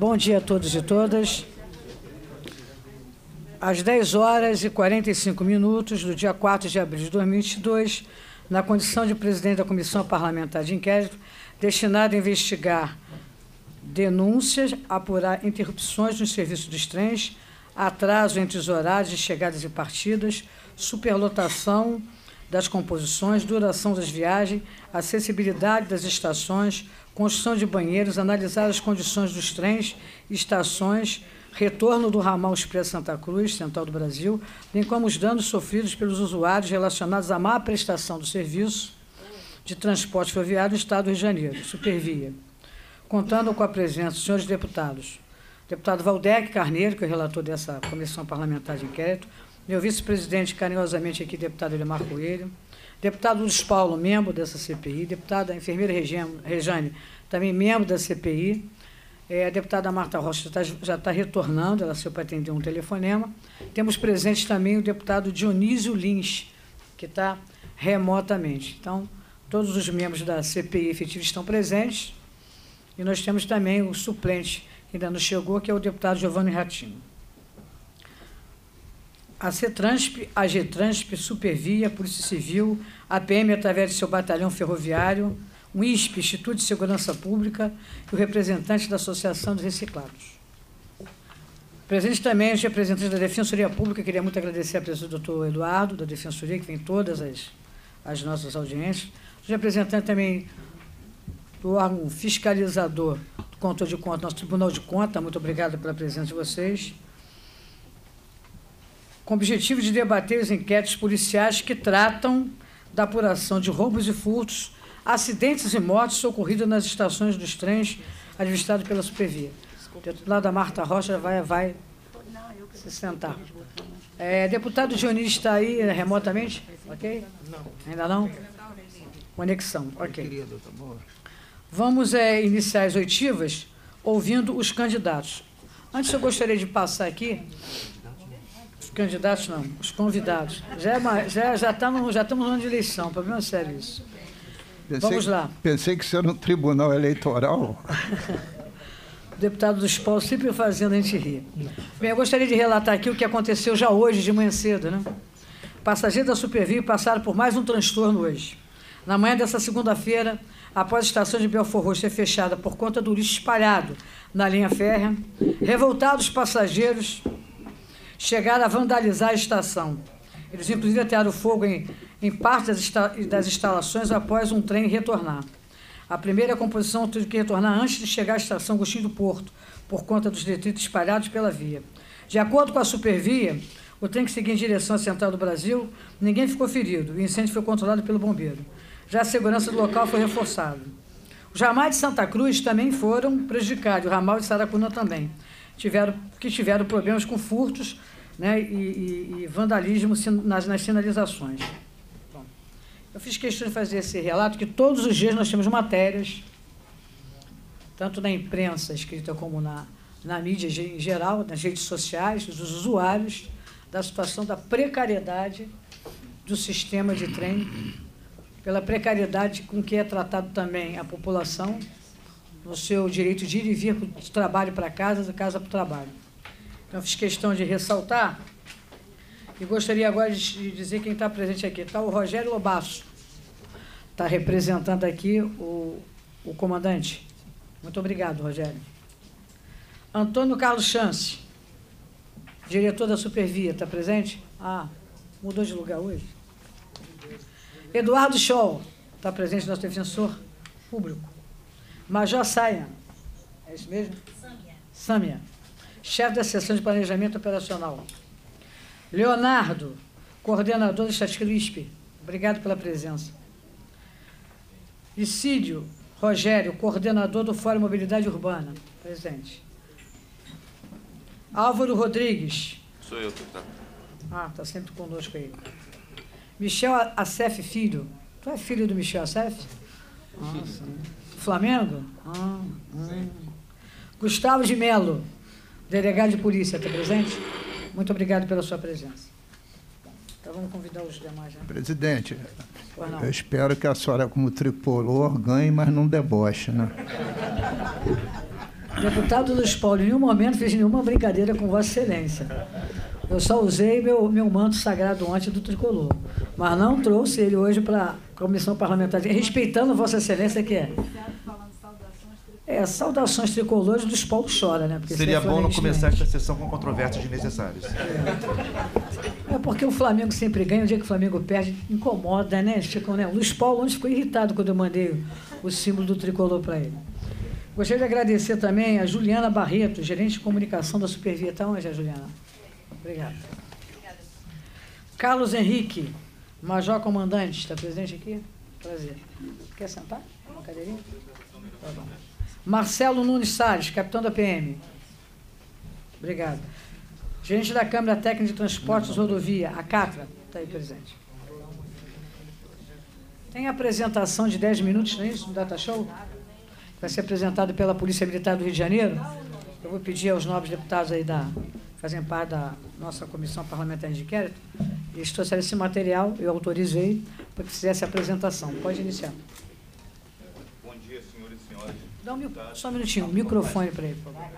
Bom dia a todos e todas. Às 10 horas e 45 minutos do dia 4 de abril de 2022, na condição de presidente da Comissão Parlamentar de Inquérito, destinada a investigar denúncias, apurar interrupções nos serviços dos trens, atraso entre os horários de chegadas e partidas, superlotação das composições, duração das viagens, acessibilidade das estações, construção de banheiros, analisar as condições dos trens, estações, retorno do ramal Expresso Santa Cruz, Central do Brasil, bem como os danos sofridos pelos usuários relacionados à má prestação do serviço de transporte ferroviário no Estado do Rio de Janeiro, Supervia. Contando com a presença dos senhores deputados, deputado Valdec Carneiro, que é o relator dessa comissão parlamentar de inquérito, meu vice-presidente, carinhosamente aqui, deputado Elimar Coelho, deputado Luiz Paulo, membro dessa CPI, deputada enfermeira Rejane, também membro da CPI, é, a deputada Marta Rocha já está tá retornando, ela saiu para atender um telefonema. Temos presente também o deputado Dionísio Lins, que está remotamente. Então, todos os membros da CPI efetiva estão presentes. E nós temos também o suplente, que ainda não chegou, que é o deputado Giovanni Ratino. A CETRANSP, a GTRANSP, Supervia, Polícia Civil, a PM, através de seu batalhão ferroviário, o ISP, Instituto de Segurança Pública, e o representante da Associação dos Reciclados. Presente também os representantes da Defensoria Pública, queria muito agradecer a presença do doutor Eduardo, da Defensoria, que vem em todas as, as nossas audiências. Os representantes também do órgão fiscalizador do controle de contas, nosso Tribunal de Contas, muito obrigado pela presença de vocês. Com o objetivo de debater os inquéritos policiais que tratam da apuração de roubos e furtos acidentes e mortes ocorridos nas estações dos trens administrados pela Supervia. Lá da Marta Rocha vai, vai se sentar. É, deputado Dionísio está aí remotamente? Ok? Não. Ainda não? Conexão, ok. Vamos é, iniciar as oitivas ouvindo os candidatos. Antes eu gostaria de passar aqui. Os candidatos não, os convidados. Já, é já, já, tá no, já estamos no ano de eleição, problema é sério isso. Pensei, Vamos lá. Pensei que isso era um tribunal eleitoral. deputado dos Paulo sempre fazendo a gente rir. Bem, eu gostaria de relatar aqui o que aconteceu já hoje, de manhã cedo. Né? Passageiros da Supervia passaram por mais um transtorno hoje. Na manhã dessa segunda-feira, após a estação de Belfort Roxo ser fechada por conta do lixo espalhado na linha férrea, revoltados passageiros chegaram a vandalizar a estação. Eles, inclusive, atearam fogo em em parte das, insta das instalações após um trem retornar. A primeira composição teve que retornar antes de chegar à estação Agostinho do Porto, por conta dos detritos espalhados pela via. De acordo com a Supervia, o trem que seguia em direção à Central do Brasil, ninguém ficou ferido. O incêndio foi controlado pelo bombeiro. Já a segurança do local foi reforçada. Os ramais de Santa Cruz também foram prejudicados, o ramal de Saracuna também, tiveram, que tiveram problemas com furtos né, e, e, e vandalismo nas, nas sinalizações. Eu fiz questão de fazer esse relato, que todos os dias nós temos matérias, tanto na imprensa escrita como na, na mídia em geral, nas redes sociais, dos usuários, da situação da precariedade do sistema de trem, pela precariedade com que é tratado também a população, no seu direito de ir e vir do trabalho para casa, da casa para o trabalho. Então, fiz questão de ressaltar e gostaria agora de dizer quem está presente aqui. Está o Rogério Lobasso, está representando aqui o, o comandante. Muito obrigado, Rogério. Antônio Carlos Chance, diretor da Supervia, está presente? Ah, mudou de lugar hoje? Eduardo Scholl, está presente, nosso defensor público. Major Saia, é isso mesmo? Sâmia. Sâmia, chefe da seção de planejamento operacional. Leonardo, coordenador do Estatística do ISP. Obrigado pela presença. Licídio Rogério, coordenador do Fórum Mobilidade Urbana. Presente. Álvaro Rodrigues. Sou eu, deputado. Ah, está sempre conosco aí. Michel Acef Filho. Tu é filho do Michel Acef? Nossa. Flamengo? Ah, hum. Gustavo de Melo, delegado de polícia, está presente? Muito obrigado pela sua presença. Então vamos convidar os demais. Né? Presidente, eu espero que a senhora, como tricolor, ganhe, mas não deboche, né? Deputado Luiz Paulo, em nenhum momento fiz nenhuma brincadeira com Vossa Excelência. Eu só usei meu, meu manto sagrado ontem do tricolor. Mas não trouxe ele hoje para a comissão parlamentar, respeitando Vossa Excelência, que é. É, saudações tricolores dos Paulo chora, né? Porque Seria bom não começar esta sessão com controvérsias desnecessárias. É. é. porque o Flamengo sempre ganha, o dia que o Flamengo perde, incomoda, né? Ficam, né? O Luiz Paulo ontem ficou irritado quando eu mandei o símbolo do tricolor para ele. Gostaria de agradecer também a Juliana Barreto, gerente de comunicação da Supervia. Está onde é, Juliana? Obrigada. Carlos Henrique, Major Comandante, está presente aqui? Prazer. Quer sentar? Uma cadeirinha? Tá bom. Marcelo Nunes Salles, capitão da PM. Obrigado. Gerente da Câmara Técnica de Transportes Rodovia, a Catra, está aí presente. Tem apresentação de 10 minutos, não é isso, no Data Show? Vai ser apresentado pela Polícia Militar do Rio de Janeiro. Eu vou pedir aos nobres deputados aí da fazem parte da nossa comissão parlamentar de inquérito, eles trouxeram esse material, eu autorizei para que fizesse a apresentação. Pode iniciar. Bom dia, senhores e senhoras. Dá um, só um minutinho, um microfone para ele, por favor.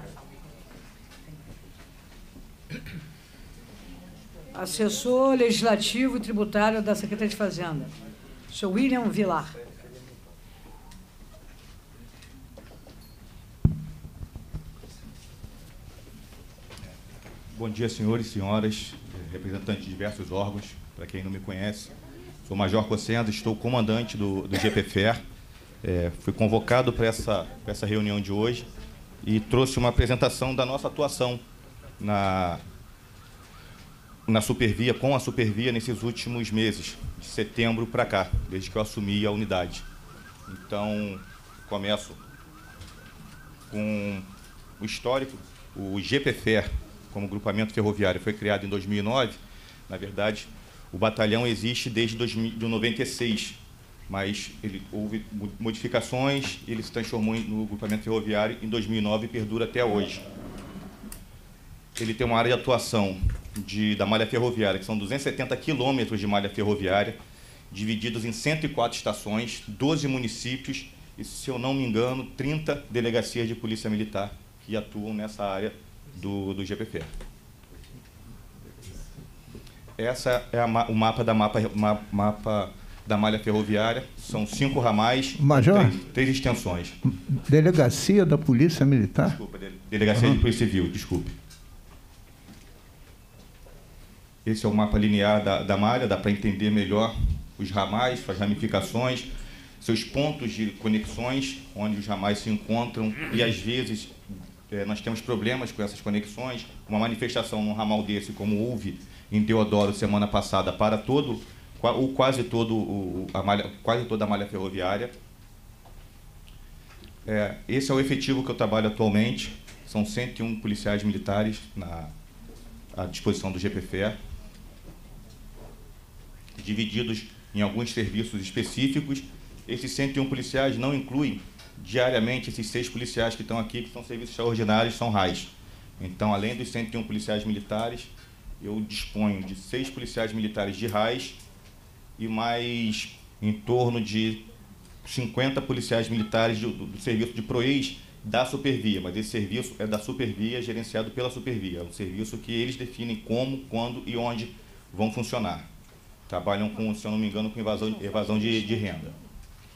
Assessor Legislativo e Tributário da Secretaria de Fazenda, senhor William Vilar. Bom dia, senhores e senhoras, representantes de diversos órgãos. Para quem não me conhece, sou Major Cossenda, estou comandante do, do GPFER. É, fui convocado para essa, essa reunião de hoje e trouxe uma apresentação da nossa atuação na, na Supervia, com a Supervia, nesses últimos meses, de setembro para cá, desde que eu assumi a unidade. Então, começo com o histórico. O GPFER como grupamento ferroviário. Foi criado em 2009, na verdade, o batalhão existe desde 1996, mas ele, houve modificações ele se transformou no grupamento ferroviário em 2009 e perdura até hoje. Ele tem uma área de atuação de, da malha ferroviária, que são 270 quilômetros de malha ferroviária, divididos em 104 estações, 12 municípios e, se eu não me engano, 30 delegacias de polícia militar que atuam nessa área do, do GPF. Essa é a, o mapa da mapa, mapa da malha ferroviária. São cinco ramais, Major, três, três, extensões. Delegacia da Polícia Militar? Desculpa, Delegacia uhum. de Polícia Civil, desculpe. Esse é o mapa linear da, da malha, dá para entender melhor os ramais, as ramificações, seus pontos de conexões, onde os ramais se encontram e às vezes é, nós temos problemas com essas conexões. Uma manifestação num ramal desse, como houve em Deodoro semana passada, para todo, o quase, todo, o, a malha, quase toda a malha ferroviária. É, esse é o efetivo que eu trabalho atualmente. São 101 policiais militares na, à disposição do GPFE, divididos em alguns serviços específicos. Esses 101 policiais não incluem diariamente esses seis policiais que estão aqui, que são serviços extraordinários, são RAIs. Então, além dos 101 policiais militares, eu disponho de seis policiais militares de RAIs e mais em torno de 50 policiais militares do, do, do serviço de PROEIS da Supervia, mas esse serviço é da Supervia, gerenciado pela Supervia. É um serviço que eles definem como, quando e onde vão funcionar. Trabalham com, se eu não me engano, com evasão, evasão de, de renda.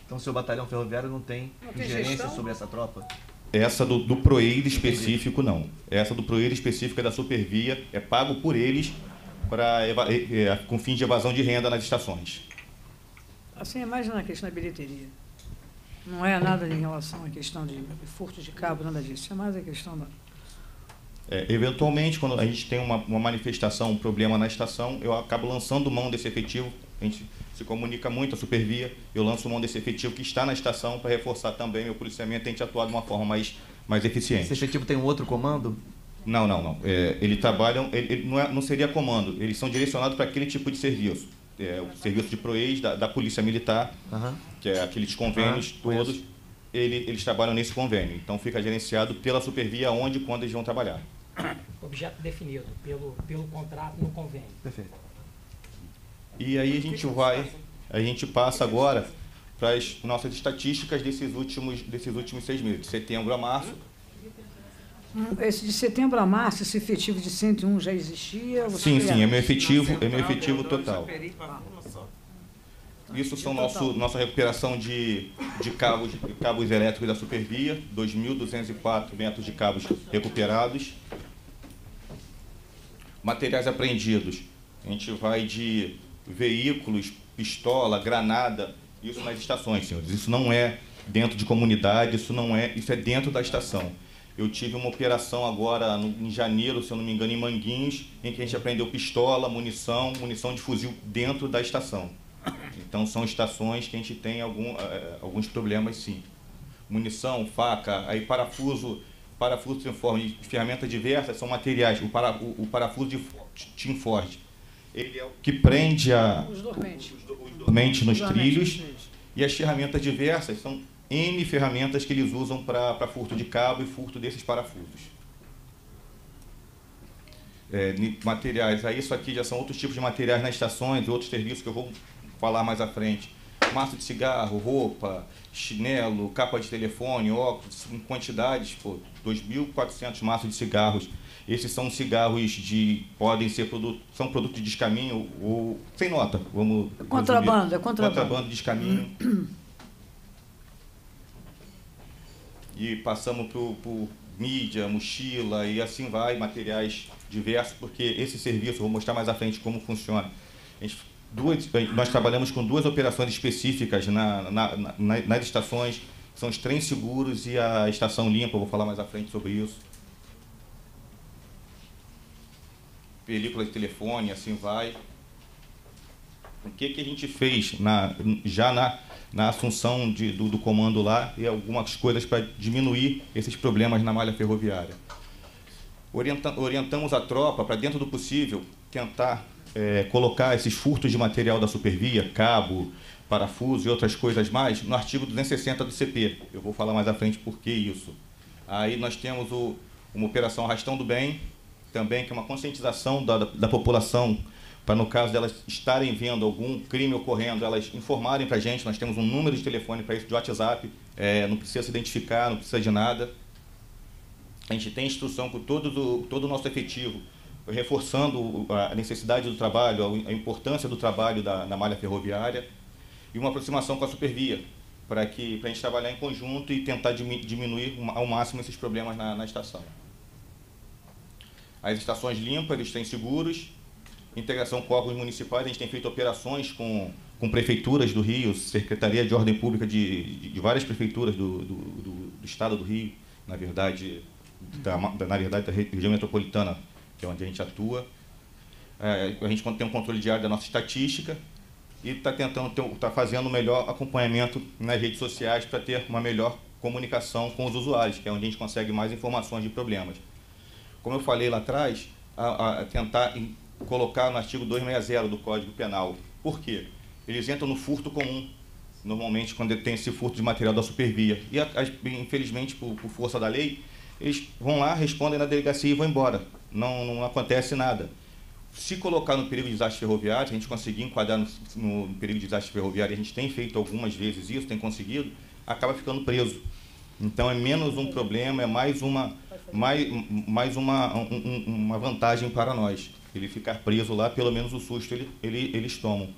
Então, seu batalhão ferroviário não tem, não tem gerência sobre essa tropa? Essa do, do Proeir específico, não. Essa do Proeir específico é da Supervia, é pago por eles pra, é, com fins de evasão de renda nas estações. Assim, é mais na questão da bilheteria. Não é nada em relação à questão de furto de cabo, nada disso. É mais a questão da. É, eventualmente, quando a gente tem uma, uma manifestação, um problema na estação, eu acabo lançando mão desse efetivo. A gente se comunica muito a Supervia, eu lanço mão desse efetivo que está na estação para reforçar também meu policiamento, tem atuar de uma forma mais, mais eficiente. Esse efetivo tem um outro comando? Não, não, não. É, ele trabalham, ele, ele não, é, não, seria comando, eles são direcionados para aquele tipo de serviço. É, o serviço de PROES da, da Polícia Militar, uhum. que é aqueles convênios uhum, todos, ele, eles trabalham nesse convênio. Então fica gerenciado pela Supervia onde e quando eles vão trabalhar. Objeto definido pelo, pelo contrato no convênio. Perfeito. E aí a gente vai, a gente passa agora para as nossas estatísticas desses últimos, desses últimos seis meses, de setembro a março. Esse de setembro a março, esse efetivo de 101 já existia? Sim, sim, é meu efetivo, é meu efetivo total. Isso são nosso, nossa recuperação de, de cabos, de cabos elétricos da Supervia, 2.204 metros de cabos recuperados. Materiais apreendidos. A gente vai de veículos, pistola, granada, isso nas estações, senhores. Isso não é dentro de comunidade, isso não é, isso é dentro da estação. Eu tive uma operação agora no, em janeiro, se eu não me engano, em Manguinhos, em que a gente apreendeu pistola, munição, munição de fuzil dentro da estação. Então são estações que a gente tem algum, uh, alguns problemas sim. Munição, faca, aí parafuso, parafuso de ferramentas diversas são materiais. O, para, o, o parafuso de Tim Ford, ele é o que prende a, os dormentes, os, os dormentes nos os trilhos. E as ferramentas diversas são N ferramentas que eles usam para furto de cabo e furto desses parafusos. É, materiais, aí isso aqui já são outros tipos de materiais nas estações e outros serviços que eu vou falar mais à frente. Massa de cigarro, roupa, chinelo, capa de telefone, óculos, em quantidades, pô, 2.400 maços de cigarros. Esses são cigarros de. podem ser produto, são produtos de descaminho ou. sem nota. Vamos. Contrabando, é contrabando. Contrabando de descaminho. e passamos por, por mídia, mochila e assim vai, materiais diversos, porque esse serviço, vou mostrar mais à frente como funciona. Gente, duas, nós trabalhamos com duas operações específicas na, na, na, nas estações, são os trens seguros e a estação limpa, vou falar mais à frente sobre isso. Película de telefone, assim vai. O que, que a gente fez na, já na na assunção de, do, do, comando lá e algumas coisas para diminuir esses problemas na malha ferroviária. Orienta, orientamos a tropa para, dentro do possível, tentar é, colocar esses furtos de material da supervia, cabo, parafuso e outras coisas mais, no artigo 260 do CP. Eu vou falar mais à frente por que isso. Aí nós temos o, uma operação Arrastão do Bem, também, que é uma conscientização da, da, da população para no caso delas estarem vendo algum crime ocorrendo, elas informarem para a gente. Nós temos um número de telefone para isso, de WhatsApp, é, não precisa se identificar, não precisa de nada. A gente tem instrução com todo, do, todo o nosso efetivo, reforçando a necessidade do trabalho, a importância do trabalho da, da malha ferroviária e uma aproximação com a Supervia, para que gente trabalhar em conjunto e tentar diminuir ao máximo esses problemas na, na estação. As estações limpas, eles têm seguros, integração com órgãos municipais, a gente tem feito operações com, com prefeituras do Rio, Secretaria de Ordem Pública de, de, de várias prefeituras do, do, do, do, estado do Rio, na verdade, da, na verdade da região metropolitana, que é onde a gente atua. É, a gente tem um controle diário da nossa estatística e está tentando, está fazendo um melhor acompanhamento nas redes sociais para ter uma melhor comunicação com os usuários, que é onde a gente consegue mais informações de problemas. Como eu falei lá atrás, a, a tentar colocar no artigo 260 do Código Penal. Por quê? Eles entram no furto comum, normalmente quando tem esse furto de material da supervia. E, infelizmente, por, por força da lei, eles vão lá, respondem na delegacia e vão embora. Não, não acontece nada. Se colocar no perigo de desastre ferroviário, a gente conseguir enquadrar no, no, perigo de desastre ferroviário, a gente tem feito algumas vezes isso, tem conseguido, acaba ficando preso. Então é menos um problema, é mais uma, mais, mais uma, um, uma vantagem para nós ele ficar preso lá, pelo menos o susto ele, ele, eles tomam.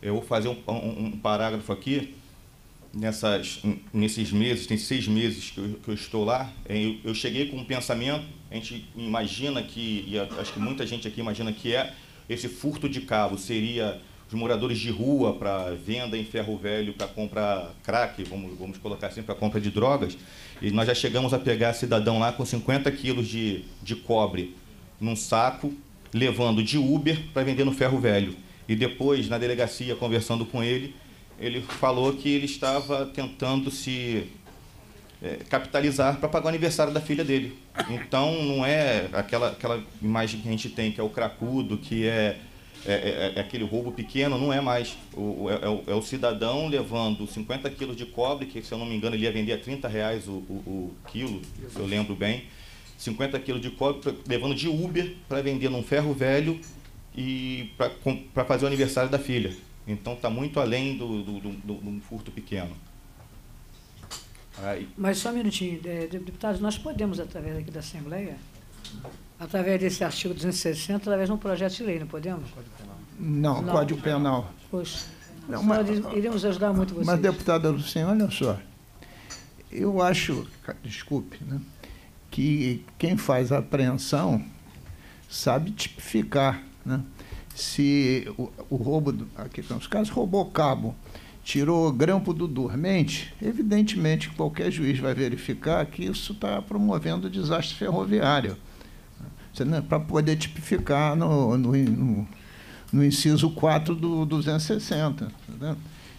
Eu vou fazer um, um, um parágrafo aqui. Nessas, nesses meses, tem seis meses que eu, que eu estou lá, é, eu, eu, cheguei com um pensamento, a gente imagina que, e acho que muita gente aqui imagina que é esse furto de cabo, seria os moradores de rua para venda em ferro velho para comprar crack, vamos, vamos colocar assim, para compra de drogas. E nós já chegamos a pegar cidadão lá com 50 quilos de, de cobre num saco levando de Uber para vender no ferro velho. E depois, na delegacia, conversando com ele, ele falou que ele estava tentando se é, capitalizar para pagar o aniversário da filha dele. Então, não é aquela, aquela imagem que a gente tem, que é o cracudo, que é, é, é, é aquele roubo pequeno, não é mais. O, é, é o, é, cidadão levando 50 quilos de cobre, que, se eu não me engano, ele ia vender a 30 reais o, o, o quilo, se eu lembro bem 50 quilos de cobre, levando de Uber para vender num ferro velho e para fazer o aniversário da filha. Então está muito além do, do, furto pequeno. Aí. Mas só um minutinho, é, deputados, nós podemos, através aqui da Assembleia, através desse artigo 260, através de um projeto de lei, não podemos? Não, não. Código Penal. Poxa, não, mas, iremos ajudar muito vocês. Mas, deputada Lucinha, olha só, eu acho, desculpe, né, que quem faz a apreensão sabe tipificar, né? Se o, o roubo, aqui nos casos, roubou cabo, tirou grampo do dormente, evidentemente qualquer juiz vai verificar que isso está promovendo desastre ferroviário. Para poder tipificar no, no, no, no, inciso 4 do 260. Tá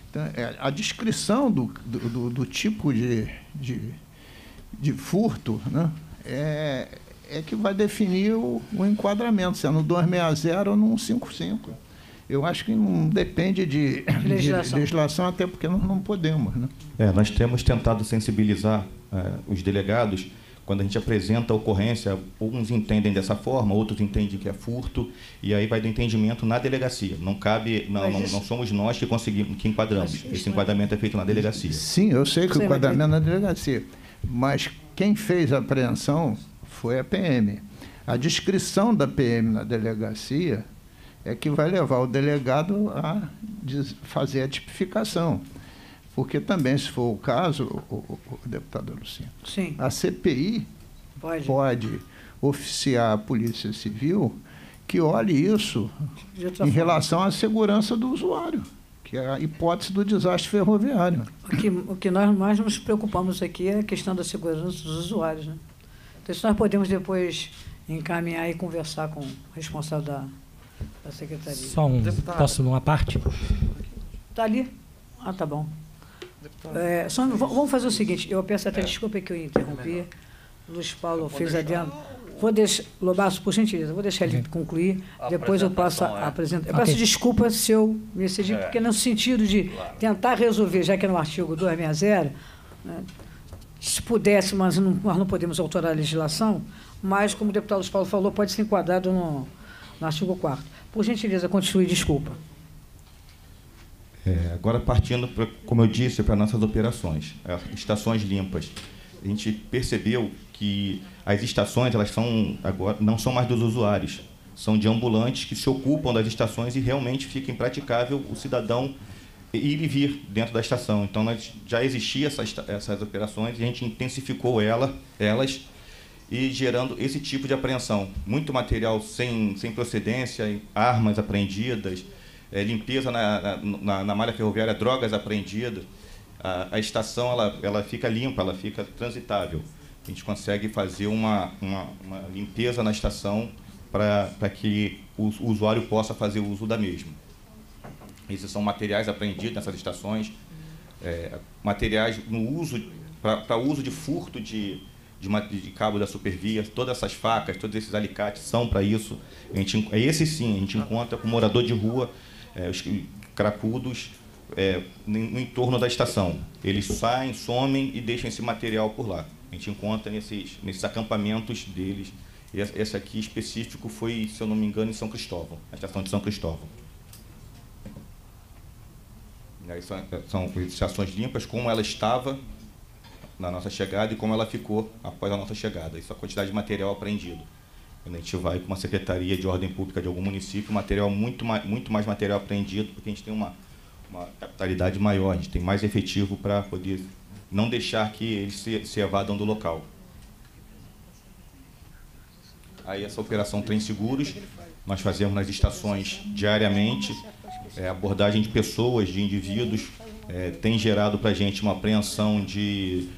então, é, a descrição do, do, do tipo de, de, de furto né, é, é que vai definir o, o enquadramento, se é no 260 ou no 155. Eu acho que não depende de legislação, de legislação até porque nós não podemos. Né? É, nós temos tentado sensibilizar é, os delegados quando a gente apresenta a ocorrência, uns entendem dessa forma, outros entendem que é furto, e aí vai do entendimento na delegacia. Não cabe, não, não, não, somos nós que conseguimos, que enquadramos. Esse enquadramento é feito na delegacia. Sim, eu sei que o enquadramento é na delegacia, mas quem fez a apreensão foi a PM. A descrição da PM na delegacia é que vai levar o delegado a fazer a tipificação. Porque também, se for o caso, o, o, o deputado Lucinho, Sim. a CPI pode. pode oficiar a Polícia Civil que olhe isso em relação à segurança do usuário, que é a hipótese do desastre ferroviário. O que, o que nós mais nos preocupamos aqui é a questão da segurança dos usuários. Né? Então, isso nós podemos depois encaminhar e conversar com o responsável da, da secretaria. Só um, Deputado. posso uma parte? Está ali? Ah, tá bom. É, só, vamos fazer o seguinte, eu peço até é. desculpa que eu interrompi. Luiz Paulo fez adiante. Vou deixar, Lobaço, por gentileza, vou deixar ele concluir, depois eu passo a é. apresentar. Eu peço okay. desculpa se eu me excedi, é. porque no sentido de claro. tentar resolver, já que é no artigo 260, né, se pudesse, mas não, nós não podemos alterar a legislação, mas, como o deputado Luiz Paulo falou, pode ser enquadrado no, no artigo 4 Por gentileza, continue, desculpa. É, agora partindo, pra, como eu disse, para nossas operações, é, estações limpas. A gente percebeu que as estações elas são agora não são mais dos usuários, são de ambulantes que se ocupam das estações e realmente fica impraticável o cidadão ir e vir dentro da estação. Então nós, já existia essas, essas operações e a gente intensificou ela, elas e gerando esse tipo de apreensão. Muito material sem, sem procedência, armas apreendidas, é, limpeza na, na, na, malha ferroviária, drogas apreendidas. A, a, estação ela, ela fica limpa, ela fica transitável. A gente consegue fazer uma, uma, uma limpeza na estação para que o, o usuário possa fazer uso da mesma. Esses são materiais apreendidos nessas estações, é, materiais no uso para uso de furto de, de, de, cabo da supervia, todas essas facas, todos esses alicates são para isso. A gente, é esse sim, a gente encontra com morador de rua, é, os cracudos, é, no entorno da estação. Eles saem, somem e deixam esse material por lá. A gente encontra nesses, nesses acampamentos deles. Esse aqui específico foi, se eu não me engano, em São Cristóvão, a estação de São Cristóvão. Aí são, são estações limpas, como ela estava na nossa chegada e como ela ficou após a nossa chegada. Isso é a quantidade de material apreendido. Quando a gente vai com uma secretaria de ordem pública de algum município, material muito mais, muito mais material apreendido, porque a gente tem uma, uma capitalidade maior, a gente tem mais efetivo para poder não deixar que eles se, se evadam do local. Aí essa operação Trem Seguros, nós fazemos nas estações diariamente, é, abordagem de pessoas, de indivíduos, é, tem gerado para a gente uma apreensão de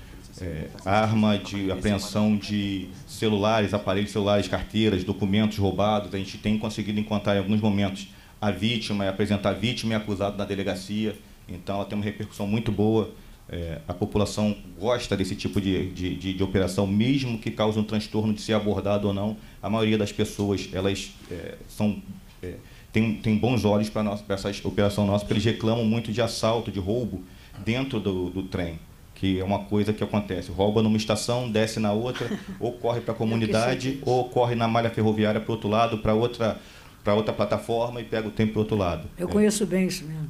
é, arma, de apreensão de celulares, aparelhos celulares, carteiras, documentos roubados. A gente tem conseguido encontrar em alguns momentos a vítima, apresentar a vítima e acusado na delegacia. Então ela tem uma repercussão muito boa. É, a população gosta desse tipo de, de, de, de, operação, mesmo que cause um transtorno de ser abordado ou não. A maioria das pessoas elas é, são é, tem, tem bons olhos para essa operação nossa, porque eles reclamam muito de assalto, de roubo dentro do, do trem que é uma coisa que acontece. Rouba numa estação, desce na outra, ou corre para a comunidade, ou corre na malha ferroviária para o outro lado, para outra, para outra plataforma e pega o tempo para o outro lado. Eu é. conheço bem isso mesmo.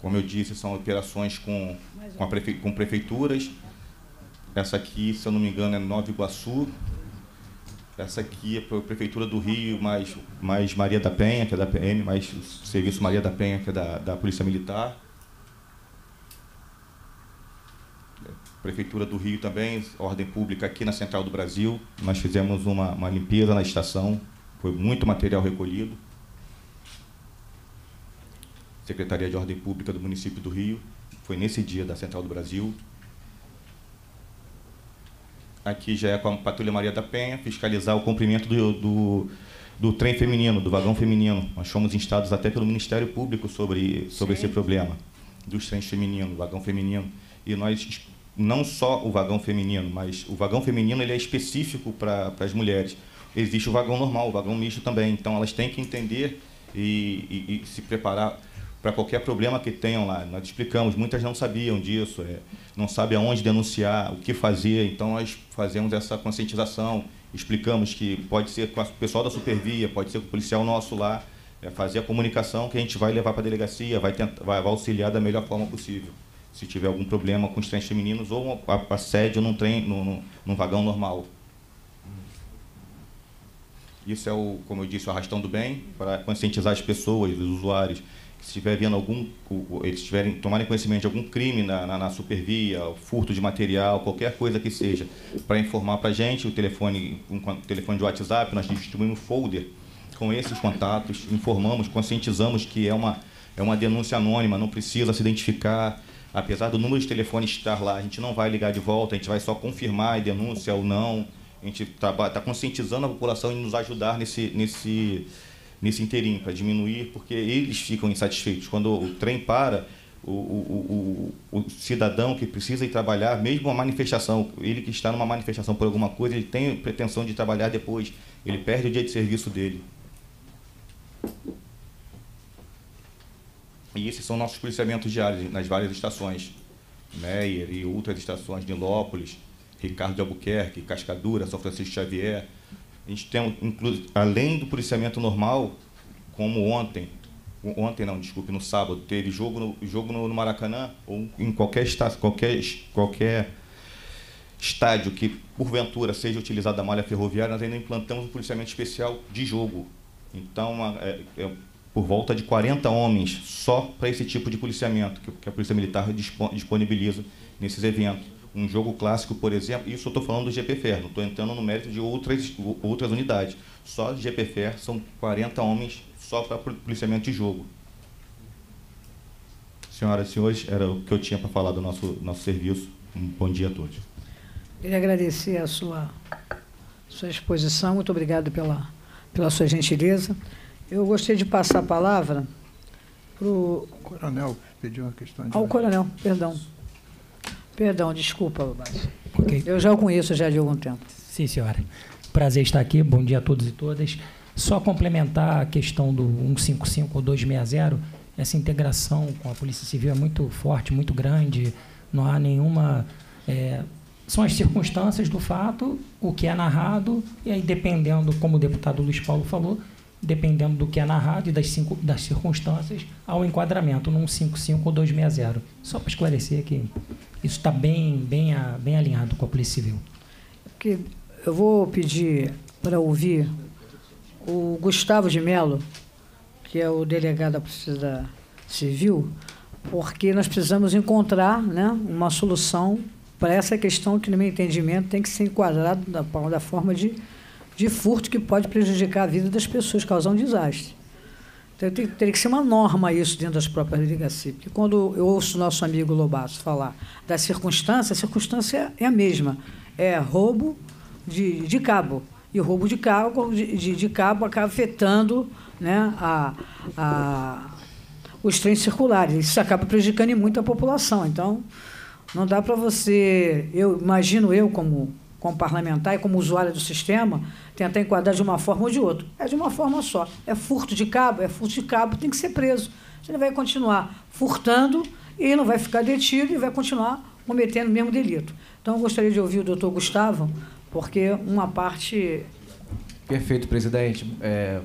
Como eu disse, são operações com, com, prefe, com prefeituras. Essa aqui, se eu não me engano, é Nova Iguaçu. Essa aqui é a Prefeitura do Rio, mais, mais Maria da Penha, que é da PM, mais o Serviço Maria da Penha, que é da, da Polícia Militar. Prefeitura do Rio também, ordem pública aqui na Central do Brasil. Nós fizemos uma, uma limpeza na estação, foi muito material recolhido. Secretaria de Ordem Pública do município do Rio, foi nesse dia da Central do Brasil. Aqui já é com a Patrulha Maria da Penha, fiscalizar o cumprimento do, do, do trem feminino, do vagão feminino. Nós fomos instados até pelo Ministério Público sobre, sobre esse problema, dos trens femininos, vagão feminino. E nós, não só o vagão feminino, mas o vagão feminino ele é específico para as mulheres. Existe o vagão normal, o vagão misto também. Então elas têm que entender e, e, e se preparar para qualquer problema que tenham lá. Nós explicamos, muitas não sabiam disso, é, não sabem aonde denunciar, o que fazer, então nós fazemos essa conscientização, explicamos que pode ser com o pessoal da Supervia, pode ser com o policial nosso lá, é, fazer a comunicação que a gente vai levar para a delegacia, vai, tentar, vai, vai, auxiliar da melhor forma possível. Se tiver algum problema com os trens femininos ou assédio num trem, num, num vagão normal. Isso é o, como eu disse, o arrastão do bem, para conscientizar as pessoas, os usuários, se estiver vendo algum, eles tiverem tomarem conhecimento de algum crime na, na, na supervia, furto de material, qualquer coisa que seja, para informar para a gente, o telefone, um telefone de WhatsApp, nós distribuímos um folder com esses contatos, informamos, conscientizamos que é uma, é uma denúncia anônima, não precisa se identificar, apesar do número de telefone estar lá, a gente não vai ligar de volta, a gente vai só confirmar a denúncia ou não, a gente está tá conscientizando a população e nos ajudar nesse, nesse nesse inteirinho, para diminuir, porque eles ficam insatisfeitos. Quando o trem para, o, o, o, o, cidadão que precisa ir trabalhar, mesmo uma manifestação, ele que está numa manifestação por alguma coisa, ele tem pretensão de trabalhar depois, ele perde o dia de serviço dele. E esses são nossos policiamentos diários nas várias estações. Meyer e outras estações, Nilópolis, Ricardo de Albuquerque, Cascadura, São Francisco Xavier, a gente tem, além do policiamento normal, como ontem, ontem não, desculpe, no sábado, teve jogo no, jogo no Maracanã, ou em qualquer, estádio, qualquer, qualquer estádio que, porventura, seja utilizado a malha ferroviária, nós ainda implantamos um policiamento especial de jogo. Então, é, é por volta de 40 homens só para esse tipo de policiamento que, a Polícia Militar disponibiliza nesses eventos um jogo clássico, por exemplo, isso eu estou falando do GPFER, não estou entrando no mérito de outras, outras unidades. Só GPFER são 40 homens só para policiamento de jogo. Senhoras e senhores, era o que eu tinha para falar do nosso, nosso serviço. Um bom dia a todos. Queria agradecer a sua, sua exposição, muito obrigado pela, pela sua gentileza. Eu gostaria de passar a palavra para o. Coronel pediu uma questão de. Ao coronel, perdão. Perdão, desculpa, okay. Eu já o conheço já de algum tempo. Sim, senhora. Prazer estar aqui. Bom dia a todos e todas. Só complementar a questão do 155 ou 260, essa integração com a Polícia Civil é muito forte, muito grande. Não há nenhuma. É, são as circunstâncias do fato, o que é narrado, e aí, dependendo, como o deputado Luiz Paulo falou, dependendo do que é narrado e das, cinco, das circunstâncias, ao enquadramento num 55 ou 260. Só para esclarecer que isso está bem, bem, bem alinhado com a Polícia Civil. Eu vou pedir para ouvir o Gustavo de Mello, que é o delegado da Polícia Civil, porque nós precisamos encontrar né, uma solução para essa questão que, no meu entendimento, tem que ser enquadrado da, da forma de, de furto que pode prejudicar a vida das pessoas, causar um desastre. Então, tem, teria que ser uma norma isso dentro das próprias delegacias. Porque quando eu ouço o nosso amigo Lobato falar da circunstância, a circunstância é a mesma. É roubo de, de cabo. E roubo de cabo, de, de cabo acaba afetando né, a, a, os trens circulares. Isso acaba prejudicando muito a população. Então, não dá para você. Eu imagino eu, como como parlamentar e como usuário do sistema, tentar enquadrar de uma forma ou de outra. É de uma forma só. É furto de cabo, é furto de cabo, tem que ser preso. Ele vai continuar furtando e não vai ficar detido e vai continuar cometendo o mesmo delito. Então, eu gostaria de ouvir o doutor Gustavo, porque uma parte. Perfeito, presidente. É,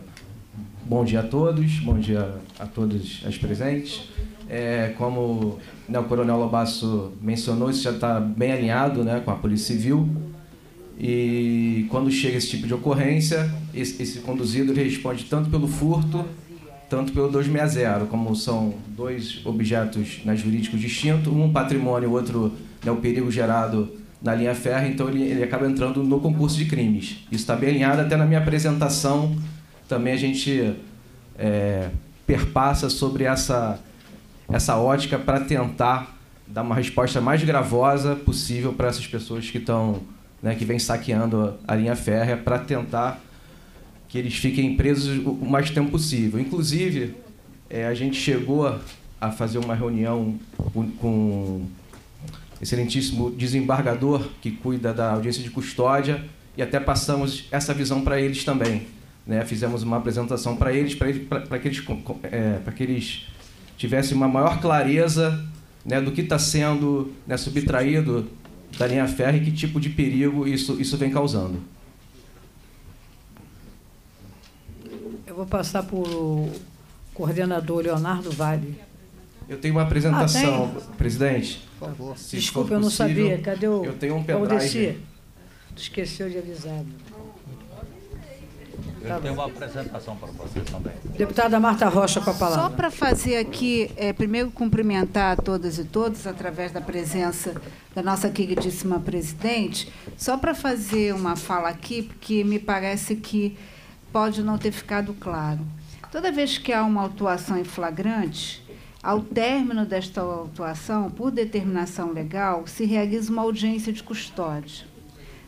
bom dia a todos, bom dia a todas as presentes. É, como né, o Coronel Lobasso mencionou, isso já está bem alinhado né, com a Polícia Civil. E quando chega esse tipo de ocorrência, esse, esse conduzido responde tanto pelo furto, tanto pelo 260, como são dois objetos né, jurídicos distintos, um patrimônio, o outro né, o perigo gerado na linha ferro, então ele, ele acaba entrando no concurso de crimes. Isso está bem alinhado, até na minha apresentação também a gente é, perpassa sobre essa, essa ótica para tentar dar uma resposta mais gravosa possível para essas pessoas que estão né, que vem saqueando a linha férrea para tentar que eles fiquem presos o mais tempo possível. Inclusive, é, a gente chegou a fazer uma reunião com, excelentíssimo desembargador que cuida da audiência de custódia e até passamos essa visão para eles também. Né? Fizemos uma apresentação para eles, para que eles, é, que eles tivessem uma maior clareza né, do que está sendo né, subtraído da linha férrea e que tipo de perigo isso, isso vem causando. Eu vou passar para o coordenador Leonardo Vale. Eu tenho uma apresentação, ah, presidente. Por favor. Desculpa, eu não possível, sabia. Cadê o. Eu tenho um pendrive. Esqueceu de avisar. Eu tenho uma apresentação para você também. Deputada Marta Rocha com a palavra. Só para fazer aqui, é, primeiro cumprimentar a todas e todos através da presença da nossa queridíssima presidente, só para fazer uma fala aqui, porque me parece que pode não ter ficado claro. Toda vez que há uma autuação em flagrante, ao término desta autuação, por determinação legal, se realiza uma audiência de custódia.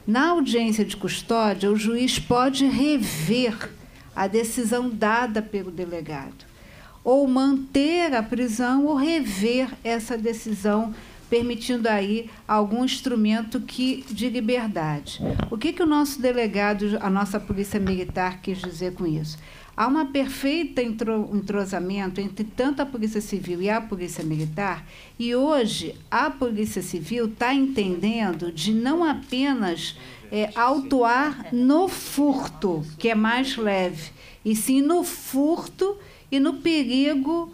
Na audiência de custódia, o juiz pode rever a decisão dada pelo delegado, ou manter a prisão ou rever essa decisão, permitindo aí algum instrumento que de liberdade. O que, que o nosso delegado, a nossa polícia militar quis dizer com isso? Há uma perfeita entrosamento entre tanto a Polícia Civil e a Polícia Militar, e hoje a Polícia Civil está entendendo de não apenas é, autuar no furto, que é mais leve, e sim no furto e no perigo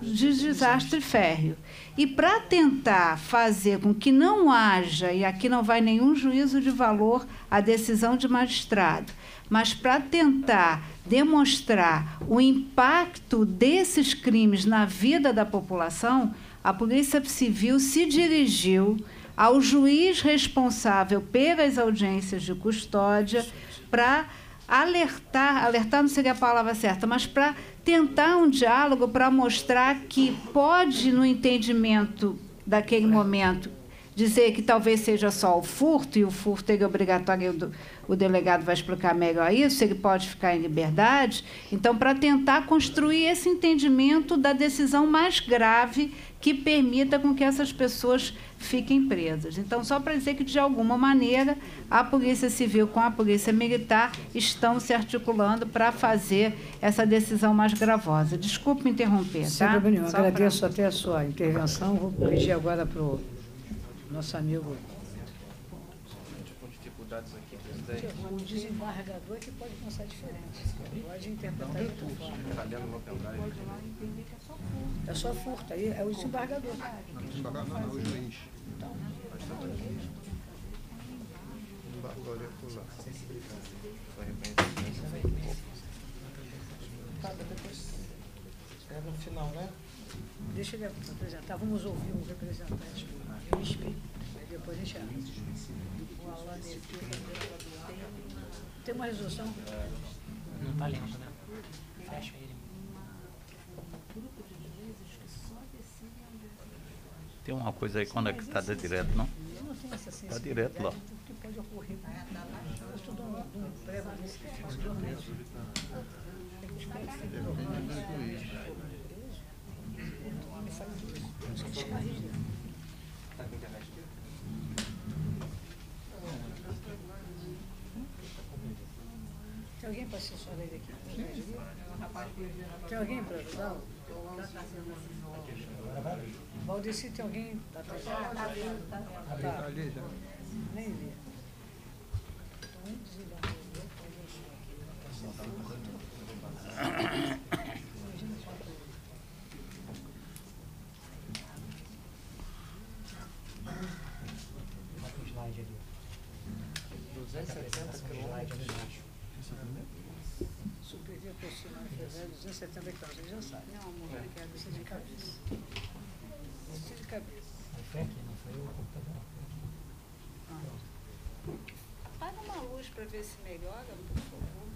de desastre férreo. E para tentar fazer com que não haja, e aqui não vai nenhum juízo de valor a decisão de magistrado, mas para tentar demonstrar o impacto desses crimes na vida da população, a Polícia Civil se dirigiu ao juiz responsável pelas audiências de custódia para alertar, alertar não seria a palavra certa, mas para tentar um diálogo para mostrar que pode, no entendimento daquele momento, dizer que talvez seja só o furto, e o furto é obrigatório, o delegado vai explicar melhor isso, ele pode ficar em liberdade. Então, para tentar construir esse entendimento da decisão mais grave que permita com que essas pessoas fiquem presas. Então, só para dizer que, de alguma maneira, a Polícia Civil com a Polícia Militar estão se articulando para fazer essa decisão mais gravosa. Desculpe interromper, Sem tá? problema. Agradeço pra... até a sua intervenção. Vou pedir agora para o nosso amigo. Com dificuldades aqui, presidente. O desembargador é que pode pensar diferente. Pode interpretar de outra forma. É só furto, aí é o desembargador. Não, o desembargador não, é o juiz. Então. Desembargador é por lá. Tá, depois. É no final, né? Deixa ele apresentar. Vamos ouvir um representante do tem uma resolução? Não está lendo, né? Fecha ele. Tem uma coisa aí quando é que está direto, não? Está direto lá. que pode ocorrer. Tem alguém para assessorar ele aqui? Tem alguém para ajudar? Tá, tá, Valdeci, tem alguém? Tá, tá, tá. ali já. Nem vi. Duzentos e setenta quilômetros. 70 graus, ele já sabe. Não, amor, é. obrigada, você de cabeça. Você de cabeça. Foi aqui, não foi o computador. Ah. Apaga uma luz para ver se melhora, por favor.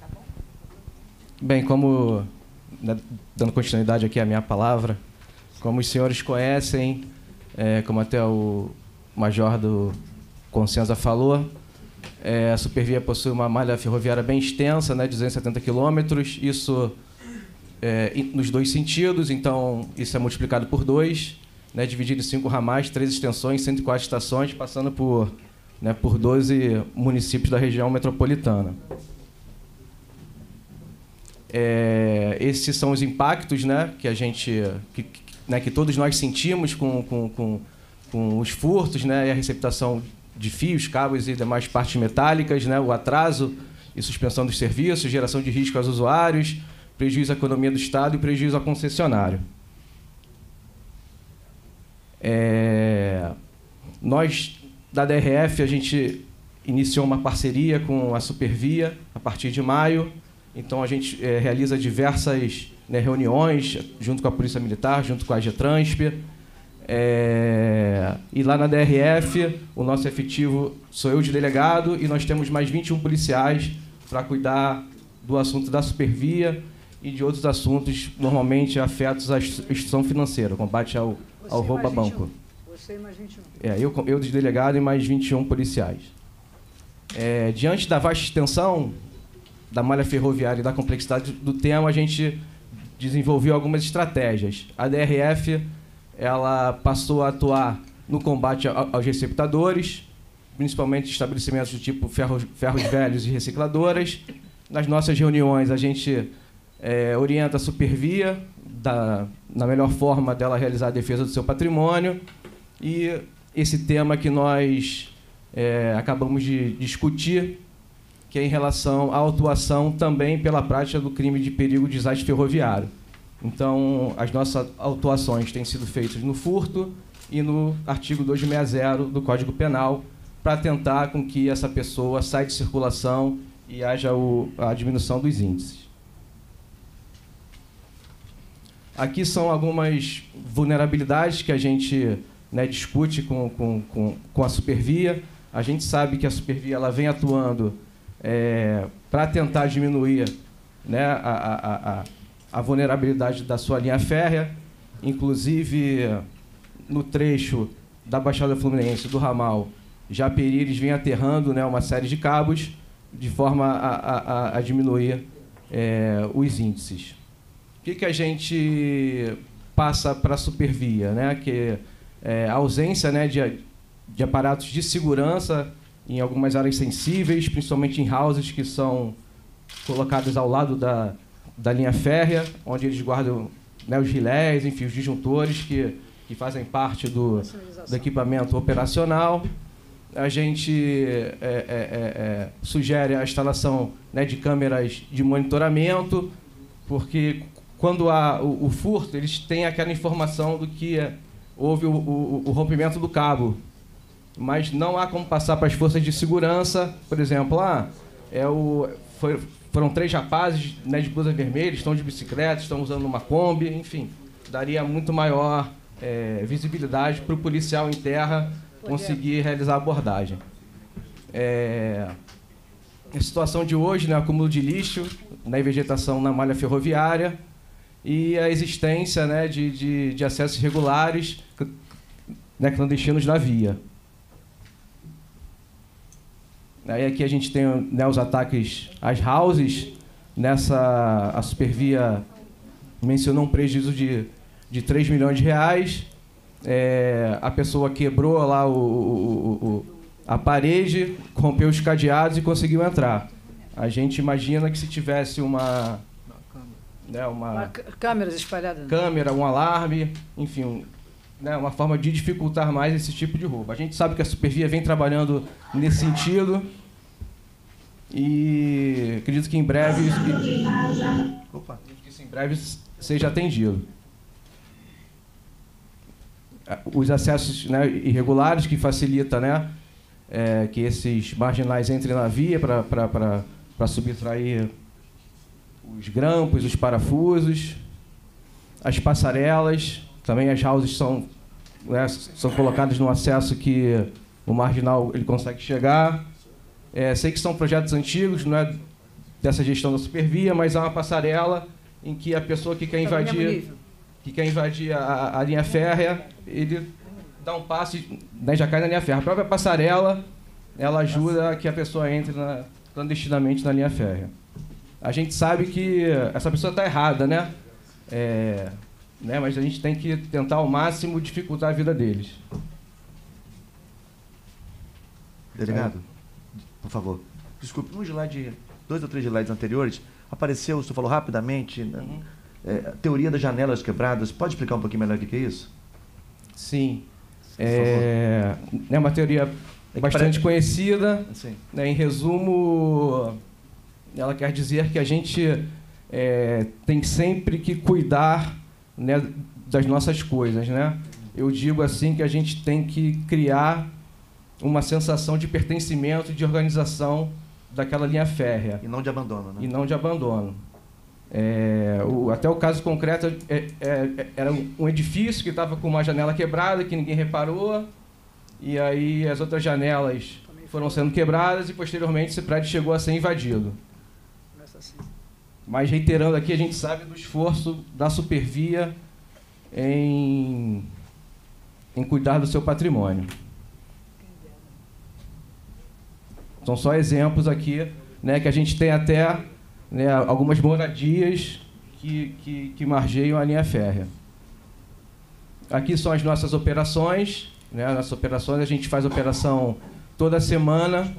Tá bom? Bem, como. Né, dando continuidade aqui à minha palavra, como os senhores conhecem, é, como até o major do Consenza falou, é, a Supervia possui uma malha ferroviária bem extensa, né, 270 quilômetros, isso é, nos dois sentidos, então isso é multiplicado por dois, né, dividido em cinco ramais, três extensões, 104 estações, passando por, né, por 12 municípios da região metropolitana. É, esses são os impactos né, que a gente que, que- né, que todos nós sentimos com, com, com, com os furtos né, e a receptação de fios, cabos e demais partes metálicas, né, o atraso e suspensão dos serviços, geração de risco aos usuários, prejuízo à economia do Estado e prejuízo ao concessionário. É, nós, da DRF, a gente iniciou uma parceria com a Supervia a partir de maio. Então, a gente eh, realiza diversas né, reuniões junto com a Polícia Militar, junto com a GETRANSP. É, e lá na DRF, o nosso efetivo sou eu de delegado e nós temos mais 21 policiais para cuidar do assunto da supervia e de outros assuntos normalmente afetos à instituição financeira, combate ao, ao roubo a mais 21. banco. Você mais 21. É, eu, eu de delegado e mais 21 policiais. É, diante da vasta extensão da malha ferroviária e da complexidade do tema, a gente desenvolveu algumas estratégias. A DRF ela passou a atuar no combate aos receptadores, principalmente estabelecimentos do tipo ferros, ferros velhos e recicladoras. Nas nossas reuniões, a gente é, orienta a Supervia da, na melhor forma dela realizar a defesa do seu patrimônio. E esse tema que nós é, acabamos de discutir, que é em relação à autuação também pela prática do crime de perigo de desastre ferroviário. Então, as nossas autuações têm sido feitas no furto e no artigo 260 do Código Penal, para tentar com que essa pessoa saia de circulação e haja o- a diminuição dos índices. Aqui são algumas vulnerabilidades que a gente né, discute com, com, com, com a Supervia. A gente sabe que a Supervia ela vem atuando para tentar diminuir né, a, a, a, a- vulnerabilidade da sua linha férrea, inclusive no trecho da Baixada Fluminense, do ramal Japeri, eles vêm aterrando né, uma série de cabos de forma a, a, a- diminuir eh, os índices. O que, que a gente passa para a supervia? Né? Que é, a ausência né, de, de aparatos de segurança em algumas áreas sensíveis, principalmente em houses que são colocados ao lado da, da linha férrea, onde eles guardam né, os rilés, enfim, os disjuntores que, que fazem parte do, do equipamento operacional. A gente é, é, é, é, sugere a instalação né, de câmeras de monitoramento, porque quando há o, o furto, eles têm aquela informação do que é, houve o, o- o rompimento do cabo. Mas não há como passar para as forças de segurança, por exemplo, ah, é o, foi- foram três rapazes né, de blusa vermelha, estão de bicicleta, estão usando uma Kombi, enfim, daria muito maior eh, visibilidade para o policial em terra conseguir realizar a abordagem. É, a situação de hoje, né, acúmulo de lixo na vegetação na malha ferroviária e a existência né, de, de, de acessos irregulares né, clandestinos na via. Aí aqui a gente tem né, os ataques às houses. Nessa, a Supervia mencionou um prejuízo de, de 3 milhões de reais. É, a pessoa quebrou lá o, o- o- a parede, rompeu os cadeados e conseguiu entrar. A gente imagina que se tivesse uma, né, uma Uma câmeras espalhadas. câmera, um alarme, enfim, um- né, uma forma de dificultar mais esse tipo de roubo. A gente sabe que a Supervia vem trabalhando nesse sentido e acredito que em breve, Opa, em breve seja atendido. Os acessos né, irregulares que facilita né, é, que esses marginais entrem na via para subtrair os grampos, os parafusos, as passarelas, também as houses são, né, são colocadas no acesso que o marginal ele consegue chegar. É, sei que são projetos antigos, não é dessa gestão da Supervia, mas há uma passarela em que a pessoa que quer Tá invadir, que quer invadir a, a linha férrea, ele dá um passo e né, já cai na linha férrea. A própria passarela, ela ajuda a que a pessoa entre na- clandestinamente na linha férrea. A gente sabe que essa pessoa está errada, né? É, né? Mas a gente tem que tentar ao máximo dificultar a vida deles. Delegado, por favor. Desculpe, no slide, dois ou três slides anteriores, apareceu, o senhor falou rapidamente, né, é, a teoria das janelas quebradas. Pode explicar um pouquinho melhor o que é isso? Sim. É, é uma teoria É bastante parece- conhecida. Assim. né? Em resumo, ela quer dizer que a gente é, tem sempre que cuidar né, das nossas coisas. Né? Eu digo assim que a gente tem que criar uma sensação de pertencimento, de organização daquela linha férrea E não de abandono, né? e não de abandono. É, o- até o caso concreto é- é- era um edifício que estava com uma janela quebrada que ninguém reparou e aí as outras janelas foram sendo quebradas e posteriormente esse prédio chegou a ser invadido. Mas reiterando aqui, a gente sabe do esforço da Supervia em, em cuidar do seu patrimônio. São só exemplos aqui, né, que a gente tem até né, algumas moradias que, que, que margeiam a linha férrea. Aqui são as nossas operações. Né, nossas operações, a gente faz operação toda semana.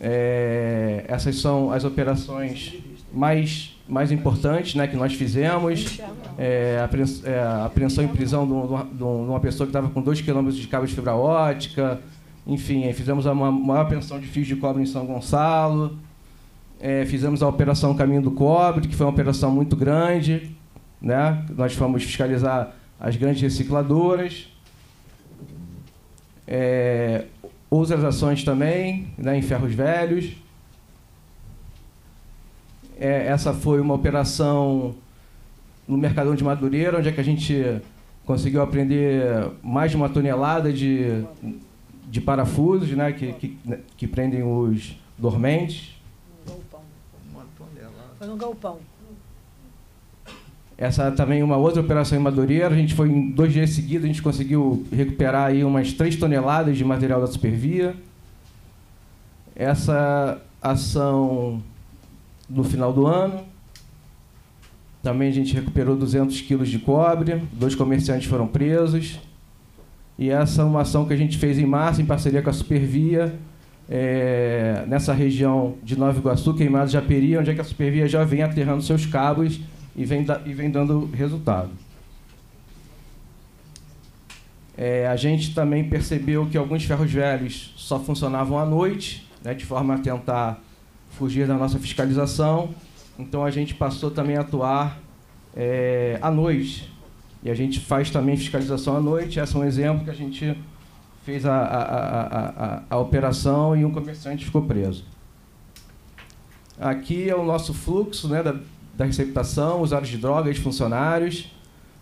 É, essas são as operações mais, mais importantes né, que nós fizemos. É, a apre- é, apreensão em prisão de, um- uma- um- de uma pessoa que estava com 2 km de cabo de fibra ótica. Enfim, fizemos a ma- maior apreensão de fios de cobre em São Gonçalo. É, fizemos a Operação Caminho do Cobre, que foi uma operação muito grande. Né? Nós fomos fiscalizar as grandes recicladoras. É, outras ações também, né, em Ferros Velhos. É, essa foi uma operação no Mercadão de Madureira, onde é que a gente conseguiu apreender mais de uma tonelada de, de parafusos né, que, que, que prendem os dormentes. Um galpão. Foi no galpão. Essa também é uma outra operação em Madureira. A gente foi em dois dias seguidos, a gente conseguiu recuperar aí umas 3 toneladas de material da Supervia. Essa ação no final do ano. Também a gente recuperou 200 quilos de cobre, dois comerciantes foram presos. E essa é uma ação que a gente fez em março, em parceria com a Supervia, é, nessa região de Nova Iguaçu, Queimados de Aperi, onde é que a Supervia já vem aterrando seus cabos e vem, da- e vem dando resultado. É, a gente também percebeu que alguns ferros velhos só funcionavam à noite, né, de forma a tentar fugir da nossa fiscalização. Então a gente passou também a atuar é, à noite. E a gente faz também fiscalização à noite. Esse é um exemplo que a gente fez a, a, a, a, a- a operação e um comerciante ficou preso. Aqui é o nosso fluxo né, da, da receptação, usuários de drogas, funcionários.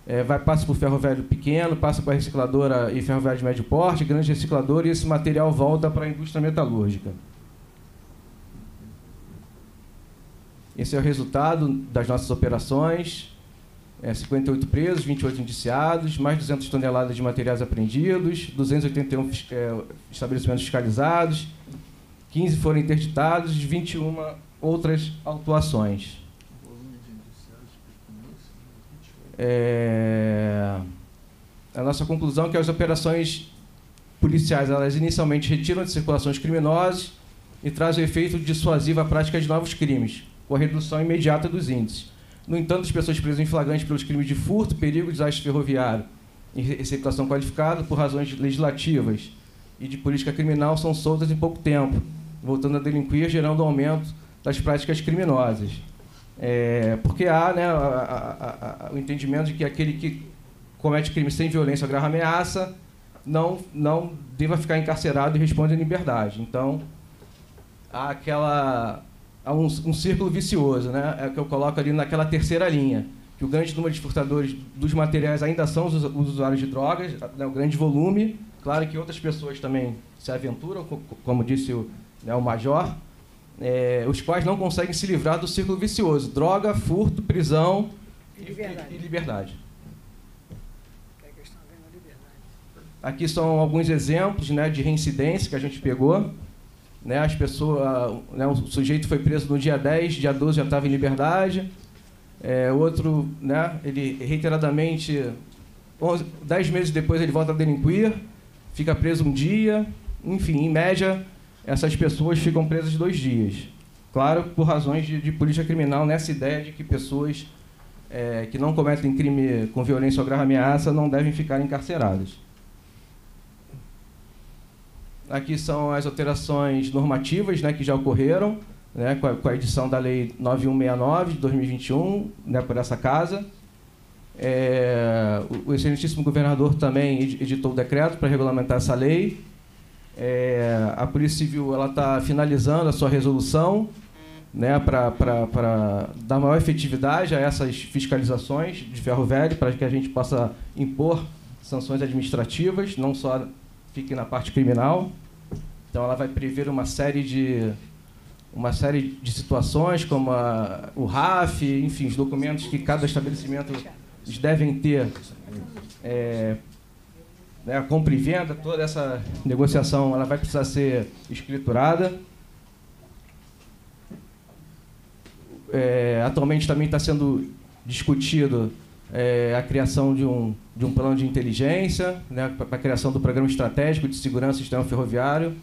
É, vai, passa por ferro velho pequeno, passa por recicladora e ferro velho de médio porte, grande recicladora, e esse material volta para a indústria metalúrgica. Esse é o resultado das nossas operações. É, 58 presos, 28 indiciados, mais 200 toneladas de materiais apreendidos, 281 fis- é, estabelecimentos fiscalizados, 15 foram interditados e 21 outras autuações. É, a nossa conclusão é que as operações policiais, elas inicialmente retiram de circulação os criminosos e trazem o efeito dissuasivo à prática de novos crimes, com a redução imediata dos índices. No entanto, as pessoas presas em flagrante pelos crimes de furto, perigo, desastre ferroviário e receptação qualificada por razões legislativas e de política criminal são soltas em pouco tempo, voltando a delinquir, gerando um aumento das práticas criminosas. É, porque há né, a- a- a- o entendimento de que aquele que comete crime sem violência ou grave ameaça não, não deva ficar encarcerado e responde em liberdade. Então, há aquela a um, um círculo vicioso, né? É o que eu coloco ali naquela terceira linha, que o grande número de furtadores dos materiais ainda são os, os usuários de drogas, né? o grande volume. Claro que outras pessoas também se aventuram, como disse o, né, o major, é, os quais não conseguem se livrar do círculo vicioso: droga, furto, prisão e liberdade. E, e liberdade. Aqui são alguns exemplos né, de reincidência que a gente pegou. Né, as pessoas, né, o sujeito foi preso no dia 10, dia 12 já estava em liberdade. É, outro, né, ele reiteradamente, 11, 10 meses depois ele volta a delinquir, fica preso um dia. Enfim, em média, essas pessoas ficam presas dois dias. Claro, por razões de, de política criminal, nessa ideia de que pessoas é, que não cometem crime com violência ou grave ameaça não devem ficar encarceradas. Aqui são as alterações normativas né, que já ocorreram né, com, a, com, a, edição da Lei 9169 de 2021, né, por essa casa. É, o, excelentíssimo governador também editou o decreto para regulamentar essa lei. É, a Polícia Civil está finalizando a sua resolução né, para dar maior efetividade a essas fiscalizações de ferro velho, para que a gente possa impor sanções administrativas, não só fique na parte criminal. Então ela vai prever uma série de uma série de situações como a, o RAF, enfim, os documentos que cada estabelecimento devem ter é, né, a compra e venda, toda essa negociação ela vai precisar ser escriturada. É, atualmente também está sendo discutido é, a criação de um, de um plano de inteligência, né, para a criação do Programa Estratégico de Segurança do Sistema Ferroviário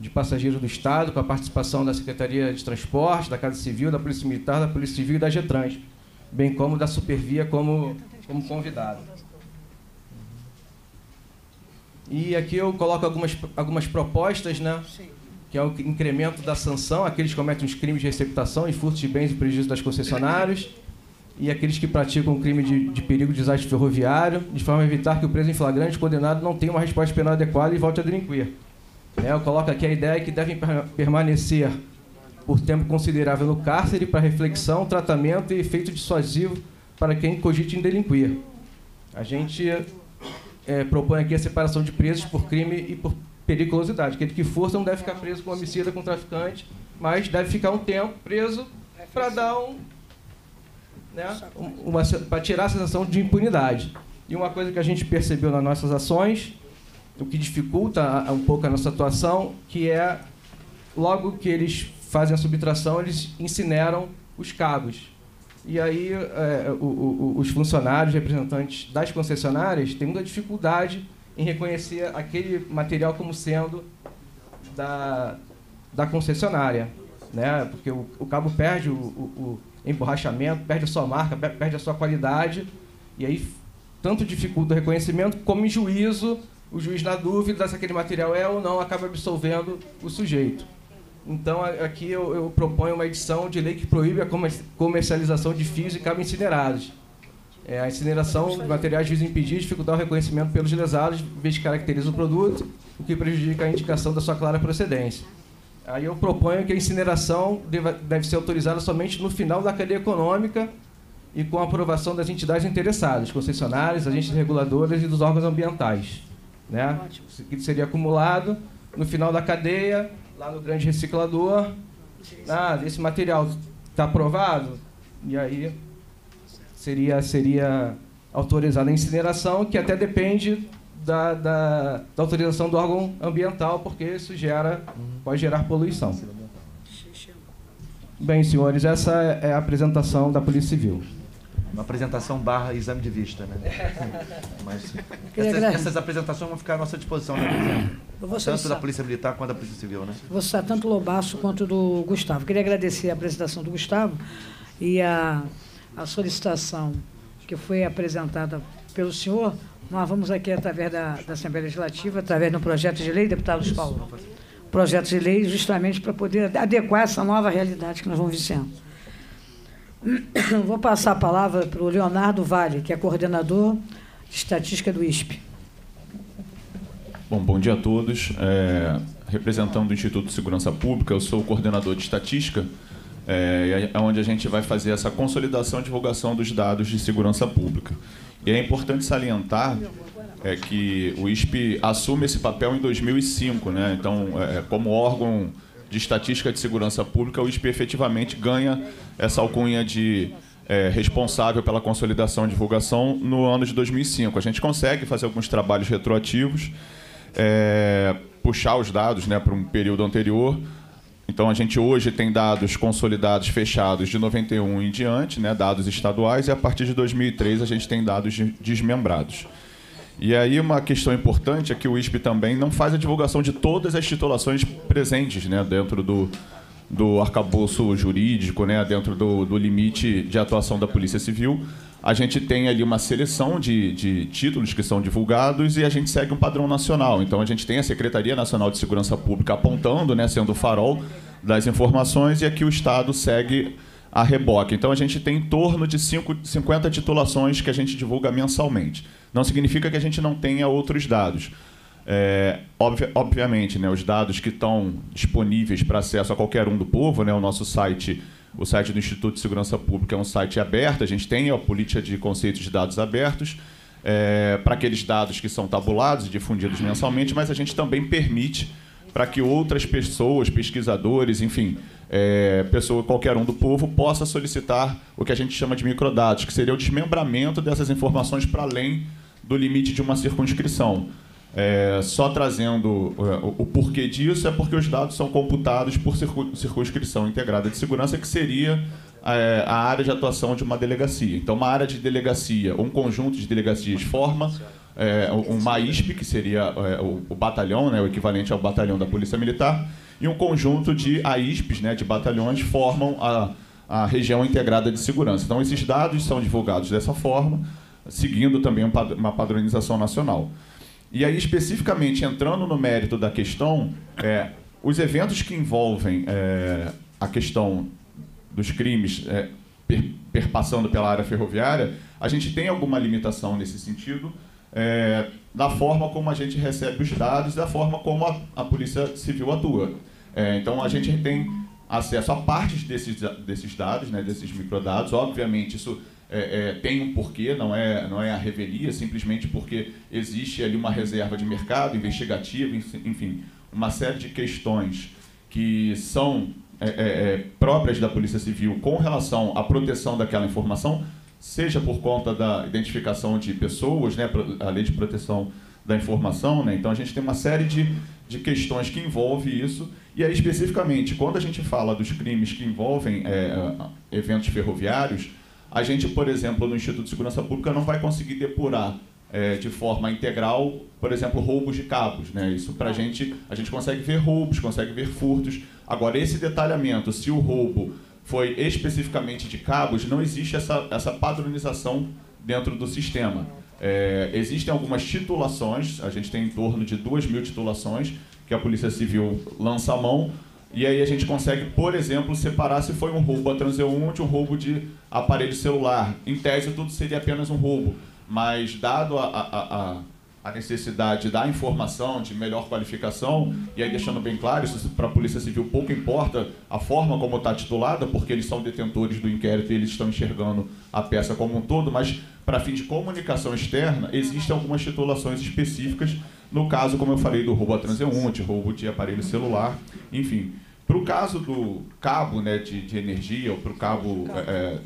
de Passageiros do Estado, com a participação da Secretaria de Transporte, da Casa Civil, da Polícia Militar, da Polícia Civil e da Getrans, bem como da Supervia como, como convidado. E aqui eu coloco algumas, algumas propostas, né? que é o incremento da sanção àqueles que cometem os crimes de receptação e furtos de bens e prejuízo das concessionárias e aqueles que praticam o crime de, de, perigo de desastre ferroviário, de forma a evitar que o preso em flagrante condenado não tenha uma resposta penal adequada e volte a delinquir. É, eu coloco aqui a ideia que devem permanecer por tempo considerável no cárcere para reflexão, tratamento e efeito dissuasivo para quem cogite em delinquir. A gente é, propõe aqui a separação de presos por crime e por periculosidade. Aquele que força não deve ficar preso com homicida, com traficante, mas deve ficar um tempo preso para dar um né, para tirar a sensação de impunidade. E uma coisa que a gente percebeu nas nossas ações, o que dificulta um pouco a nossa atuação, que é logo que eles fazem a subtração, eles incineram os cabos. E aí é, o, o, os funcionários, representantes das concessionárias, têm muita dificuldade em reconhecer aquele material como sendo da, da concessionária, né? Porque o, o cabo perde o, emborrachamento, perde a sua marca, perde a sua qualidade, e aí tanto dificulta o reconhecimento, como em juízo, o juiz na dúvida se aquele material é ou não, acaba absolvendo o sujeito. Então, aqui eu, eu proponho uma edição de lei que proíbe a comercialização de fios e cabos incinerados. É, a incineração de materiais visa impedir dificultar o reconhecimento pelos lesados, vez que caracteriza o produto, o que prejudica a indicação da sua clara procedência. Aí eu proponho que a incineração deve, deve ser autorizada somente no final da cadeia econômica e com a aprovação das entidades interessadas, concessionárias, agentes reguladores e dos órgãos ambientais. Né? Isso seria acumulado no final da cadeia, lá no grande reciclador. Ah, esse material está aprovado? E aí seria, seria autorizada a incineração, que até depende da, da, da, autorização do órgão ambiental, porque isso gera, pode gerar poluição. Bem, senhores, essa é a apresentação da Polícia Civil. Uma apresentação barra exame de vista, né? Mas essas, essas, apresentações vão ficar à nossa disposição, né, Tanto da Polícia Militar quanto da Polícia Civil, né? Vou citar tanto o Lobaço quanto do Gustavo. Queria agradecer a apresentação do Gustavo e a, a solicitação que foi apresentada pelo senhor nós vamos aqui, através da, da Assembleia Legislativa, através do projeto de lei, deputado Luiz Paulo, projeto de lei justamente para poder adequar essa nova realidade que nós vamos vivendo. Vou passar a palavra para o Leonardo Vale, que é coordenador de estatística do ISP. Bom, bom dia a todos. É, representando o Instituto de Segurança Pública, eu sou o coordenador de estatística é, é onde a gente vai fazer essa consolidação e divulgação dos dados de segurança pública. E é importante salientar é, que o ISP assume esse papel em 2005, né? Então, é, como órgão de estatística de segurança pública, o ISP efetivamente ganha essa alcunha de é, responsável pela consolidação e divulgação no ano de 2005. A gente consegue fazer alguns trabalhos retroativos, é, puxar os dados né, para um período anterior. Então, a gente hoje tem dados consolidados fechados de 91 em diante, né, dados estaduais, e a partir de 2003 a gente tem dados desmembrados. E aí uma questão importante é que o ISP também não faz a divulgação de todas as titulações presentes né, dentro do, do arcabouço jurídico, né, dentro do, do limite de atuação da Polícia Civil. A gente tem ali uma seleção de, de títulos que são divulgados e a gente segue um padrão nacional. Então a gente tem a Secretaria Nacional de Segurança Pública apontando, né, sendo o farol das informações, e aqui o Estado segue a reboque. Então a gente tem em torno de cinco, 50 titulações que a gente divulga mensalmente. Não significa que a gente não tenha outros dados. É, obvi obviamente, né, os dados que estão disponíveis para acesso a qualquer um do povo, né, o nosso site, o site do Instituto de Segurança Pública é um site aberto, a gente tem a política de conceitos de dados abertos é, para aqueles dados que são tabulados e difundidos mensalmente, mas a gente também permite para que outras pessoas, pesquisadores, enfim, é, pessoa, qualquer um do povo, possa solicitar o que a gente chama de microdados, que seria o desmembramento dessas informações para além do limite de uma circunscrição. É, só trazendo é, o, o, porquê disso é porque os dados são computados por circun, circunscrição integrada de segurança, que seria é, a área de atuação de uma delegacia. Então, uma área de delegacia, um conjunto de delegacias forma é, uma ISP, que seria é, o, o, batalhão, né, o equivalente ao batalhão da Polícia Militar, e um conjunto de AISPs, né, de batalhões, formam a, a região integrada de segurança. Então, esses dados são divulgados dessa forma, seguindo também uma padronização nacional. E aí, especificamente, entrando no mérito da questão, é, os eventos que envolvem é, a questão dos crimes é, per, perpassando pela área ferroviária, a gente tem alguma limitação nesse sentido, é, da forma como a gente recebe os dados, da forma como a, a Polícia Civil atua. É, então, a gente tem acesso a partes desses, desses dados, né, desses microdados. Obviamente, isso é, é, tem um porquê, não é, não é a revelia, simplesmente porque existe ali uma reserva de mercado investigativa, enfim, uma série de questões que são é, é, é, próprias da Polícia Civil com relação à proteção daquela informação, seja por conta da identificação de pessoas, né, a lei de proteção da informação, né, então a gente tem uma série de, de questões que envolve isso, e aí especificamente, quando a gente fala dos crimes que envolvem é, eventos ferroviários, a gente, por exemplo, no Instituto de Segurança Pública não vai conseguir depurar é, de forma integral, por exemplo, roubos de cabos. Né? Isso para a gente, a gente consegue ver roubos, consegue ver furtos. Agora, esse detalhamento, se o roubo foi especificamente de cabos, não existe essa, essa padronização dentro do sistema. É, existem algumas titulações, a gente tem em torno de duas mil titulações que a Polícia Civil lança a mão, e aí a gente consegue, por exemplo, separar se foi um roubo a transeunte, um roubo de aparelho celular. Em tese, tudo seria apenas um roubo, mas dado a, a, a a necessidade da informação, de melhor qualificação, e aí deixando bem claro, isso para a Polícia Civil pouco importa a forma como está titulada, porque eles são detentores do inquérito e eles estão enxergando a peça como um todo, mas para fim de comunicação externa, existem algumas titulações específicas, no caso, como eu falei, do roubo a transeunte, roubo de aparelho celular, enfim. Para o caso do cabo né, de, de energia, ou para o cabo é,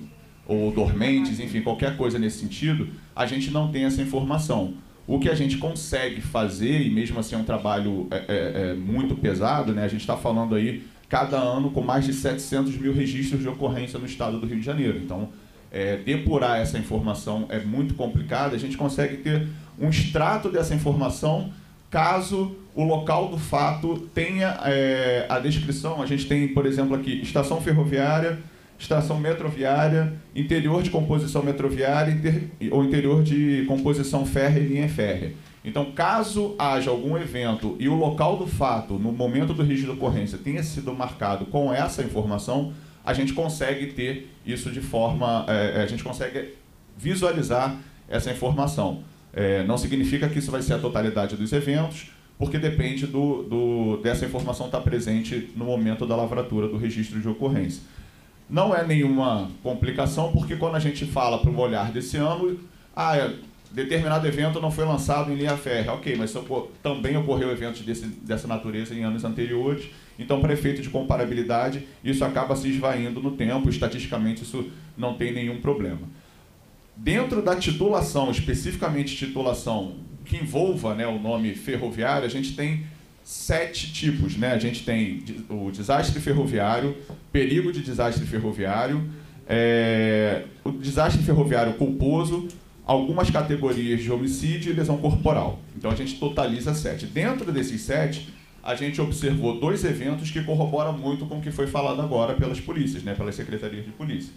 ou dormentes, enfim, qualquer coisa nesse sentido, a gente não tem essa informação. O que a gente consegue fazer, e mesmo assim é um trabalho é, é, é muito pesado, né? a gente está falando aí cada ano com mais de 700 mil registros de ocorrência no estado do Rio de Janeiro. Então, é, depurar essa informação é muito complicado. A gente consegue ter um extrato dessa informação caso o local do fato tenha é, a descrição. A gente tem, por exemplo, aqui estação ferroviária, estação metroviária, interior de composição metroviária inter, ou interior de composição férrea e linha férrea. Então, caso haja algum evento e o local do fato, no momento do registro de ocorrência, tenha sido marcado com essa informação, a gente consegue ter isso de forma. É, é a gente consegue visualizar essa informação. É, não significa que isso vai ser a totalidade dos eventos, porque depende do, do, dessa informação estar presente no momento da lavratura do registro de ocorrência. não é nenhuma complicação, porque quando a gente fala para o olhar desse ano, ah, é, determinado evento não foi lançado em linha férrea. Ok, mas também ocorreu eventos desse, dessa natureza em anos anteriores. Então, para efeito de comparabilidade, isso acaba se esvaindo no tempo. Estatisticamente, isso não tem nenhum problema. Dentro da titulação, especificamente titulação que envolva né, o nome ferroviário, a gente tem sete tipos. Né? A gente tem o desastre ferroviário, perigo de desastre ferroviário, é, o desastre ferroviário culposo, algumas categorias de homicídio e lesão corporal. Então a gente totaliza sete. Dentro desses sete, a gente observou dois eventos que corroboram muito com o que foi falado agora pelas polícias, né, pelas secretarias de polícia.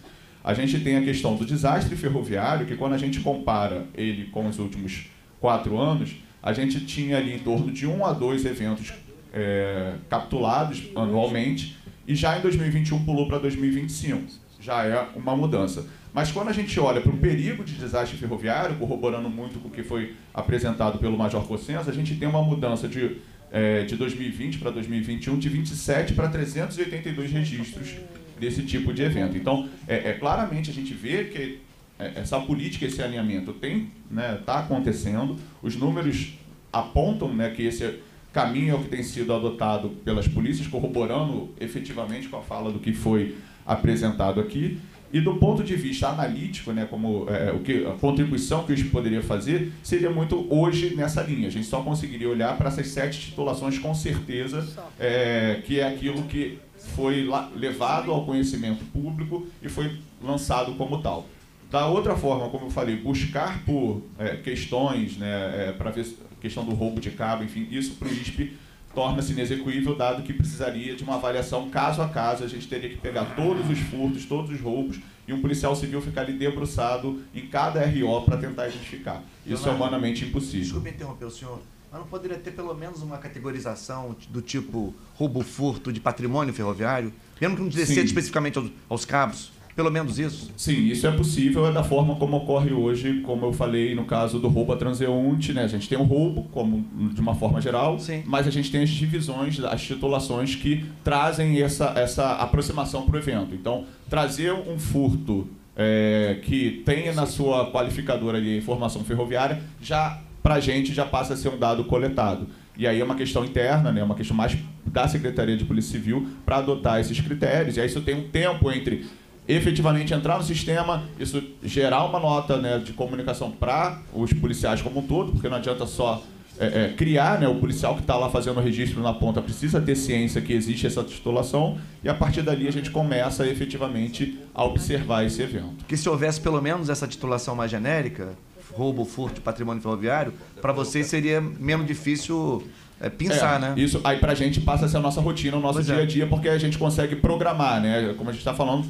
A gente tem a questão do desastre ferroviário, que quando a gente compara ele com os últimos quatro anos, a gente tinha ali em torno de um a dois eventos é, capitulados anualmente, e já em 2021 pulou para 2025. Já é uma mudança. Mas quando a gente olha para o perigo de desastre ferroviário, corroborando muito com o que foi apresentado pelo Major Cossenza, a gente tem uma mudança de, é, de 2020 para 2021 de 27 para 382 registros desse tipo de evento. Então, é, é claramente a gente vê que é, essa política, esse alinhamento tem, né, está acontecendo. Os números apontam, né, que esse caminho é o que tem sido adotado pelas polícias, corroborando efetivamente com a fala do que foi apresentado aqui. E do ponto de vista analítico, né, como é, o que a contribuição que o ISP poderia fazer seria muito hoje nessa linha. A gente só conseguiria olhar para essas sete titulações com certeza, é, que é aquilo que foi levado ao conhecimento público e foi lançado como tal. Da outra forma, como eu falei, buscar por é, questões, né, é, para ver questão do roubo de cabo, enfim, isso para o ISP torna-se inexecuível, dado que precisaria de uma avaliação caso a caso, a gente teria que pegar todos os furtos, todos os roubos, e um policial civil ficar ali debruçado em cada RO para tentar identificar. Isso é humanamente impossível. Desculpe interromper o senhor, mas não poderia ter pelo menos uma categorização do tipo roubo furto de patrimônio ferroviário? Mesmo que não descer especificamente aos, aos cabos? Pelo menos isso? Sim, isso é possível, é da forma como ocorre hoje, como eu falei no caso do roubo a transeunte, né? A gente tem o roubo, como de uma forma geral, Sim. mas a gente tem as divisões, as titulações que trazem essa, essa aproximação para o evento. Então, trazer um furto é, que tenha na sua qualificadora de informação ferroviária, já para a gente já passa a ser um dado coletado. E aí é uma questão interna, né? É uma questão mais da Secretaria de Polícia Civil para adotar esses critérios. E aí isso tem um tempo entre efetivamente entrar no sistema, isso gerar uma nota né, de comunicação para os policiais como um todo, porque não adianta só é, é, criar, né, o policial que está lá fazendo o registro na ponta precisa ter ciência que existe essa titulação e a partir dali a gente começa efetivamente a observar esse evento. Que se houvesse pelo menos essa titulação mais genérica, roubo, furto, patrimônio ferroviário, para vocês seria menos difícil é, pensar, é, né? Isso aí para a gente passa a ser a nossa rotina, o nosso pois dia a é. dia, porque a gente consegue programar, né? Como a gente está falando,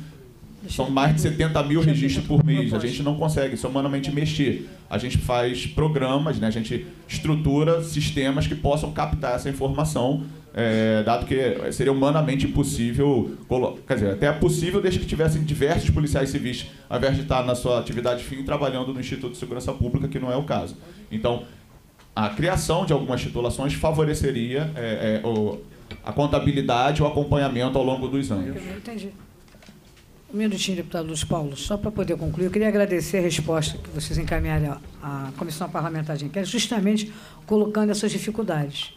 são mais de 70 mil registros por mês. A gente não consegue humanamente mexer. A gente faz programas, né? a gente estrutura sistemas que possam captar essa informação, é, dado que seria humanamente impossível. Quer dizer, até é possível desde que tivessem diversos policiais civis, ao invés de estar na sua atividade fim trabalhando no Instituto de Segurança Pública, que não é o caso. Então, a criação de algumas titulações favoreceria é, é, o, a contabilidade o acompanhamento ao longo dos anos. Entendi. Um minutinho, deputado Luiz Paulo, só para poder concluir, eu queria agradecer a resposta que vocês encaminharam à Comissão Parlamentar de Inquérito, justamente colocando essas dificuldades.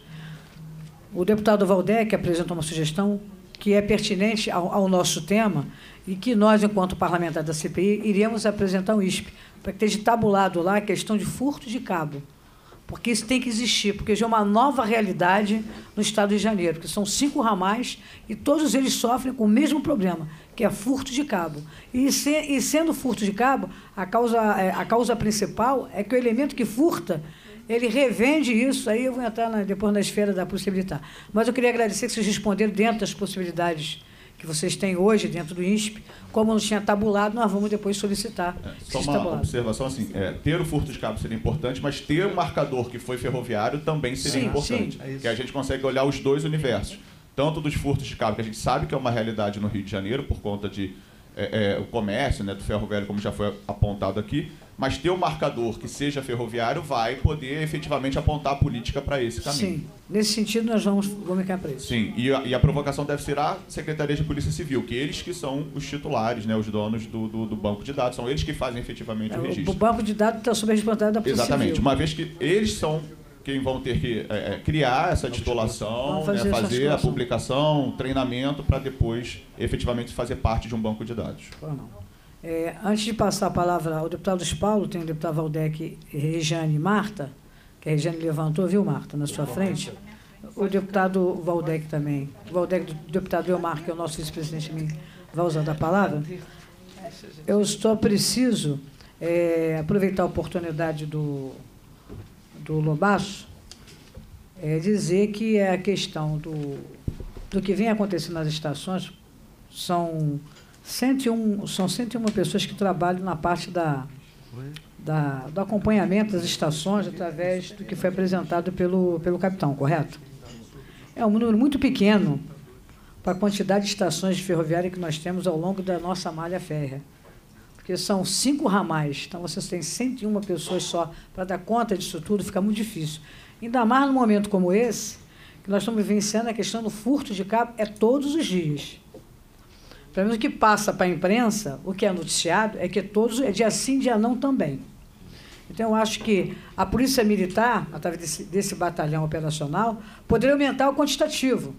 O deputado Valdec apresentou uma sugestão que é pertinente ao, ao nosso tema e que nós, enquanto parlamentar da CPI, iremos apresentar um ISP, para que esteja tabulado lá a questão de furto de cabo porque isso tem que existir, porque já é uma nova realidade no Estado de Janeiro, que são cinco ramais e todos eles sofrem com o mesmo problema, que é furto de cabo. E, se, e sendo furto de cabo, a causa, é, a causa principal é que o elemento que furta, ele revende isso, aí eu vou entrar na, depois na esfera da possibilidade. Mas eu queria agradecer que vocês responderam dentro das possibilidades que vocês têm hoje dentro do INSP, como não tinha tabulado, nós vamos depois solicitar. É, só uma tabulado. observação assim, é, ter o furto de cabo seria importante, mas ter o marcador que foi ferroviário também seria sim, importante. Sim. É que a gente consegue olhar os dois universos. Tanto dos furtos de cabo, que a gente sabe que é uma realidade no Rio de Janeiro, por conta de é, é, o comércio né, do ferro velho, como já foi apontado aqui, mas ter um marcador que seja ferroviário vai poder efetivamente apontar a política para esse caminho. Sim, nesse sentido nós vamos, vamos ficar para isso. Sim, e a, e a, provocação deve ser a Secretaria de Polícia Civil, que eles que são os titulares, né, os donos do, do, do banco de dados, são eles que fazem efetivamente é, o registro. O banco de dados está sob a responsabilidade da Polícia Exatamente, Civil. uma vez que eles são quem vão ter que é, é, criar essa titulação, fazer, né, fazer a publicação, treinamento, para depois efetivamente fazer parte de um banco de dados. Não. É, antes de passar a palavra ao deputado Luiz Paulo, tem o deputado Valdec, Regiane e Marta, que a Regiane levantou, viu, Marta, na sua frente? O deputado Valdec também. O Valdec, o deputado Elmar, que é o nosso vice-presidente, vai usar a palavra. Eu só preciso é, aproveitar a oportunidade do, do Lobaço, é, dizer que é a questão do, do que vem acontecendo nas estações são 101, são 101 pessoas que trabalham na parte da, da, do acompanhamento das estações através do que foi apresentado pelo, pelo capitão, correto? É um número muito pequeno para a quantidade de estações de ferroviária que nós temos ao longo da nossa malha férrea. Porque são cinco ramais, então vocês têm 101 pessoas só. Para dar conta disso tudo fica muito difícil. Ainda mais num momento como esse, que nós estamos vivenciando a questão do furto de cabo, é todos os dias. Pelo menos o que passa para a imprensa, o que é noticiado, é que todos é dia sim, dia não também. Então, eu acho que a Polícia Militar, através desse, desse batalhão operacional, poderia aumentar o quantitativo.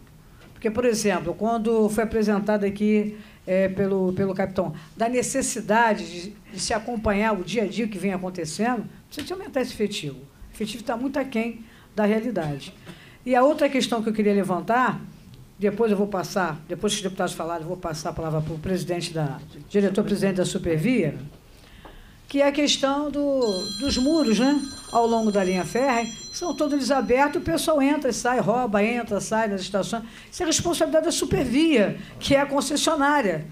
Porque, por exemplo, quando foi apresentado aqui é, pelo, pelo capitão, da necessidade de, de, se acompanhar o dia a dia que vem acontecendo, precisa aumentar esse efetivo. O efetivo está muito aquém da realidade. E a outra questão que eu queria levantar depois eu vou passar, depois que os deputados falaram, eu vou passar a palavra para o presidente da, diretor-presidente da Supervia, que é a questão do, dos muros, né? Ao longo da linha férrea, são todos abertos, o pessoal entra sai, rouba, entra, sai nas estações. Isso é responsabilidade da Supervia, que é a concessionária.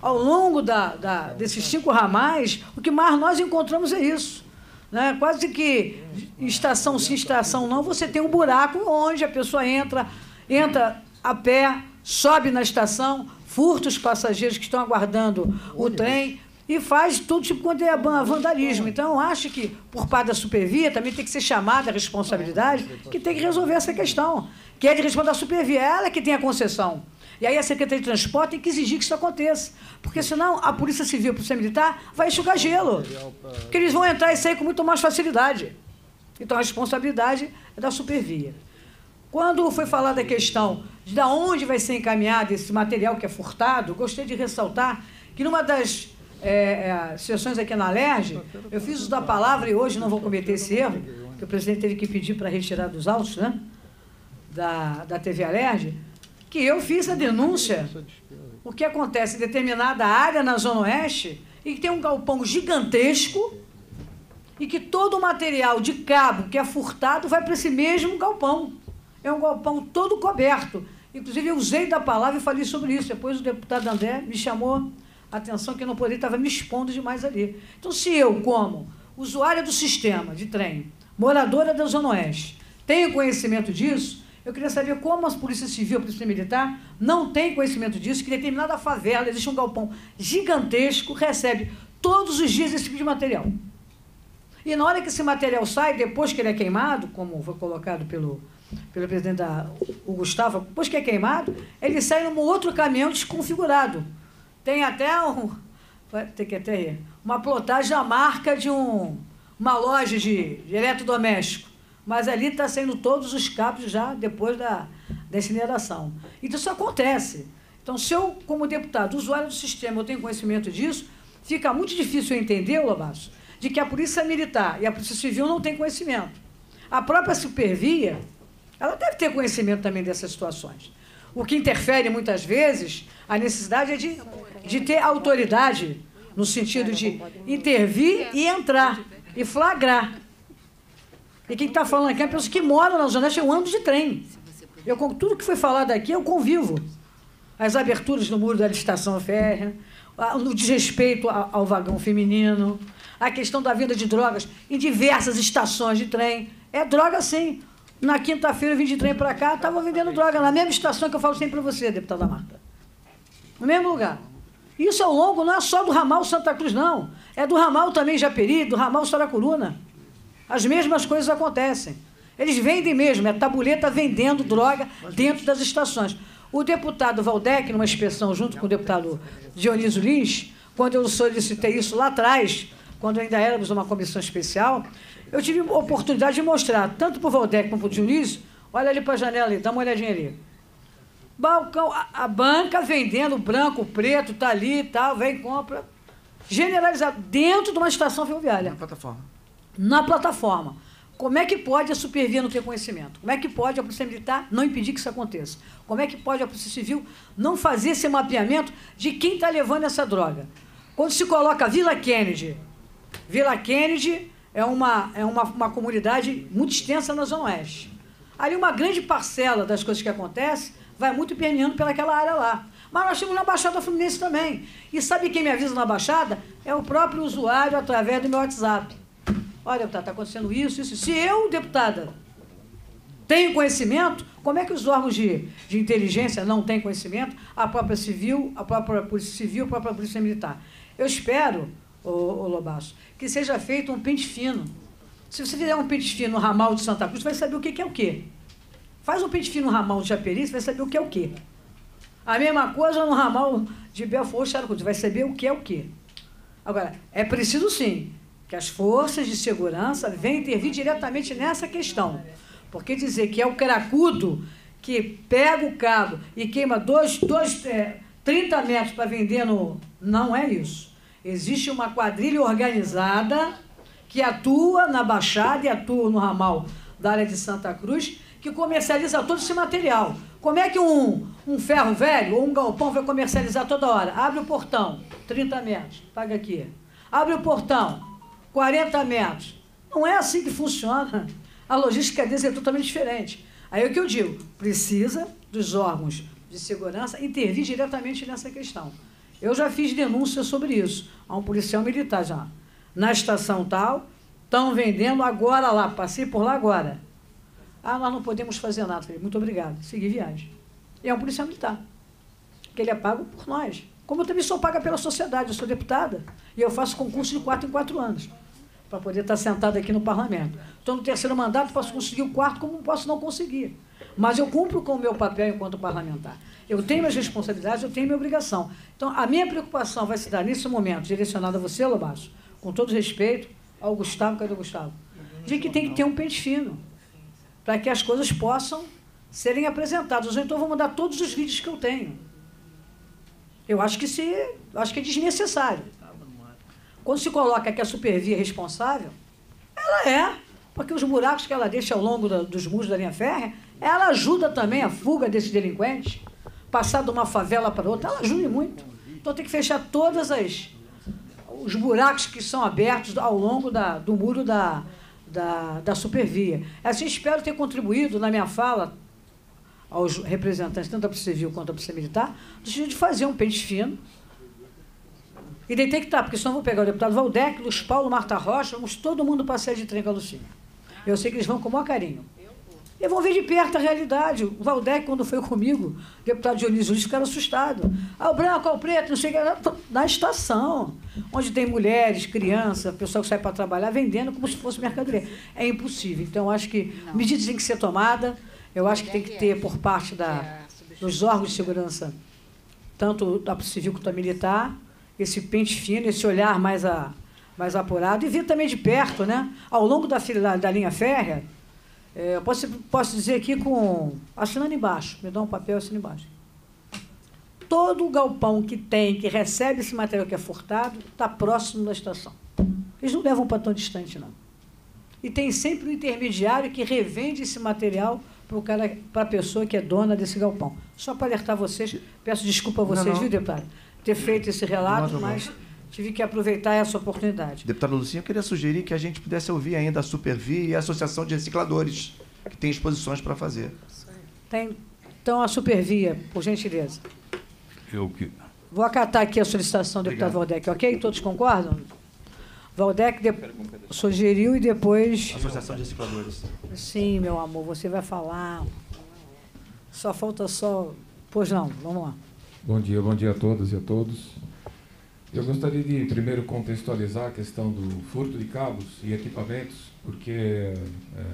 Ao longo da, da, desses cinco ramais, o que mais nós encontramos é isso. Né? Quase que estação sim, estação não, você tem um buraco onde a pessoa entra, entra a pé, sobe na estação, furta os passageiros que estão aguardando o trem e faz tudo tipo quanto é vandalismo. Então, acho que, por parte da Supervia, também tem que ser chamada a responsabilidade que tem que resolver essa questão, que é de responder à Supervia, é ela que tem a concessão. E aí a Secretaria de Transporte tem que exigir que isso aconteça. Porque senão a Polícia Civil, a Polícia Militar, vai enxugar gelo. Porque eles vão entrar e sair com muito mais facilidade. Então a responsabilidade é da Supervia. Quando foi falada a questão de onde vai ser encaminhado esse material que é furtado, gostaria de ressaltar que numa das é, é, sessões aqui na LERJ, eu fiz uso da palavra e hoje não vou cometer esse erro, que o presidente teve que pedir para retirar dos autos né, da, da TV Alerj, que eu fiz a denúncia. O que acontece em determinada área na Zona Oeste e que tem um galpão gigantesco e que todo o material de cabo que é furtado vai para esse mesmo galpão. É um galpão todo coberto. Inclusive, eu usei da palavra e falei sobre isso. Depois o deputado André me chamou a atenção que eu não poderia, estava me expondo demais ali. Então, se eu, como usuária do sistema de trem, moradora da Zona Oeste, tenho conhecimento disso, eu queria saber como a Polícia Civil, a Polícia Militar, não tem conhecimento disso, que determinada favela existe um galpão gigantesco, recebe todos os dias esse tipo de material. E na hora que esse material sai, depois que ele é queimado, como foi colocado pelo pelo presidente da, o Gustavo, depois que é queimado, ele sai num outro caminhão desconfigurado. Tem até um. Tem que até uma plotagem da marca de um, uma loja de, de eletrodoméstico. Mas ali está saindo todos os cabos já depois da, da incineração. Então isso acontece. Então, se eu, como deputado, usuário do sistema, eu tenho conhecimento disso, fica muito difícil eu entender, Lobaço, de que a Polícia Militar e a Polícia Civil não têm conhecimento. A própria Supervia, ela deve ter conhecimento também dessas situações. O que interfere muitas vezes, a necessidade é de, de ter autoridade, no sentido de intervir e entrar, e flagrar. E quem está falando aqui é pessoas que moram na Zona Oeste, eu ando de trem. Eu, com tudo que foi falado aqui, eu convivo. As aberturas no muro da estação férrea, no desrespeito ao vagão feminino, a questão da venda de drogas em diversas estações de trem. É droga sim. Na quinta-feira eu vim de trem para cá, estava vendendo droga na mesma estação que eu falo sempre para você, deputada Marta. No mesmo lugar. Isso ao longo não é só do ramal Santa Cruz, não. É do ramal também Japeri, do ramal Saracuruna. As mesmas coisas acontecem. Eles vendem mesmo, é tabuleta vendendo droga dentro das estações. O deputado Valdec, numa inspeção junto com o deputado Dionísio Lins, quando eu solicitei isso lá atrás, quando ainda éramos uma comissão especial, eu tive a oportunidade de mostrar, tanto para o Valdec como para o Dionísio, olha ali para a janela ali, dá uma olhadinha ali. Balcão, a, a banca vendendo branco, preto, tá ali e tal, vem compra. Generalizado, dentro de uma estação ferroviária. Na plataforma. Na plataforma. Como é que pode a Supervia não ter conhecimento? Como é que pode a Polícia Militar não impedir que isso aconteça? Como é que pode a Polícia Civil não fazer esse mapeamento de quem está levando essa droga? Quando se coloca Vila Kennedy, Vila Kennedy é uma, é uma, uma comunidade muito extensa na Zona Oeste. Ali uma grande parcela das coisas que acontecem vai muito permeando pelaquela área lá. Mas nós temos na Baixada Fluminense também. E sabe quem me avisa na Baixada? É o próprio usuário através do meu WhatsApp. Olha, deputado, está acontecendo isso, isso. Se eu, deputada, tenho conhecimento, como é que os órgãos de, de inteligência não têm conhecimento? A própria civil, a própria Polícia Civil, a própria Polícia Militar. Eu espero, ô, ô que seja feito um pente fino. Se você fizer um pente fino no ramal de Santa Cruz, você vai saber o que, que é o quê. Faz um pente fino no ramal de Japeri, você vai saber o que é o quê. A mesma coisa no ramal de Belfort Cruz, vai saber o que é o quê. Agora, é preciso sim que as forças de segurança venham intervir diretamente nessa questão. Porque dizer que é o cracudo que pega o cabo e queima dois, dois, é, 30 metros para vender no. Não é isso. Existe uma quadrilha organizada que atua na Baixada e atua no ramal da área de Santa Cruz, que comercializa todo esse material. Como é que um, um ferro velho ou um galpão vai comercializar toda hora? Abre o portão, 30 metros, paga aqui. Abre o portão, 40 metros. Não é assim que funciona. A logística deles é totalmente diferente. Aí é o que eu digo, precisa dos órgãos de segurança intervir diretamente nessa questão. Eu já fiz denúncia sobre isso a um policial militar já. Na estação tal, estão vendendo agora lá, passei por lá agora. Ah, nós não podemos fazer nada. Falei, muito obrigado, segui viagem. E é um policial militar, que ele é pago por nós. Como eu também sou paga pela sociedade, eu sou deputada, e eu faço concurso de quatro em quatro anos para poder estar sentado aqui no parlamento. Estou no terceiro mandato, posso conseguir o quarto, como posso não conseguir. Mas eu cumpro com o meu papel enquanto parlamentar. Eu tenho minhas responsabilidades, eu tenho minha obrigação. Então, a minha preocupação vai se dar nesse momento, direcionada a você, Lobaço, com todo respeito ao Gustavo, cadê o Gustavo? De que tem que ter um pente fino, para que as coisas possam serem apresentadas. Então, vou mandar todos os vídeos que eu tenho. Eu acho que, se, acho que é desnecessário. Quando se coloca que a supervia é responsável, ela é, porque os buracos que ela deixa ao longo da, dos muros da linha férrea, ela ajuda também a fuga desses delinquentes, passar de uma favela para outra, ela ajuda muito. Então tem que fechar todas as os buracos que são abertos ao longo da, do muro da, da, da supervia. Assim, espero ter contribuído na minha fala aos representantes, tanto da Polícia Civil quanto da Polícia Militar, no sentido de fazer um pente fino e detectar, porque senão vou pegar o deputado Valdec, Luiz Paulo, Marta Rocha, vamos todo mundo passear de trem com a Lucinha. Eu sei que eles vão com o maior carinho. E vão ver de perto a realidade. O Valdec, quando foi comigo, o deputado Dionísio Luiz, ficaram assustados. Ah, o branco, ah, o preto, não sei o que. Na estação, onde tem mulheres, crianças, pessoal que sai para trabalhar, vendendo como se fosse mercadoria. É impossível. Então, acho que medidas têm que ser tomadas. Eu acho que tem que ter, por parte da, dos órgãos de segurança, tanto da civil quanto da militar, esse pente fino, esse olhar mais, a, mais apurado, e ver também de perto, né? Ao longo da, da, da linha férrea, é, eu posso, posso dizer aqui com. assinando embaixo, me dá um papel assina embaixo. Todo galpão que tem, que recebe esse material que é furtado, está próximo da estação. Eles não levam para tão distante, não. E tem sempre um intermediário que revende esse material para a pessoa que é dona desse galpão. Só para alertar vocês, peço desculpa a vocês, não, não. viu, deputado? ter feito esse relato, mas tive que aproveitar essa oportunidade. Deputado Lucinha, eu queria sugerir que a gente pudesse ouvir ainda a Supervi e a Associação de Recicladores, que tem exposições para fazer. Tem. Então, a Supervia, por gentileza. Eu que... Vou acatar aqui a solicitação do deputado Valdec, ok? Todos concordam? Valdec de... sugeriu e depois. Associação de Recicladores. Sim, meu amor, você vai falar. Só falta só. Pois não, vamos lá. Bom dia, bom dia a todas e a todos. Eu gostaria de primeiro contextualizar a questão do furto de cabos e equipamentos, porque, é,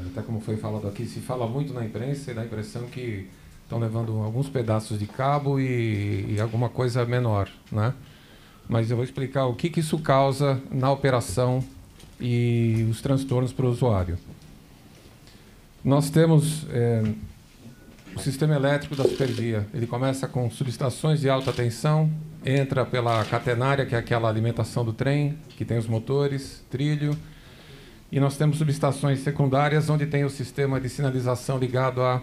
até como foi falado aqui, se fala muito na imprensa e dá a impressão que estão levando alguns pedaços de cabo e, e alguma coisa menor, né? Mas eu vou explicar o que, que isso causa na operação e os transtornos para o usuário. Nós temos é, o sistema elétrico da Supervia. Ele começa com subestações de alta tensão, entra pela catenária, que é aquela alimentação do trem, que tem os motores, trilho, e nós temos subestações secundárias, onde tem o sistema de sinalização ligado a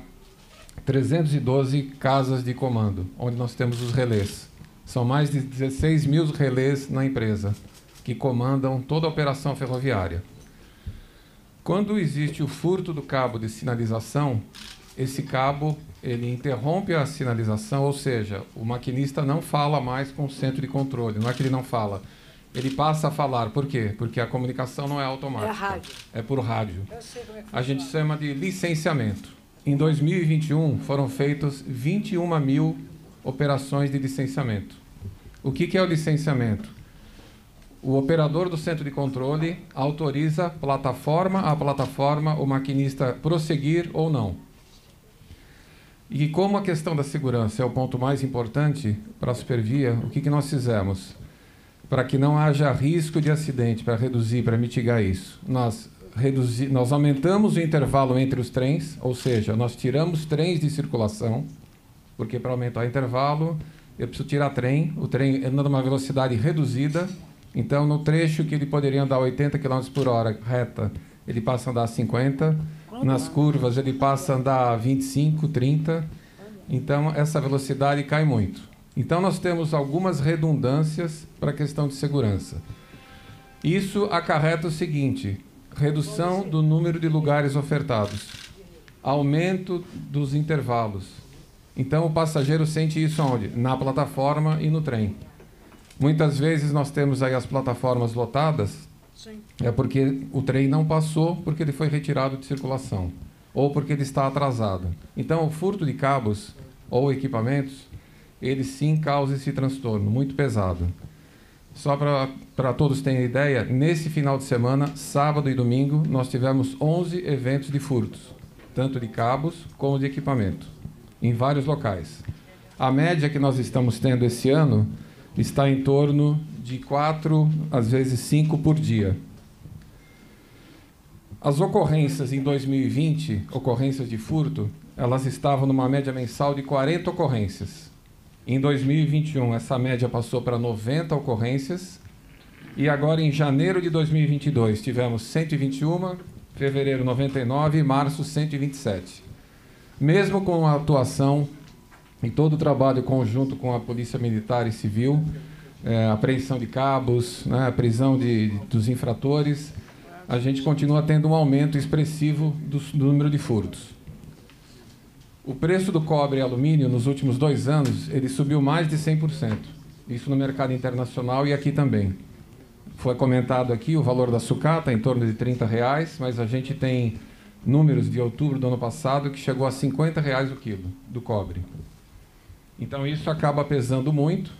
312 casas de comando, onde nós temos os relés. São mais de 16 mil relés na empresa, que comandam toda a operação ferroviária. Quando existe o furto do cabo de sinalização, esse cabo ele interrompe a sinalização, ou seja, o maquinista não fala mais com o centro de controle. Não é que ele não fala, ele passa a falar. Por quê? Porque a comunicação não é automática. É rádio. É por rádio. Eu sei como é que A gente chama de licenciamento. Em 2021 foram feitos 21 mil operações de licenciamento. O que, que é o licenciamento? O operador do centro de controle autoriza plataforma a plataforma o maquinista prosseguir ou não. E como a questão da segurança é o ponto mais importante para a supervia, o que, que nós fizemos? Para que não haja risco de acidente, para reduzir, para mitigar isso, nós, reduzi, nós aumentamos o intervalo entre os trens, ou seja, nós tiramos trens de circulação, porque para aumentar o intervalo eu preciso tirar trem, o trem anda numa velocidade reduzida, então no trecho que ele poderia andar 80 km por hora reta, ele passa a andar 50 nas curvas ele passa a andar 25, 30. Então essa velocidade cai muito. Então nós temos algumas redundâncias para a questão de segurança. Isso acarreta o seguinte: redução do número de lugares ofertados, aumento dos intervalos. Então o passageiro sente isso onde? Na plataforma e no trem. Muitas vezes nós temos aí as plataformas lotadas, Sim. é porque o trem não passou porque ele foi retirado de circulação ou porque ele está atrasado. Então, o furto de cabos ou equipamentos, ele sim causa esse transtorno muito pesado. Só para todos terem ideia, nesse final de semana, sábado e domingo, nós tivemos 11 eventos de furtos, tanto de cabos como de equipamento, em vários locais. A média que nós estamos tendo esse ano está em torno de quatro, às vezes cinco por dia. As ocorrências em 2020, ocorrências de furto, elas estavam numa média mensal de 40 ocorrências. Em 2021, essa média passou para 90 ocorrências. E agora, em janeiro de 2022, tivemos 121, fevereiro 99 e março 127. Mesmo com a atuação e todo o trabalho conjunto com a Polícia Militar e Civil, é, apreensão de cabos, né, a prisão de, dos infratores, a gente continua tendo um aumento expressivo do, do, número de furtos. O preço do cobre e alumínio nos últimos dois anos ele subiu mais de 100%. Isso no mercado internacional e aqui também. Foi comentado aqui o valor da sucata em torno de 30 reais, mas a gente tem números de outubro do ano passado que chegou a 50 reais o quilo do cobre. Então isso acaba pesando muito.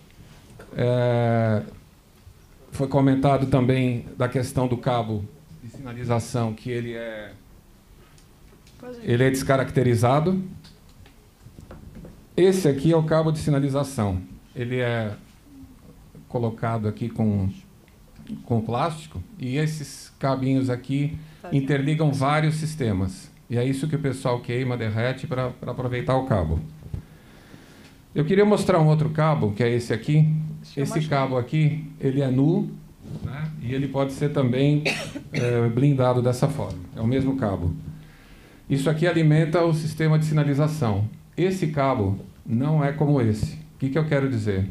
É, foi comentado também da questão do cabo de sinalização, que ele é, ele é descaracterizado. Esse aqui é o cabo de sinalização. Ele é colocado aqui com, com plástico e esses cabinhos aqui interligam vários sistemas. E é isso que o pessoal queima, derrete para aproveitar o cabo. Eu queria mostrar um outro cabo, que é esse aqui. Esse cabo aqui, ele é nu, né? e ele pode ser também é, blindado dessa forma. É o mesmo cabo. Isso aqui alimenta o sistema de sinalização. Esse cabo não é como esse. O que, que eu quero dizer?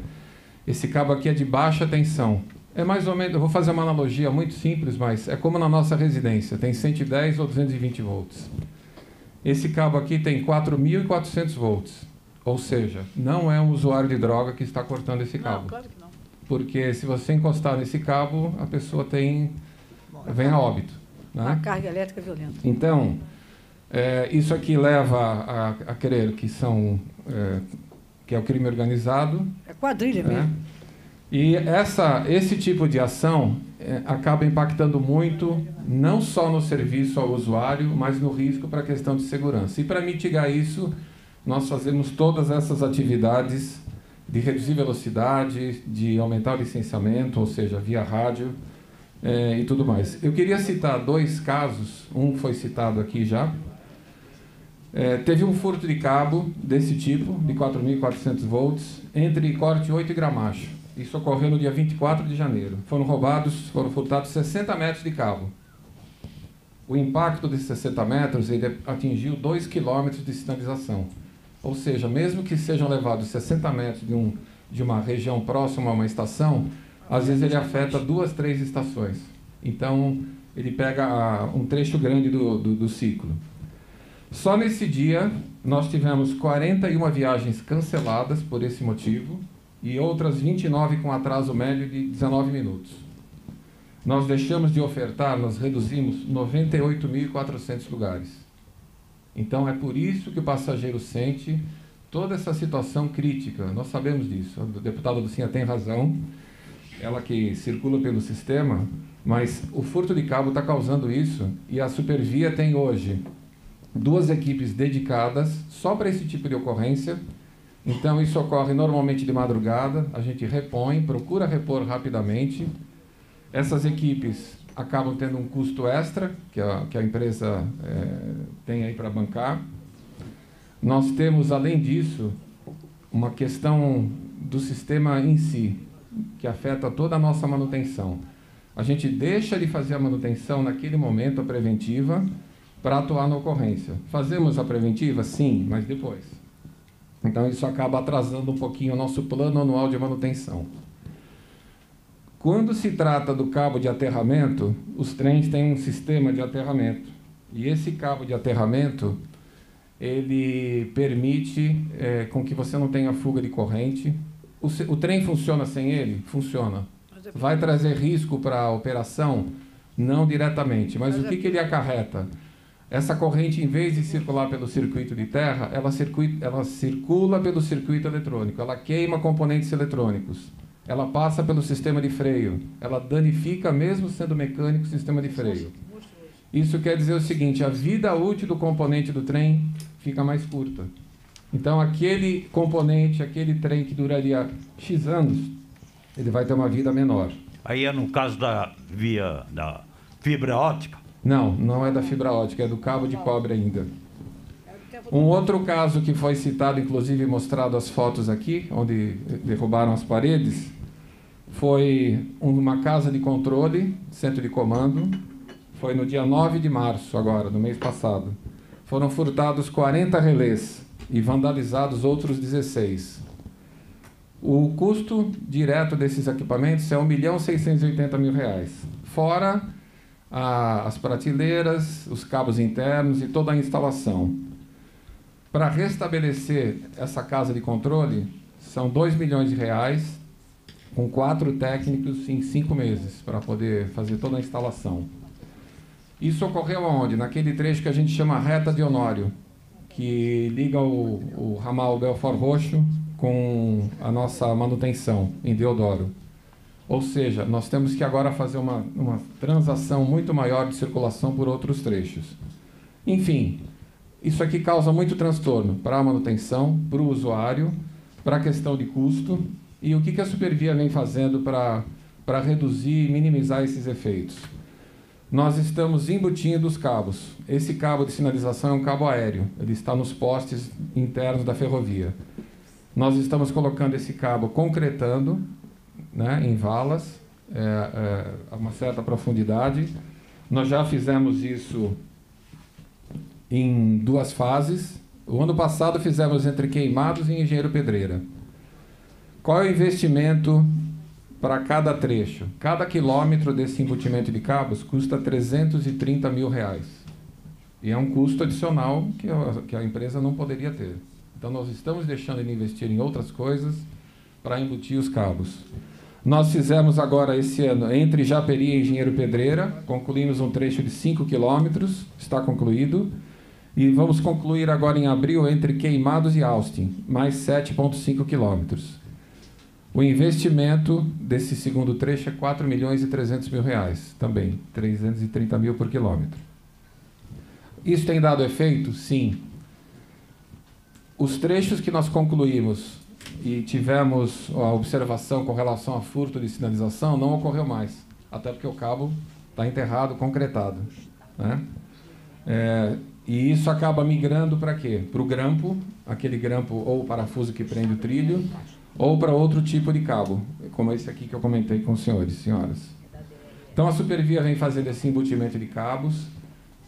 Esse cabo aqui é de baixa tensão. É mais ou menos, eu vou fazer uma analogia muito simples, mas é como na nossa residência, tem 110 ou 220 volts. Esse cabo aqui tem 4.400 volts. Ou seja, não é um usuário de droga que está cortando esse cabo. Não, claro que não. Porque se você encostar nesse cabo, a pessoa tem vem a óbito. Né? carga elétrica violenta. Então, é, isso aqui leva a, a crer que são é, que é o crime organizado. É quadrilha né? mesmo. E essa, esse tipo de ação é, acaba impactando muito, não só no serviço ao usuário, mas no risco para a questão de segurança. E para mitigar isso, nós fazemos todas essas atividades de reduzir velocidade, de aumentar o licenciamento, ou seja, via rádio é, e tudo mais. Eu queria citar dois casos, um foi citado aqui já. É, teve um furto de cabo desse tipo, de 4.400 volts, entre Corte 8 e Gramacho. Isso ocorreu no dia 24 de janeiro. Foram roubados, foram furtados 60 metros de cabo. O impacto desses 60 metros ele atingiu 2 quilômetros de sinalização. Ou seja, mesmo que sejam levados 60 metros de, um, de uma região próxima a uma estação, às vezes ele afeta duas, três estações. Então, ele pega a, um trecho grande do, do, do ciclo. Só nesse dia, nós tivemos 41 viagens canceladas por esse motivo e outras 29 com atraso médio de 19 minutos. Nós deixamos de ofertar, nós reduzimos 98.400 lugares. Então é por isso que o passageiro sente toda essa situação crítica. Nós sabemos disso. A deputada Lucinha tem razão, ela que circula pelo sistema, mas o furto de cabo está causando isso e a Supervia tem hoje duas equipes dedicadas só para esse tipo de ocorrência. Então isso ocorre normalmente de madrugada, a gente repõe, procura repor rapidamente. Essas equipes acabam tendo um custo extra que a, que a empresa é, tem aí para bancar. Nós temos, além disso, uma questão do sistema em si, que afeta toda a nossa manutenção. A gente deixa de fazer a manutenção naquele momento, a preventiva, para atuar na ocorrência. Fazemos a preventiva? Sim, mas depois. Então, isso acaba atrasando um pouquinho o nosso plano anual de manutenção. Quando se trata do cabo de aterramento, os trens têm um sistema de aterramento. E esse cabo de aterramento, ele permite é, com que você não tenha fuga de corrente. O, o trem funciona sem ele? Funciona. Vai trazer risco para a operação? Não diretamente. Mas, o que, que ele acarreta? Essa corrente, em vez de circular pelo circuito de terra, ela, circuita, ela circula pelo circuito eletrônico. Ela queima componentes eletrônicos ela passa pelo sistema de freio, ela danifica, mesmo sendo mecânico, o sistema de freio. Isso quer dizer o seguinte: a vida útil do componente do trem fica mais curta. Então, aquele componente, aquele trem que duraria X anos, ele vai ter uma vida menor. Aí é no caso da via da fibra ótica? Não, não é da fibra ótica, é do cabo de cobre ainda. Um outro caso que foi citado, inclusive mostrado as fotos aqui, onde derrubaram as paredes, foi uma casa de controle, centro de comando. Foi no dia 9 de março, agora, do mês passado. Foram furtados 40 relés e vandalizados outros 16. O custo direto desses equipamentos é R$ 1 milhão 680 mil reais. Fora a, as prateleiras, os cabos internos e toda a instalação. Para restabelecer essa casa de controle, são 2 milhões de reais com quatro técnicos em cinco meses para poder fazer toda a instalação. Isso ocorreu aonde? Naquele trecho que a gente chama reta de Honório, que liga o, o ramal Belfort Roxo com a nossa manutenção em Deodoro. Ou seja, nós temos que agora fazer uma, uma transação muito maior de circulação por outros trechos. Enfim, isso aqui causa muito transtorno para a manutenção, para o usuário, para a questão de custo e o que, a Supervia vem fazendo para reduzir e minimizar esses efeitos? Nós estamos embutindo os cabos. Esse cabo de sinalização é um cabo aéreo, ele está nos postes internos da ferrovia. Nós estamos colocando esse cabo concretando né, em valas, é, é, a uma certa profundidade. Nós já fizemos isso em duas fases. O ano passado fizemos entre Queimados e Engenheiro Pedreira. Qual é o investimento para cada trecho? Cada quilômetro desse embutimento de cabos custa 330 mil reais. E é um custo adicional que a, que a empresa não poderia ter. Então, nós estamos deixando de investir em outras coisas para embutir os cabos. Nós fizemos agora esse ano entre Japeri e Engenheiro Pedreira, concluímos um trecho de 5 quilômetros, está concluído. E vamos concluir agora em abril entre Queimados e Austin, mais 7,5 quilômetros. O investimento desse segundo trecho é 4 milhões e 300 mil reais, também, 330 mil por quilômetro. Isso tem dado efeito? Sim. Os trechos que nós concluímos e tivemos a observação com relação a furto de sinalização não ocorreu mais, até porque o cabo está enterrado, concretado. Né? É, e isso acaba migrando para quê? Para o grampo, aquele grampo ou parafuso que prende o trilho, ou para outro tipo de cabo, como esse aqui que eu comentei com os senhores e senhoras. Então a Supervia vem fazendo esse embutimento de cabos.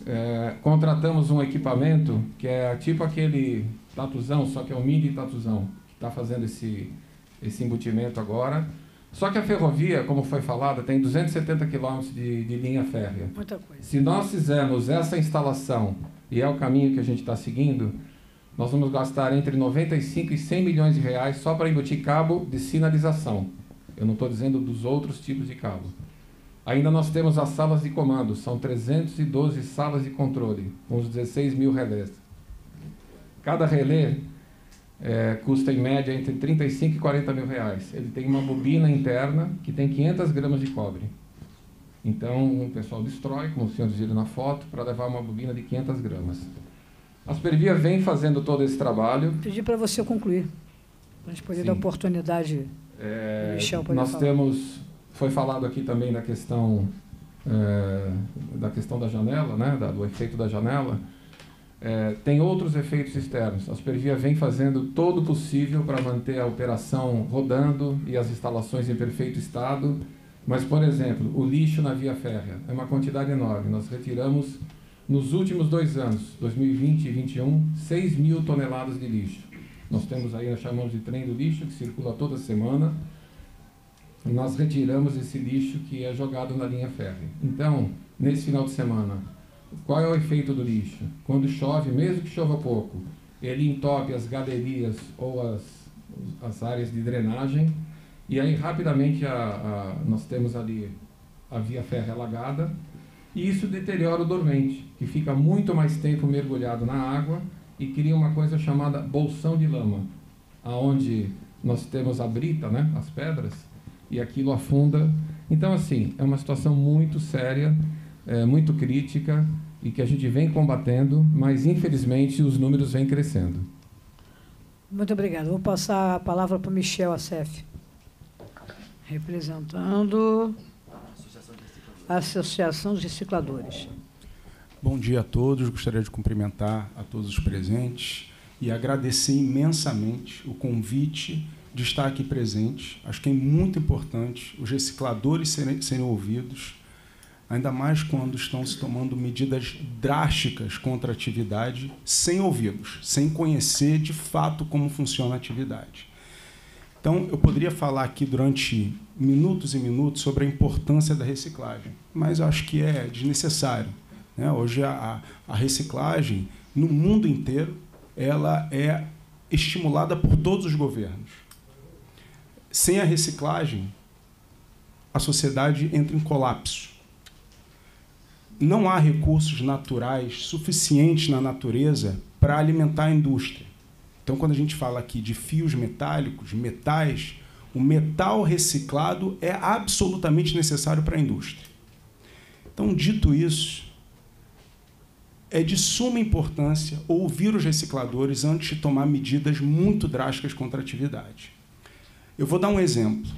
É, contratamos um equipamento que é tipo aquele tatuzão, só que é um mini tatuzão, que está fazendo esse, esse embutimento agora. Só que a ferrovia, como foi falado, tem 270 quilômetros de, de linha férrea. Muita coisa. Se nós fizermos essa instalação, e é o caminho que a gente está seguindo, nós vamos gastar entre 95 e 100 milhões de reais só para embutir cabo de sinalização. Eu não estou dizendo dos outros tipos de cabo. Ainda nós temos as salas de comando, são 312 salas de controle, com os 16 mil relés. Cada relé é, custa em média entre 35 e 40 mil reais. Ele tem uma bobina interna que tem 500 gramas de cobre. Então o pessoal destrói, como os senhores viram na foto, para levar uma bobina de 500 gramas. A Supervia vem fazendo todo esse trabalho. Pedi para você concluir. Para a gente poder Sim. dar oportunidade. É, Michel poder nós falar. temos, foi falado aqui também da questão é, da questão da janela, né, da- do efeito da janela. É, tem outros efeitos externos. A Supervia vem fazendo todo o possível para manter a operação rodando e as instalações em perfeito estado. Mas, por exemplo, o lixo na via férrea é uma quantidade enorme. Nós retiramos, nos últimos dois anos, 2020 e 2021, 6 mil toneladas de lixo. Nós temos aí, nós chamamos de trem do lixo, que circula toda semana. Nós retiramos esse lixo que é jogado na linha férrea. Então, nesse final de semana, qual é o efeito do lixo? Quando chove, mesmo que chova pouco, ele entope as galerias ou as, as áreas de drenagem e aí rapidamente a, a- nós temos ali a via férrea alagada e isso deteriora o dormente, que fica muito mais tempo mergulhado na água e cria uma coisa chamada bolsão de lama, aonde nós temos a brita, né, as pedras, e aquilo afunda. Então, assim, é uma situação muito séria, é, muito crítica e que a gente vem combatendo, mas infelizmente os números vêm crescendo. Muito obrigado. Vou passar a palavra para o Michel Assef, representando a Associação dos Recicladores. Bom dia a todos. Gostaria de cumprimentar a todos os presentes e agradecer imensamente o convite de estar aqui presente. Acho que é muito importante os recicladores serem, serem ouvidos, ainda mais quando estão se tomando medidas drásticas contra a atividade, sem ouvi-los, sem conhecer de fato como funciona a atividade. Então, eu poderia falar aqui durante minutos e minutos sobre a importância da reciclagem, mas acho que é desnecessário. né? Hoje, a, a reciclagem, no mundo inteiro, ela é estimulada por todos os governos. Sem a reciclagem, a sociedade entra em colapso. Não há recursos naturais suficientes na natureza para alimentar a indústria. Então, quando a gente fala aqui de fios metálicos, metais, o metal reciclado é absolutamente necessário para a indústria. Então, dito isso, é de suma importância ouvir os recicladores antes de tomar medidas muito drásticas contra a atividade. Eu vou dar um exemplo.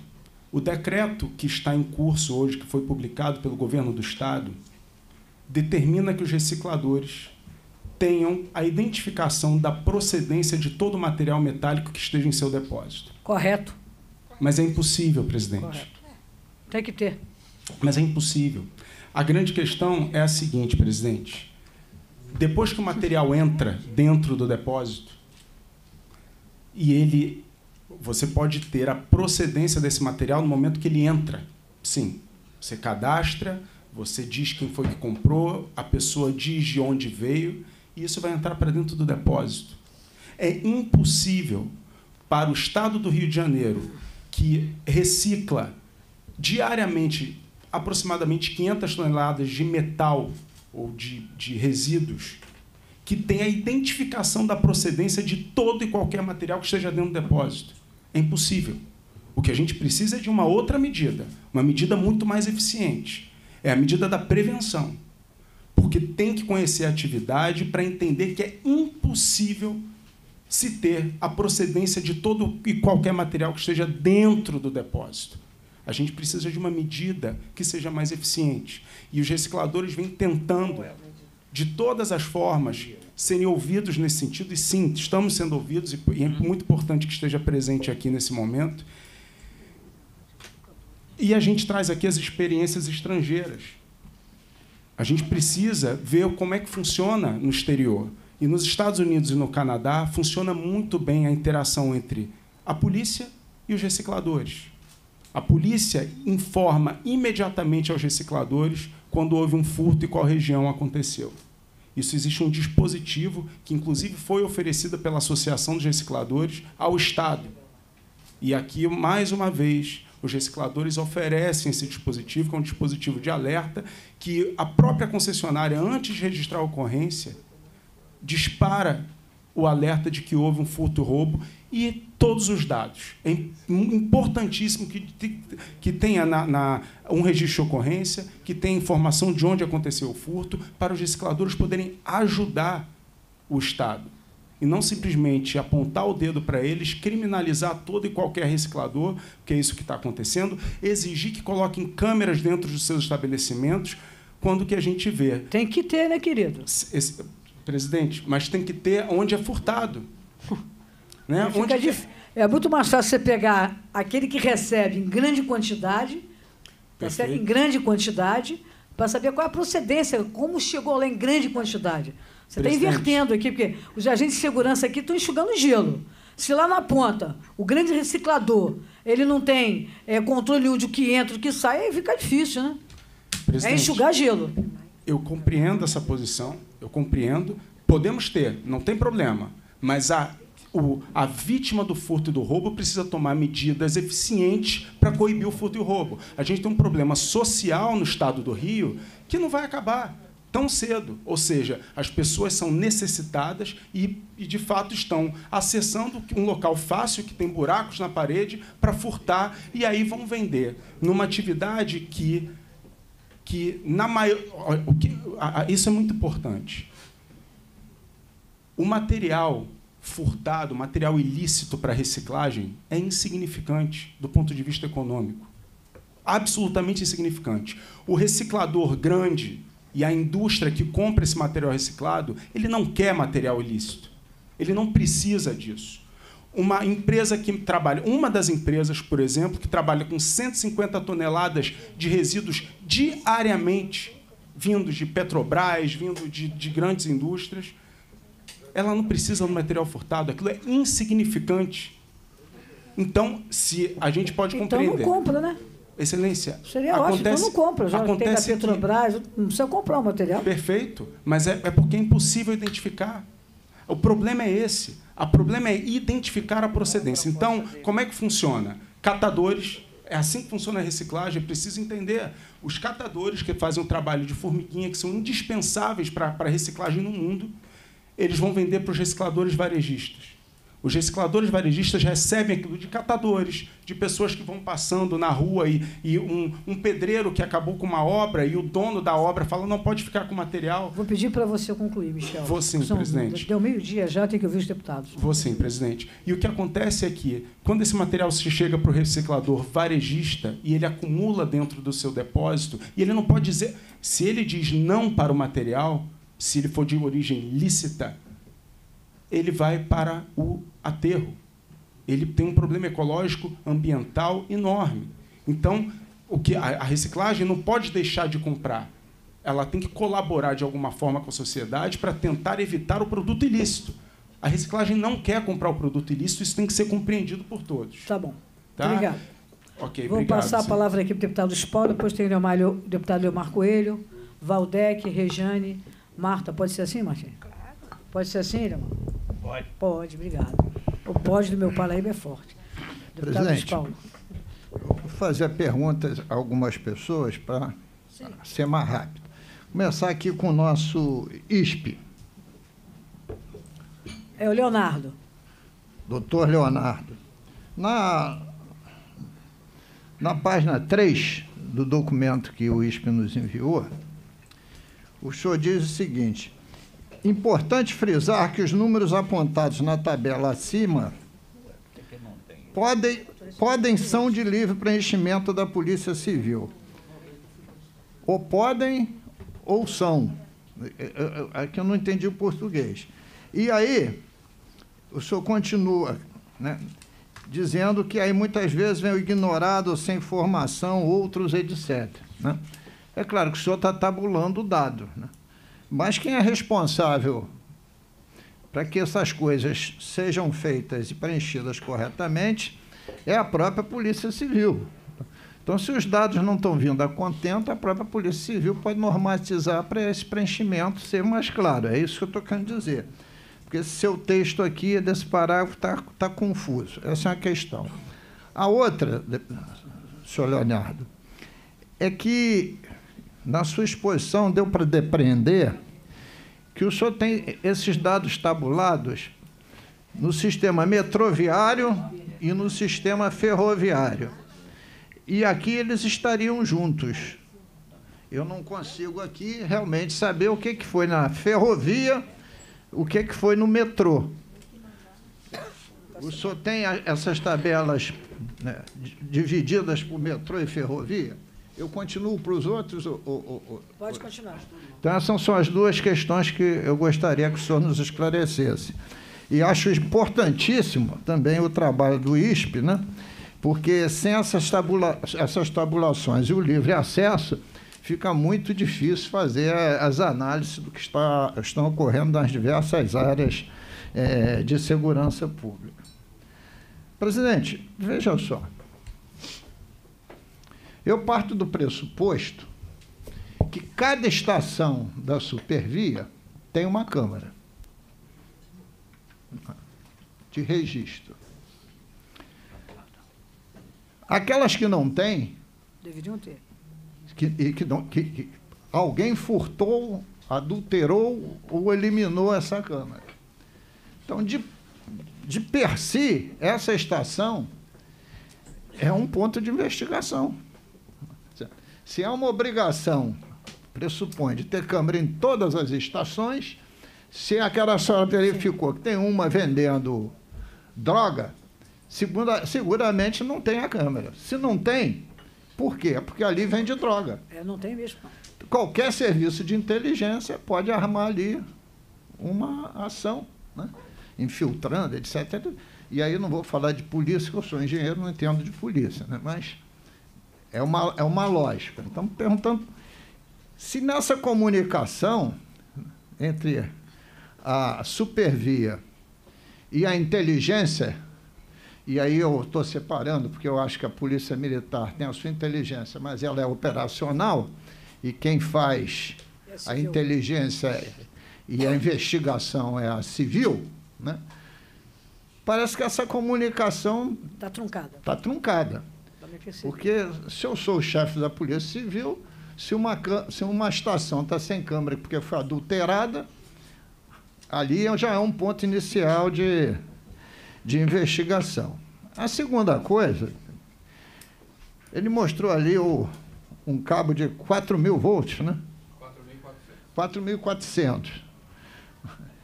O decreto que está em curso hoje, que foi publicado pelo governo do estado, determina que os recicladores tenham a identificação da procedência de todo o material metálico que esteja em seu depósito. Correto. Mas é impossível, presidente. Correto. Tem que ter. Mas é impossível. A grande questão é a seguinte, presidente. Depois que o material entra dentro do depósito e ele você pode ter a procedência desse material no momento que ele entra. Sim, você cadastra, você diz quem foi que comprou, a pessoa diz de onde veio e isso vai entrar para dentro do depósito. É impossível para o estado do Rio de Janeiro, que recicla diariamente aproximadamente 500 toneladas de metal ou de, de resíduos, que tenha a identificação da procedência de todo e qualquer material que esteja dentro do depósito. É impossível. O que a gente precisa é de uma outra medida, uma medida muito mais eficiente. É a medida da prevenção. Porque tem que conhecer a atividade para entender que é impossível se ter a procedência de todo e qualquer material que esteja dentro do depósito. A gente precisa de uma medida que seja mais eficiente. E os recicladores vêm tentando, de todas as formas, serem ouvidos nesse sentido. E sim, estamos sendo ouvidos, e é muito importante que esteja presente aqui nesse momento. E a gente traz aqui as experiências estrangeiras. A gente precisa ver como é que funciona no exterior. E nos Estados Unidos e no Canadá funciona muito bem a interação entre a polícia e os recicladores. A polícia informa imediatamente aos recicladores quando houve um furto e qual região aconteceu. Isso existe um dispositivo que, inclusive, foi oferecido pela Associação dos Recicladores ao Estado. E aqui, mais uma vez, os recicladores oferecem esse dispositivo, que é um dispositivo de alerta, que a própria concessionária, antes de registrar a ocorrência, dispara o alerta de que houve um furto roubo e todos os dados. É importantíssimo que, que tenha na, na, um registro de ocorrência, que tenha informação de onde aconteceu o furto, para os recicladores poderem ajudar o Estado. E não simplesmente apontar o dedo para eles, criminalizar todo e qualquer reciclador, que é isso que está acontecendo, exigir que coloquem câmeras dentro dos seus estabelecimentos, quando que a gente vê. Tem que ter, né, querido? Esse, presidente, mas tem que ter onde é furtado. né? Onde dif... É muito mais fácil você pegar aquele que recebe em grande quantidade, recebe em grande quantidade, para saber qual é a procedência, como chegou lá em grande quantidade. Você está invertendo aqui, porque os agentes de segurança aqui estão enxugando gelo. Se lá na ponta o grande reciclador ele não tem é, controle do que entra, do que sai, aí fica difícil, né? é enxugar gelo. Eu compreendo essa posição, eu compreendo. Podemos ter, não tem problema, mas a, o, a vítima do furto e do roubo precisa tomar medidas eficientes para coibir o furto e o roubo. A gente tem um problema social no estado do Rio que não vai acabar tão cedo. Ou seja, as pessoas são necessitadas e, e, de fato, estão acessando um local fácil que tem buracos na parede para furtar e aí vão vender numa atividade que que na maior, isso é muito importante. O material furtado, material ilícito para reciclagem é insignificante do ponto de vista econômico. Absolutamente insignificante. O reciclador grande e a indústria que compra esse material reciclado, ele não quer material ilícito. Ele não precisa disso uma empresa que trabalha, uma das empresas, por exemplo, que trabalha com 150 toneladas de resíduos diariamente, vindos de Petrobras, vindo de, de grandes indústrias, ela não precisa do material furtado, aquilo é insignificante. Então, se a gente pode então compreender. Então não compra, né? Excelência. Seria acontece, ótimo, então não compra. Já acontece tem da Petrobras, que... não precisa comprar o material. Perfeito, mas é, é porque é impossível identificar. O problema é esse. O problema é identificar a procedência. Então, como é que funciona? Catadores, é assim que funciona a reciclagem, precisa entender. Os catadores que fazem um trabalho de formiguinha, que são indispensáveis para a reciclagem no mundo, eles vão vender para os recicladores varejistas. Os recicladores varejistas recebem aquilo de catadores, de pessoas que vão passando na rua e, e um, um, pedreiro que acabou com uma obra e o dono da obra fala não pode ficar com material. Vou pedir para você concluir, Michel. Vou sim, São, presidente. Deu meio-dia já, tem que ouvir os deputados. Vou sim, presidente. E o que acontece é que, quando esse material se chega para o reciclador varejista e ele acumula dentro do seu depósito, e ele não pode dizer... Se ele diz não para o material, se ele for de origem lícita, ele vai para o aterro. Ele tem um problema ecológico, ambiental enorme. Então, o que a reciclagem não pode deixar de comprar. Ela tem que colaborar de alguma forma com a sociedade para tentar evitar o produto ilícito. A reciclagem não quer comprar o produto ilícito, isso tem que ser compreendido por todos. Tá bom. Tá? Obrigado. Ok, Vou obrigado, passar a palavra aqui para o deputado Spau, depois tem o deputado Leomar Coelho, Valdec, Rejane, Marta. Pode ser assim, Martinho? Pode ser assim, Leomar? Pode. Pode, obrigado. O pode do meu Paraíba é forte. Deputado Presidente, Paulo. vou fazer perguntas a algumas pessoas para ser mais rápido. Começar aqui com o nosso ISP. É o Leonardo. Doutor Leonardo. Na, na página 3 do documento que o ISP nos enviou, o senhor diz o seguinte: importante frisar que os números apontados na tabela acima podem, podem são de livre preenchimento da Polícia Civil. Ou podem ou são. Aqui eu não entendi o português. E aí, o senhor continua, né, dizendo que aí muitas vezes vem ignorado, sem formação, outros, etc. Né? É claro que o senhor está tabulando o dado. Né? Mas quem é responsável para que essas coisas sejam feitas e preenchidas corretamente é a própria Polícia Civil. Então, se os dados não estão vindo a contento, a própria Polícia Civil pode normatizar para esse preenchimento ser mais claro. É isso que eu estou querendo dizer. Porque esse seu texto aqui, desse parágrafo, está tá confuso. Essa é uma questão. A outra, senhor Leonardo, é que na sua exposição deu para depreender que o senhor tem esses dados tabulados no sistema metroviário e no sistema ferroviário. E aqui eles estariam juntos. Eu não consigo aqui realmente saber o que, que foi na ferrovia, o que, que foi no metrô. O senhor tem essas tabelas né, divididas por metrô e ferrovia? Eu continuo para os outros? Ou, ou, ou, Pode continuar. Então, essas são as duas questões que eu gostaria que o senhor nos esclarecesse. E acho importantíssimo também o trabalho do ISP, né? porque sem essas, tabula essas tabulações e o livre acesso, fica muito difícil fazer as análises do que está, estão ocorrendo nas diversas áreas é, de segurança pública. Presidente, veja só. Eu parto do pressuposto que cada estação da Supervia tem uma câmara de registro. Aquelas que não têm. Deveriam ter. Que, que, que, que alguém furtou, adulterou ou eliminou essa câmara. Então, de, de per si, essa estação é um ponto de investigação. Se é uma obrigação, pressupõe, de ter câmera em todas as estações, se aquela senhora verificou que tem uma vendendo droga, segura, seguramente não tem a câmera. Se não tem, por quê? Porque ali vende droga. É, não tem mesmo. Qualquer serviço de inteligência pode armar ali uma ação, né? infiltrando, etc. E aí não vou falar de polícia, que eu sou engenheiro, não entendo de polícia, né? mas é uma, é uma lógica. Então, perguntando se nessa comunicação entre a supervia e a inteligência, e aí eu estou separando, porque eu acho que a polícia militar tem a sua inteligência, mas ela é operacional, e quem faz é a inteligência e a investigação é a civil, né? parece que essa comunicação está truncada. Está truncada. Porque se eu sou o chefe da Polícia Civil, se uma, se uma estação está sem câmera porque foi adulterada, ali já é um ponto inicial de, de investigação. A segunda coisa, ele mostrou ali o, um cabo de 4 mil volts, né? 4.400.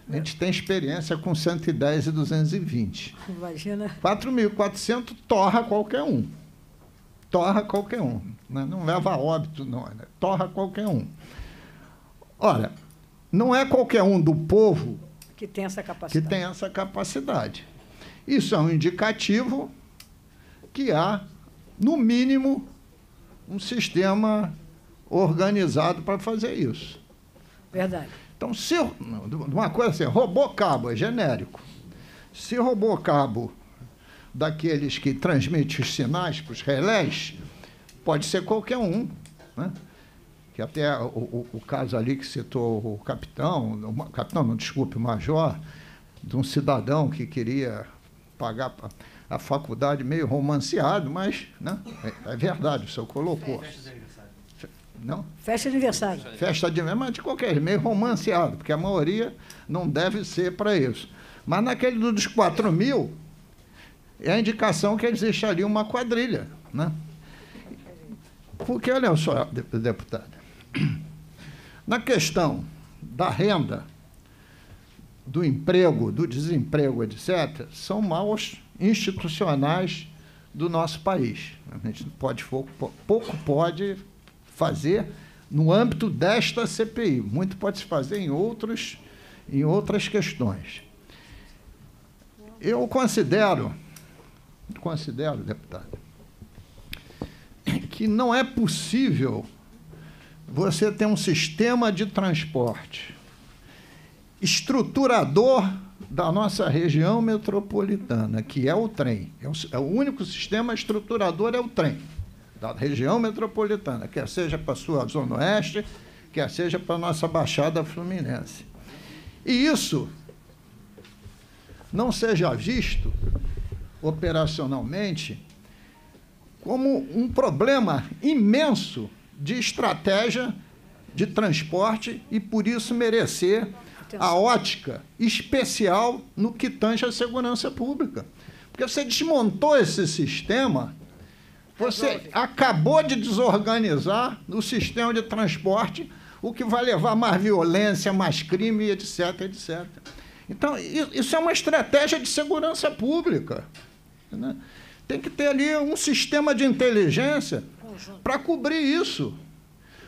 A gente tem experiência com 110 e 220. Imagina. 4.400 torra qualquer um torra qualquer um. Né? Não leva a óbito, não. Né? Torra qualquer um. Ora, não é qualquer um do povo que tem essa capacidade. Que tem essa capacidade. Isso é um indicativo que há, no mínimo, um sistema organizado para fazer isso. Verdade. Então, se uma coisa assim, robô cabo é genérico. Se robô cabo daqueles que transmitem os sinais para os relés, pode ser qualquer um. Né? Que até o, o, o, caso ali que citou o capitão, o capitão, não, desculpe, o major, de um cidadão que queria pagar a faculdade meio romanceado, mas né? é, é verdade, o senhor colocou. Não? Festa de aniversário. Festa de aniversário, mas de qualquer meio romanceado, porque a maioria não deve ser para isso. Mas naquele dos 4 mil, é a indicação que existe ali uma quadrilha. Né? Porque, olha só, deputado, na questão da renda, do emprego, do desemprego, etc., são maus institucionais do nosso país. A gente pode, pouco pode fazer no âmbito desta CPI, muito pode se fazer em, outros, em outras questões. Eu considero, considero, deputado, que não é possível você ter um sistema de transporte estruturador da nossa região metropolitana, que é o trem. É o, é o único sistema estruturador é o trem da região metropolitana, quer seja para a sua zona oeste, quer seja para a nossa Baixada Fluminense. E isso não seja visto operacionalmente como um problema imenso de estratégia de transporte e, por isso, merecer a ótica especial no que tange a segurança pública. Porque você desmontou esse sistema, você acabou de desorganizar o sistema de transporte, o que vai levar mais violência, mais crime, etc, etc. Então, isso é uma estratégia de segurança pública. Né? Tem que ter ali um sistema de inteligência para cobrir isso.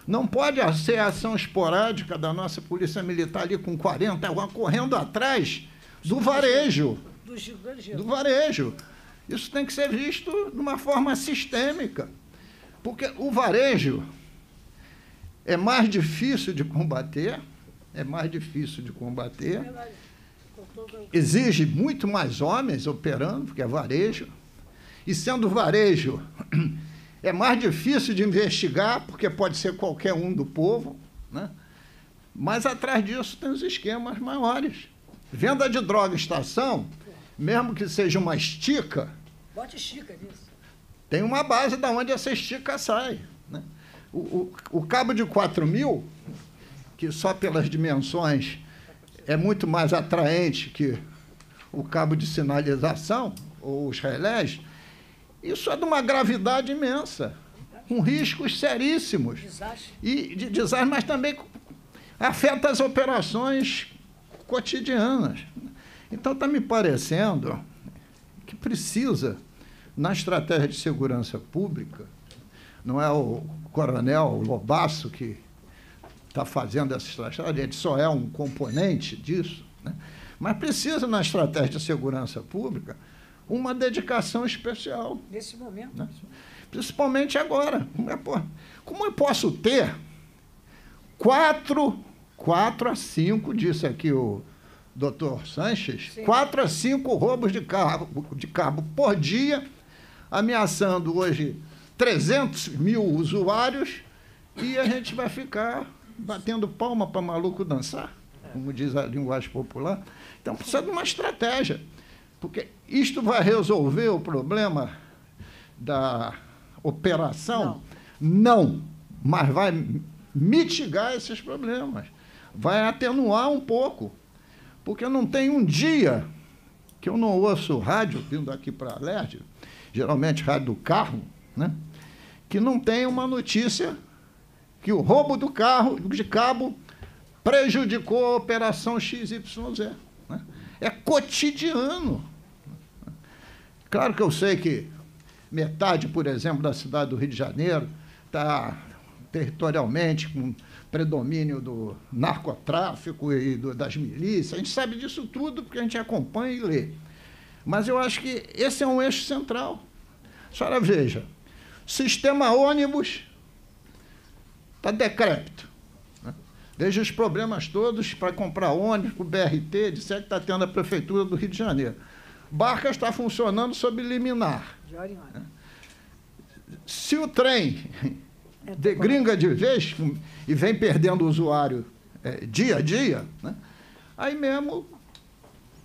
Não pode ser ação esporádica da nossa polícia militar ali com 40 correndo atrás do varejo. Do varejo. Isso tem que ser visto de uma forma sistêmica. Porque o varejo é mais difícil de combater, é mais difícil de combater, exige muito mais homens operando, porque é varejo, e sendo varejo é mais difícil de investigar, porque pode ser qualquer um do povo, né? mas atrás disso tem os esquemas maiores. Venda de droga estação, mesmo que seja uma estica. Bote estica nisso. Tem uma base da onde essa estica sai. Né? O, o, o cabo de 4 mil, que só pelas dimensões é muito mais atraente que o cabo de sinalização, ou os relés, isso é de uma gravidade imensa, com riscos seríssimos. Desastre. E de desastre, mas também afeta as operações cotidianas. Então está me parecendo que precisa, na estratégia de segurança pública, não é o coronel Lobaço que está fazendo essa estratégia, ele só é um componente disso, né? mas precisa, na estratégia de segurança pública, uma dedicação especial. Nesse momento. Né? Principalmente agora. Como, é, eu posso ter quatro, quatro a cinco, disse aqui o doutor Sanches, Sim. quatro a cinco roubos de carro, de cabo por dia, ameaçando hoje 300 mil usuários, e a gente vai ficar batendo palma para maluco dançar, como diz a linguagem popular. Então precisa de uma estratégia. Porque isto vai resolver o problema da operação? Não. Não, mas vai mitigar esses problemas. Vai atenuar um pouco. Porque não tem um dia que eu não ouço rádio, vindo aqui para Alerj, geralmente rádio do carro, né? que não tem uma notícia que o roubo do carro de cabo prejudicou a operação XYZ. Né? É cotidiano. Claro que eu sei que metade, por exemplo, da cidade do Rio de Janeiro está territorialmente com predomínio do narcotráfico e do, das milícias. A gente sabe disso tudo porque a gente acompanha e lê. Mas eu acho que esse é um eixo central. A senhora veja, sistema ônibus está decrépito. Né? Veja os problemas todos para comprar ônibus, o BRT, disser que está tendo a Prefeitura do Rio de Janeiro. Barca está funcionando sob liminar. De hora. Se o trem é degringa de vez e vem perdendo o usuário é, dia a dia, né? aí mesmo,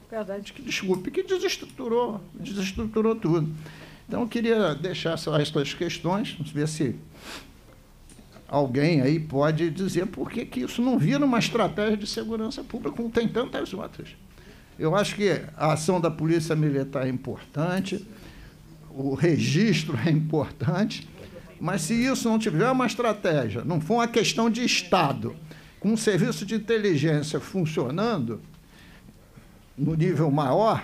Verdade. desculpe, que desestruturou, desestruturou tudo. Então, eu queria deixar essas questões, ver se alguém aí pode dizer por que, que isso não vira uma estratégia de segurança pública, como tem tantas outras. Eu acho que a ação da Polícia Militar é importante, o registro é importante, Mas se isso não tiver uma estratégia, não for uma questão de Estado, com um serviço de inteligência funcionando no nível maior,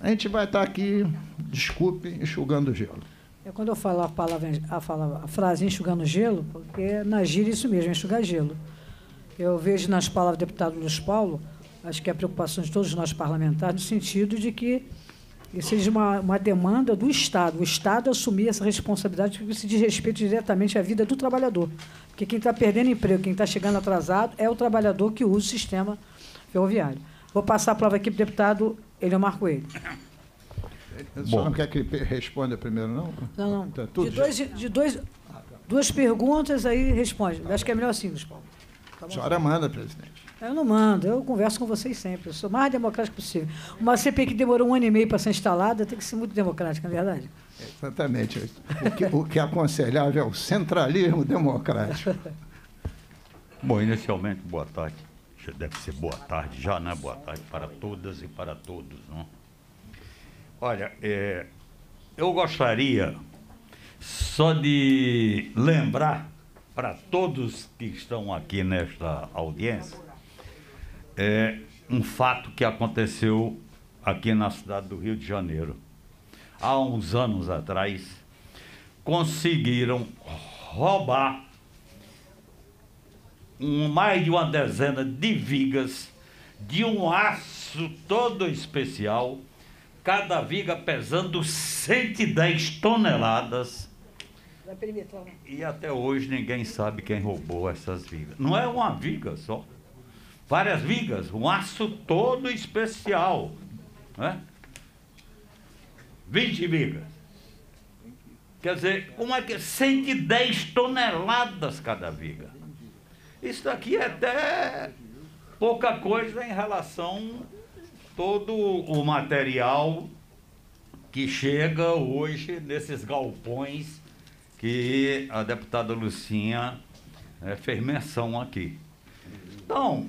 a gente vai estar aqui, desculpe, enxugando gelo. É quando eu falo a palavra, a, fala, a frase enxugando gelo, porque na gíria é isso mesmo, enxugar gelo. Eu vejo nas palavras do deputado Luiz Paulo, acho que é a preocupação de todos nós parlamentares, no sentido de que isso seja uma, uma demanda do Estado, o Estado assumir essa responsabilidade, porque se diz respeito diretamente à vida do trabalhador. Porque quem está perdendo emprego, quem está chegando atrasado, é o trabalhador que usa o sistema ferroviário. Vou passar a palavra aqui para o deputado Eliomar Coelho. O senhor não quer que ele responda primeiro, não? Não, não. Tá tudo de dois, de dois, duas perguntas, aí responde. Acho que é melhor assim, Luiz Paulo. Tá a senhora manda, presidente. Eu não mando, eu converso com vocês sempre. Eu sou o mais democrático possível. Uma CPI que demorou um ano e meio para ser instalada tem que ser muito democrática, não é verdade? Exatamente. O que, o que é aconselhável é o centralismo democrático. Bom, inicialmente, boa tarde. Já deve ser boa tarde já, né? Boa tarde para todas e para todos, não? Olha, é, eu gostaria só de lembrar para todos que estão aqui nesta audiência é um fato que aconteceu aqui na cidade do Rio de Janeiro. Há uns anos atrás, conseguiram roubar um, mais de uma dezena de vigas de um aço todo especial, cada viga pesando 110 toneladas. E até hoje ninguém sabe quem roubou essas vigas. Não é uma viga só várias vigas, um aço todo especial. Né? 20 vigas. Quer dizer, como é que 110 toneladas cada viga? Isso daqui é até pouca coisa em relação todo o material que chega hoje nesses galpões que a deputada Lucinha é, fez menção aqui. Então,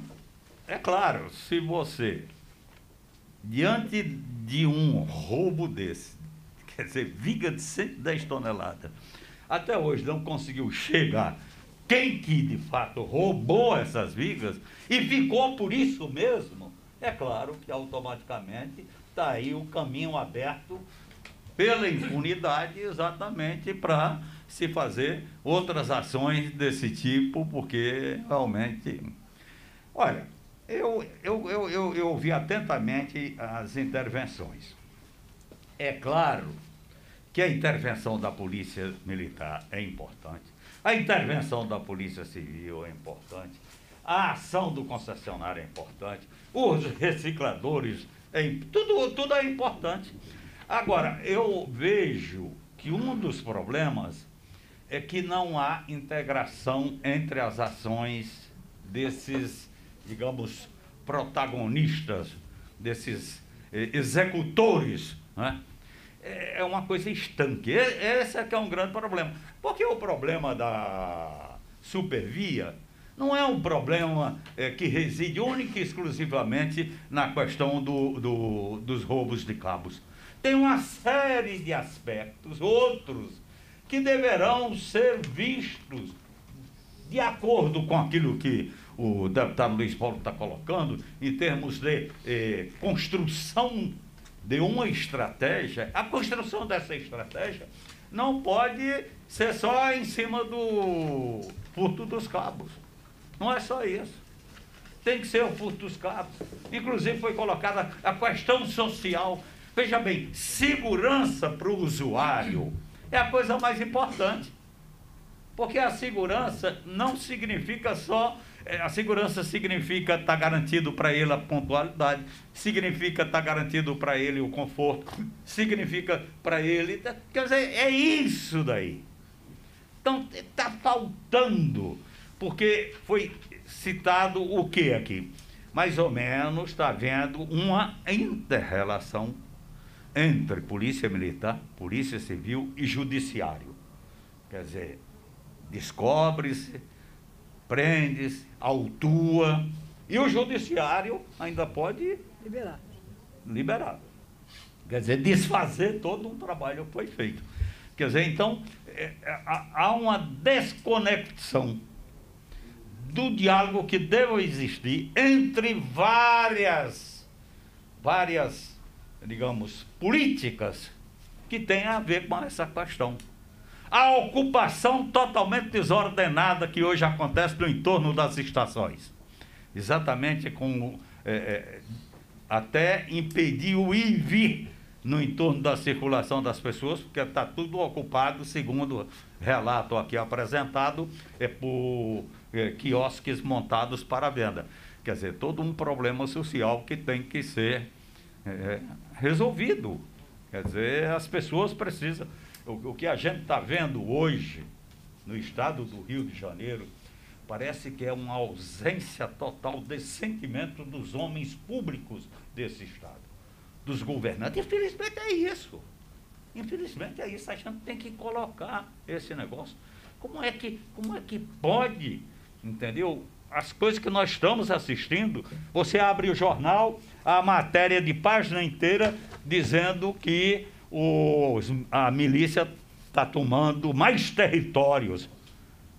é claro, se você, diante de um roubo desse, quer dizer, viga de 110 toneladas, até hoje não conseguiu chegar quem que de fato roubou essas vigas e ficou por isso mesmo, é claro que automaticamente está aí o caminho aberto pela impunidade exatamente para se fazer outras ações desse tipo, porque realmente. Olha, eu, eu, eu, eu, eu ouvi atentamente as intervenções. É claro que a intervenção da Polícia Militar é importante, a intervenção da Polícia Civil é importante, a ação do concessionário é importante, os recicladores, é, tudo, tudo é importante. Agora, eu vejo que um dos problemas é que não há integração entre as ações desses digamos, protagonistas, desses eh, executores, né? é, é uma coisa estanque. Esse é que é um grande problema. Porque o problema da supervia não é um problema é, que reside única e exclusivamente na questão do, do, dos roubos de cabos. Tem uma série de aspectos, outros, que deverão ser vistos de acordo com aquilo que o deputado Luiz Paulo está colocando, em termos de eh, construção de uma estratégia, a construção dessa estratégia não pode ser só em cima do furto dos cabos. Não é só isso. Tem que ser o furto dos cabos. Inclusive foi colocada a questão social. Veja bem, segurança para o usuário é a coisa mais importante. Porque a segurança não significa só é, a segurança significa estar tá garantido para ele a pontualidade, significa estar tá garantido para ele o conforto, significa para ele. Tá, quer dizer, é isso daí. Então, está faltando, porque foi citado o que aqui? Mais ou menos está havendo uma inter-relação entre polícia militar, polícia civil e judiciário. Quer dizer, descobre-se prende, autua, e o judiciário ainda pode liberar. Liberar. Quer dizer, desfazer todo um trabalho que foi feito. Quer dizer, então, é, é, há uma desconexão do diálogo que deve existir entre várias, várias, digamos, políticas que têm a ver com essa questão. A ocupação totalmente desordenada que hoje acontece no entorno das estações. Exatamente com. É, até impedir o ir e vir no entorno da circulação das pessoas, porque está tudo ocupado, segundo relato aqui apresentado, é por é, quiosques montados para venda. Quer dizer, todo um problema social que tem que ser é, resolvido. Quer dizer, as pessoas precisam. O, o que a gente está vendo hoje no estado do Rio de Janeiro parece que é uma ausência total de sentimento dos homens públicos desse estado, dos governantes. Infelizmente é isso. Infelizmente é isso. A gente tem que colocar esse negócio. Como é que, como é que pode entendeu? As coisas que nós estamos assistindo, você abre o jornal, a matéria de página inteira dizendo que os, a milícia está tomando mais territórios.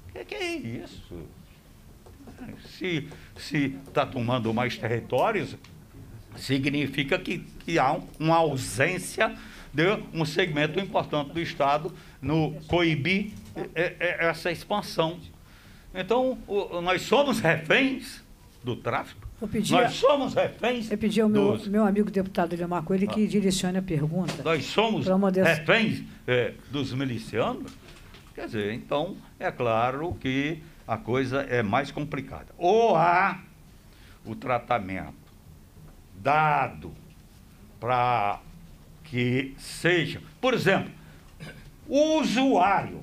O que, que, é isso? Se está tomando mais territórios, significa que, que há uma ausência de um segmento importante do Estado no coibir essa expansão então, o, nós somos reféns do tráfico. nós somos reféns. Eu pedi ao meu, dos... meu amigo deputado Lemar Coelho que ah. direcione a pergunta. Nós somos reféns é, dos milicianos. Quer dizer, então, é claro que a coisa é mais complicada. Ou há o tratamento dado para que seja. Por exemplo, o usuário,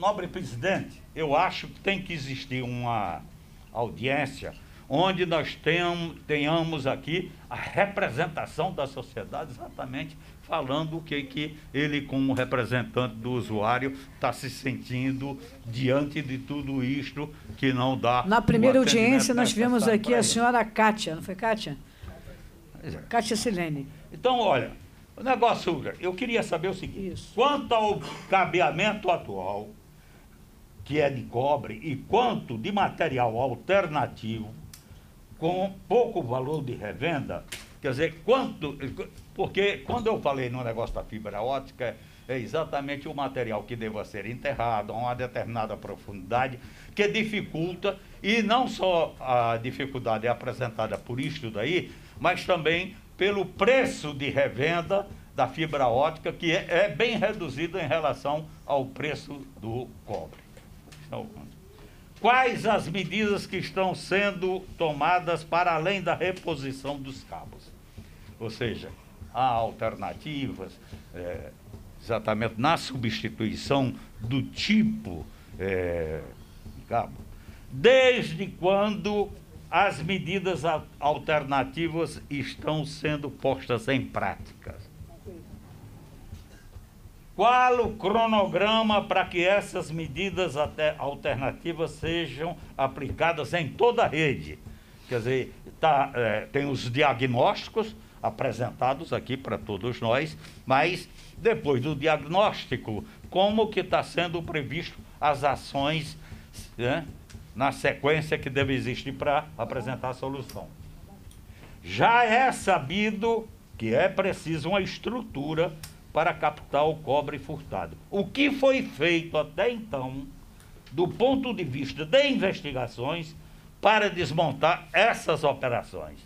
nobre presidente, eu acho que tem que existir uma audiência onde nós tenhamos, tenhamos aqui a representação da sociedade, exatamente falando o que, que ele, como representante do usuário, está se sentindo diante de tudo isto que não dá. Na primeira audiência, nós tivemos aqui a senhora Kátia, não foi Kátia? É. Kátia Silene. Então, olha, o negócio, eu queria saber o seguinte: Isso. quanto ao cabeamento atual que é de cobre, e quanto de material alternativo, com pouco valor de revenda, quer dizer, quanto. Porque quando eu falei no negócio da fibra ótica, é exatamente o material que deva ser enterrado a uma determinada profundidade, que dificulta, e não só a dificuldade é apresentada por isto daí, mas também pelo preço de revenda da fibra ótica, que é, bem reduzido em relação ao preço do cobre. Quais as medidas que estão sendo tomadas para além da reposição dos cabos? Ou seja, há alternativas, é, exatamente na substituição do tipo é, cabo. Desde quando as medidas alternativas estão sendo postas em práticas? Qual o cronograma para que essas medidas alternativas sejam aplicadas em toda a rede? Quer dizer, tá, é, tem os diagnósticos apresentados aqui para todos nós, mas depois do diagnóstico, como que está sendo previsto as ações né, na sequência que deve existir para apresentar a solução? Já é sabido que é preciso uma estrutura para captar o cobre furtado. O que foi feito até então, do ponto de vista de investigações, para desmontar essas operações?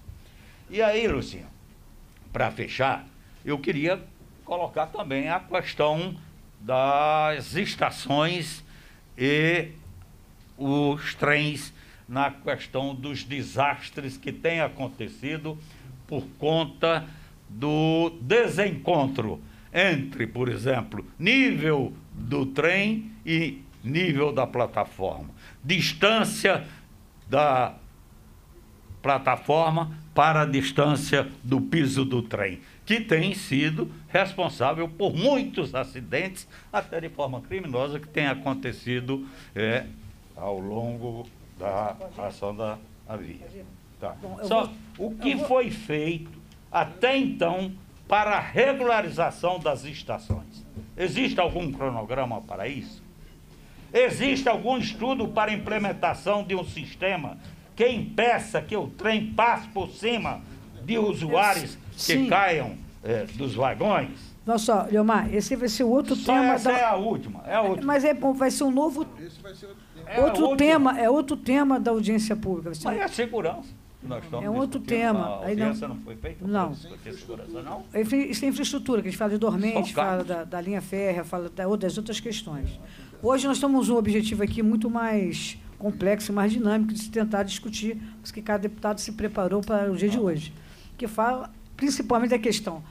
E aí, Lucinho, para fechar, eu queria colocar também a questão das estações e os trens na questão dos desastres que têm acontecido por conta do desencontro entre, por exemplo, nível do trem e nível da plataforma, distância da plataforma para a distância do piso do trem, que tem sido responsável por muitos acidentes, até de forma criminosa, que tem acontecido é, ao longo da ação da via. Tá. Só o que foi feito até então para a regularização das estações. Existe algum cronograma para isso? Existe algum estudo para implementação de um sistema que impeça que o trem passe por cima de usuários que Sim. caiam eh, dos vagões? Não só, Leomar, esse vai ser outro Só tema. essa da- é a última, é a última. Mas é, vai ser um novo. É a outro última. tema, é outro tema da audiência pública. Vai ser Mas é a segurança. Que É um outro tema. A Aí não- não, foi feita Não. É Isso é infraestrutura, que a gente fala de dormente, fala da, da linha férrea, fala da, ou das outras questões. Hoje nós temos um objetivo aqui muito mais complexo mais dinâmico de se tentar discutir, porque cada deputado se preparou para o dia de hoje, que fala principalmente da questão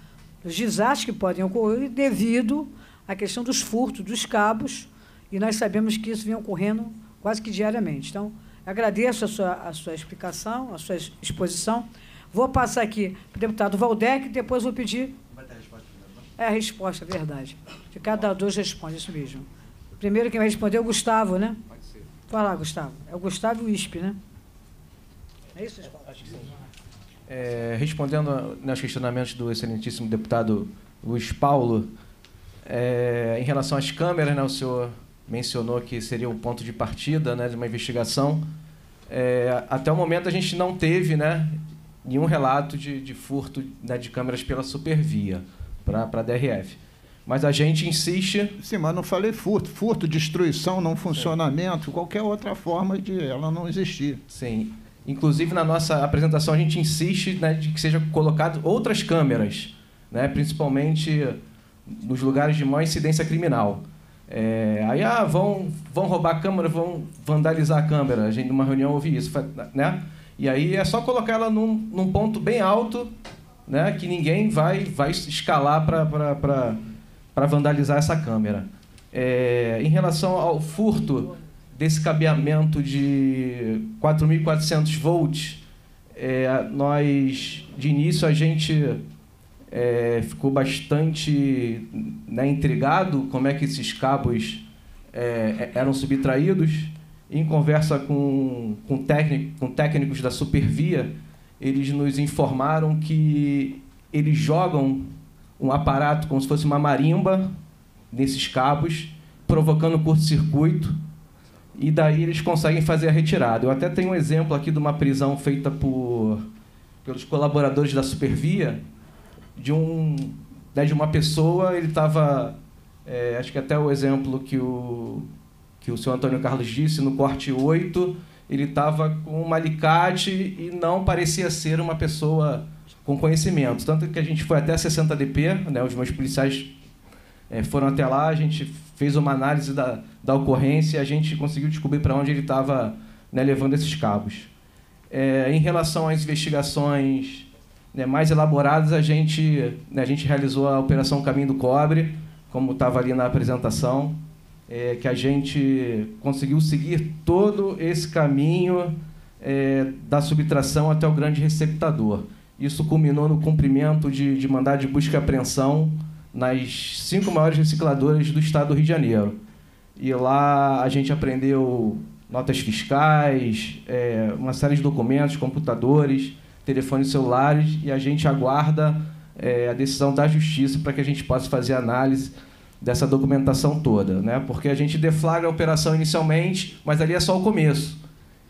dos desastres que podem ocorrer devido à questão dos furtos, dos cabos, e nós sabemos que isso vem ocorrendo quase que diariamente. Então, agradeço a sua, a sua explicação, a sua exposição. Vou passar aqui para o deputado Valdec, depois vou pedir é a resposta, é verdade. De cada dois responde, isso mesmo. Primeiro quem vai responder é o Gustavo, né? Pode ser. Vai lá, Gustavo. É o Gustavo e o ISP, né? É isso, Gustavo? Acho que sim. É, respondendo aos questionamentos do excelentíssimo deputado Luiz Paulo, é, em relação às câmeras, né, o senhor mencionou que seria o ponto de partida né, de uma investigação. É, até o momento a gente não teve né, nenhum relato de, de furto né, de câmeras pela Supervia para a DRF. Mas a gente insiste. Sim, mas não falei furto. Furto, destruição, não funcionamento, qualquer outra forma de ela não existir. Sim. Inclusive, na nossa apresentação, a gente insiste né, de que seja colocado outras câmeras, né, principalmente nos lugares de maior incidência criminal. É, aí, ah, vão, vão roubar a câmera, vão vandalizar a câmera. A gente, numa reunião, ouvi isso, né? E aí é só colocar ela num, num ponto bem alto, né, que ninguém vai, vai escalar para vandalizar essa câmera. É, em relação ao furto desse cabeamento de 4.400 volts, é, nós, de início, a gente é, ficou bastante né, intrigado como é que esses cabos é, eram subtraídos. Em conversa com, com, técnico, com técnicos da Supervia, eles nos informaram que eles jogam um aparato como se fosse uma marimba nesses cabos, provocando curto-circuito, e daí eles conseguem fazer a retirada. Eu até tenho um exemplo aqui de uma prisão feita por, pelos colaboradores da Supervia, de, um, né, de uma pessoa, ele estava, é, acho que até o exemplo que o, que o senhor Antônio Carlos disse, no corte 8, ele estava com um alicate e não parecia ser uma pessoa com conhecimento. Tanto que a gente foi até a 60DP, né, os meus policiais é, foram até lá, a gente fez uma análise da, da ocorrência e a gente conseguiu descobrir para onde ele estava né, levando esses cabos. É, em relação às investigações né, mais elaboradas, a gente, né, a gente realizou a Operação Caminho do Cobre, como estava ali na apresentação, é, que a gente conseguiu seguir todo esse caminho é, da subtração até o grande receptador. Isso culminou no cumprimento de, de mandado de busca e apreensão nas cinco maiores recicladoras do estado do Rio de Janeiro. E lá a gente aprendeu notas fiscais, é, uma série de documentos, computadores, telefones celulares, e a gente aguarda é, a decisão da justiça para que a gente possa fazer análise dessa documentação toda, né? Porque a gente deflagra a operação inicialmente, mas ali é só o começo.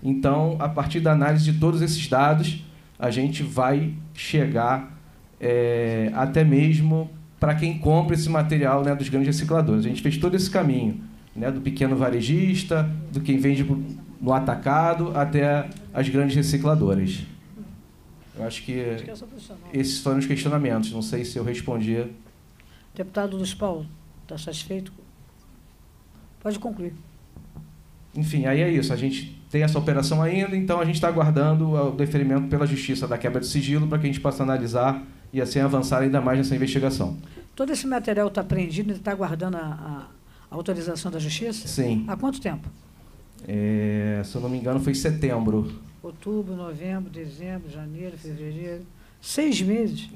Então, a partir da análise de todos esses dados, a gente vai chegar é, até mesmo para quem compra esse material né, dos grandes recicladores. A gente fez todo esse caminho, né, do pequeno varejista, do quem vende no atacado, até as grandes recicladoras. Eu acho que Acho que é esses foram os questionamentos. Não sei se eu respondi. Deputado Luiz Paulo, está satisfeito? Pode concluir. Enfim, aí é isso. A gente tem essa operação ainda, então a gente está aguardando o deferimento pela Justiça da quebra de sigilo para que a gente possa analisar e assim avançar ainda mais nessa investigação. Todo esse material está apreendido e está aguardando a, a- autorização da Justiça? Sim. Há quanto tempo? É, se eu não me engano, foi em setembro. Outubro, novembro, dezembro, janeiro, fevereiro. Seis meses.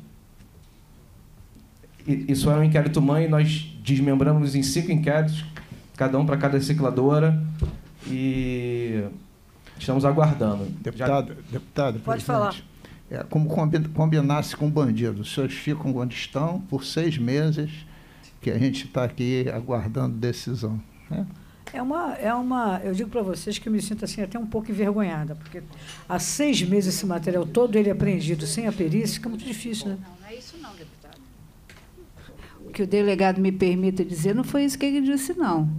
Isso era um inquérito mãe, nós desmembramos em cinco inquéritos, cada um para cada recicladora, e estamos aguardando. Deputado, deputado, Pode presidente, falar. É como combi- combinasse com bandido. Os senhores ficam onde estão por seis meses que a gente está aqui aguardando decisão. Né? É uma, é uma. Eu digo para vocês que eu me sinto assim até um pouco envergonhada, porque há seis meses esse material todo ele é apreendido sem a perícia, fica muito difícil, né? Não, não é isso não, deputado. O que o delegado me permite dizer não foi isso que ele disse, não.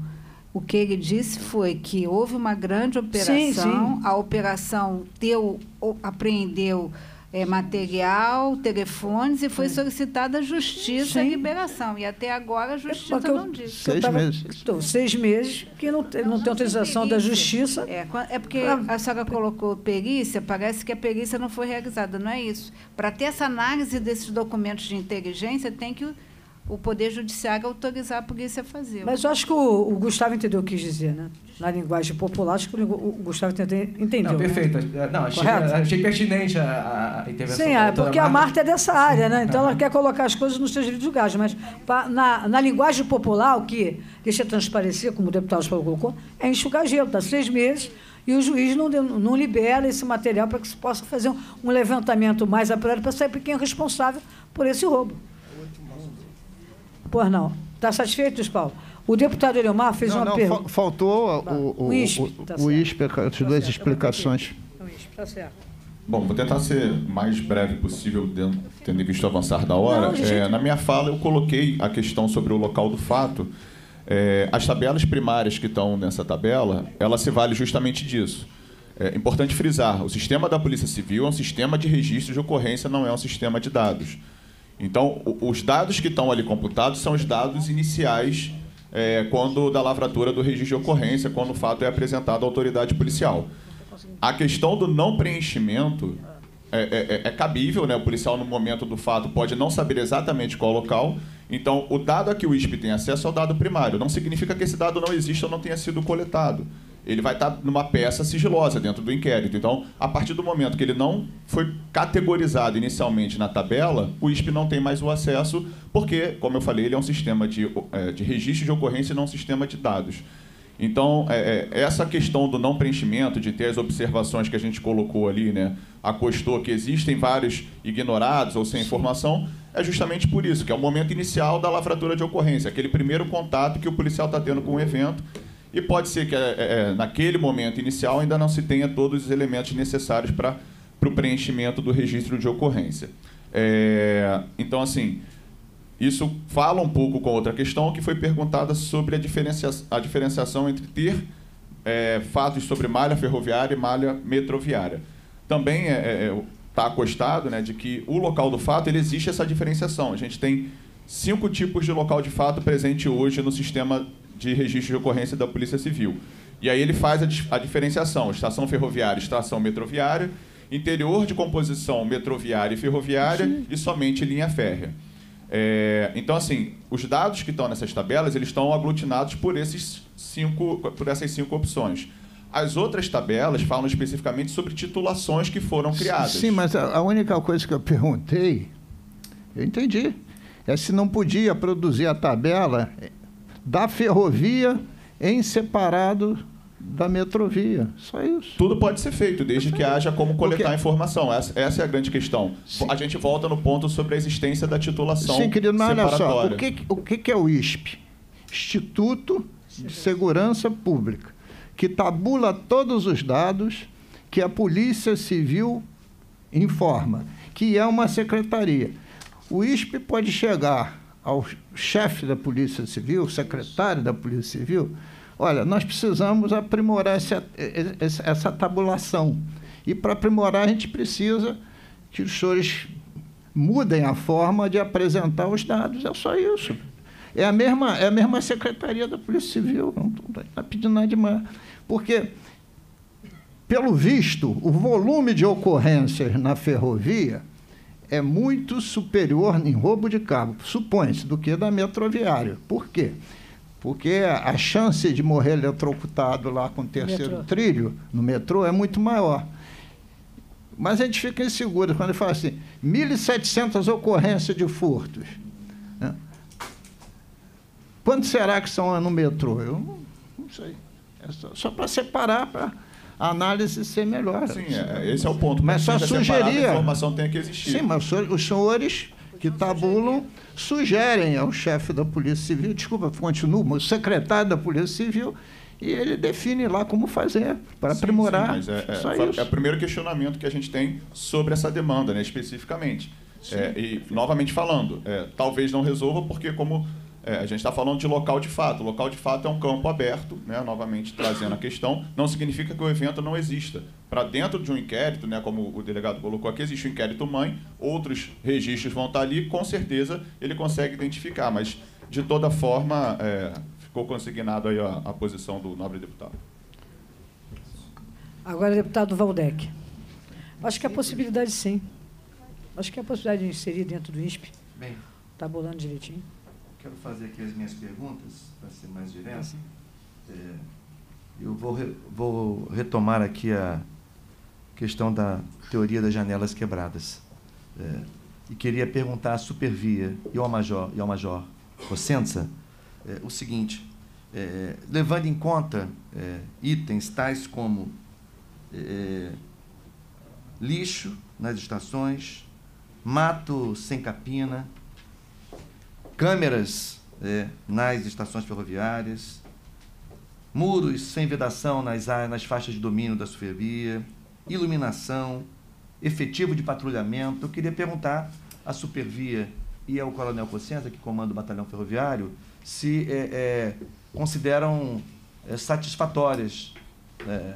O que ele disse foi que houve uma grande operação, Sim, sim. a operação deu, apreendeu eh, material, telefones e foi solicitada à justiça a Sim. liberação. E até agora a justiça Porque eu- não disse. Seis tava- meses. Então, seis meses que não, tem- não tem autorização da justiça. É, é porque Ah. a senhora colocou perícia, parece que a perícia não foi realizada, não é isso. Para ter essa análise desses documentos de inteligência, tem que o, Poder Judiciário autorizar a polícia a fazer. Mas eu acho que o, o Gustavo entendeu o que quis dizer, né? Na linguagem popular, acho que o, Gustavo entende- entendeu. Não, né? perfeito. Não, achei, Correto? achei pertinente a, a intervenção Sim, da é, porque a Marta é dessa área, né? Então ela quer colocar as coisas nos seus lugares. Mas pa- na, na linguagem popular, o que deixa transparecer, como o deputado Paulo colocou, é enxugar gelo, dá seis meses, e o juiz não, de- não libera esse material para que se possa fazer um, um levantamento mais apurado para saber quem é responsável por esse roubo. Pois não. Está satisfeito, Luiz Paulo? O deputado Eliomar fez Não, uma não, pergunta. fa- faltou o, o, O ISP, tá o, certo. o ISP, as Tá duas certo, explicações. Está certo. Bom, vou tentar ser mais breve possível, dentro- tendo em vista o avançar da hora. Não, É, na minha fala, eu coloquei a questão sobre o local do fato. É, as tabelas primárias que estão nessa tabela, ela se vale justamente disso. É importante frisar, o sistema da Polícia Civil é um sistema de registro de ocorrência, não é um sistema de dados. Então, os dados que estão ali computados são os dados iniciais é, quando da lavratura do registro de ocorrência, quando o fato é apresentado à autoridade policial. A questão do não preenchimento é, é- é- é cabível, né? O policial, no momento do fato, pode não saber exatamente qual local. Então, o dado a que o ISP tem acesso é o dado primário. Não significa que esse dado não exista ou não tenha sido coletado. Ele vai estar numa peça sigilosa dentro do inquérito. Então, a partir do momento que ele não foi categorizado inicialmente na tabela, o ISP não tem mais o acesso, porque, como eu falei, ele é um sistema de, eh, de registro de ocorrência e não um sistema de dados. Então, é, é, essa questão do não preenchimento, de ter as observações que a gente colocou ali, né, acostou que existem vários ignorados ou sem informação, é justamente por isso, que é o momento inicial da lavratura de ocorrência, aquele primeiro contato que o policial está tendo com o evento, e pode ser que é, é, naquele momento inicial ainda não se tenha todos os elementos necessários para o preenchimento do registro de ocorrência. É, então, assim, isso fala um pouco com outra questão que foi perguntada sobre a, diferencia a diferenciação entre ter é, fatos sobre malha ferroviária e malha metroviária. Também está é, é, tá acostado né, de que o local do fato ele existe essa diferenciação. A gente tem cinco tipos de local de fato presente hoje no sistema de registro de ocorrência da Polícia Civil. E aí ele faz a, a diferenciação: estação ferroviária, estação metroviária, interior de composição metroviária e ferroviária e somente linha férrea. É, então, assim, os dados que estão nessas tabelas, eles estão aglutinados por, esses cinco, por essas cinco opções. As outras tabelas falam especificamente sobre titulações que foram criadas. Sim, mas a única coisa que eu perguntei, eu entendi, é se não podia produzir a tabela da ferrovia em separado da metrovia. Só isso. Tudo pode ser feito, desde que haja como coletar Porque- informação. Essa, essa é a grande questão. A gente volta no ponto sobre a existência da titulação Sim, querido, mas olha só, o que, o que é o ISP? Instituto de Segurança Pública, que tabula todos os dados que a Polícia Civil informa, que é uma secretaria. O ISP pode chegar ao chefe da Polícia Civil, secretário da Polícia Civil, olha, nós precisamos aprimorar essa, essa- tabulação. E para aprimorar, a gente precisa que os senhores mudem a forma de apresentar os dados. É só isso. É a mesma, é a mesma secretaria da Polícia Civil, não está pedindo nada demais. Porque, pelo visto, o volume de ocorrências na ferrovia é muito superior em roubo de cabo, supõe-se, do que da metroviária. Por quê? Porque a chance de morrer eletrocutado lá com o terceiro Metrô. trilho, no metrô, é muito maior. Mas a gente fica inseguro quando ele fala assim, 1.700 ocorrências de furtos. né? Quanto será que são no metrô? Eu não, não sei. É só, só para separar, para a análise ser melhor. Sim, é, esse é o ponto. Mas só sugeria. A informação tem que existir. Sim, mas os senhores- que tabulam sugerem ao chefe da Polícia Civil, desculpa, continua, o secretário da Polícia Civil, e ele define lá como fazer para aprimorar. Sim, mas é, é, só é, isso. é o primeiro questionamento que a gente tem sobre essa demanda, né, especificamente. É, e, novamente falando, é, talvez não resolva, porque, como é, a gente está falando de local de fato, o local de fato é um campo aberto, né, novamente trazendo a questão, não significa que o evento não exista. Para dentro de um inquérito, né, como o delegado colocou aqui, existe o inquérito mãe, outros registros vão estar ali, com certeza ele consegue identificar, mas de toda forma. É, ficou consignado aí a, a posição do nobre deputado. Agora, deputado Valdec. Acho que há possibilidade, sim. Acho que há possibilidade de inserir dentro do INSP. Bem, Tabulando direitinho. Quero fazer aqui as minhas perguntas, para ser mais direto. É, eu vou, re- vou retomar aqui a questão da teoria das janelas quebradas. É, e queria perguntar à Supervia e ao Major, e ao Major Cossenza é, o seguinte: é, levando em conta é, itens tais como é, lixo nas estações, mato sem capina, câmeras é, nas estações ferroviárias, muros sem vedação nas, nas faixas de domínio da supervia, iluminação, efetivo de patrulhamento. Eu queria perguntar à supervia e ao coronel Cossenza, que comanda o batalhão ferroviário, se é, é, consideram é, satisfatórias é,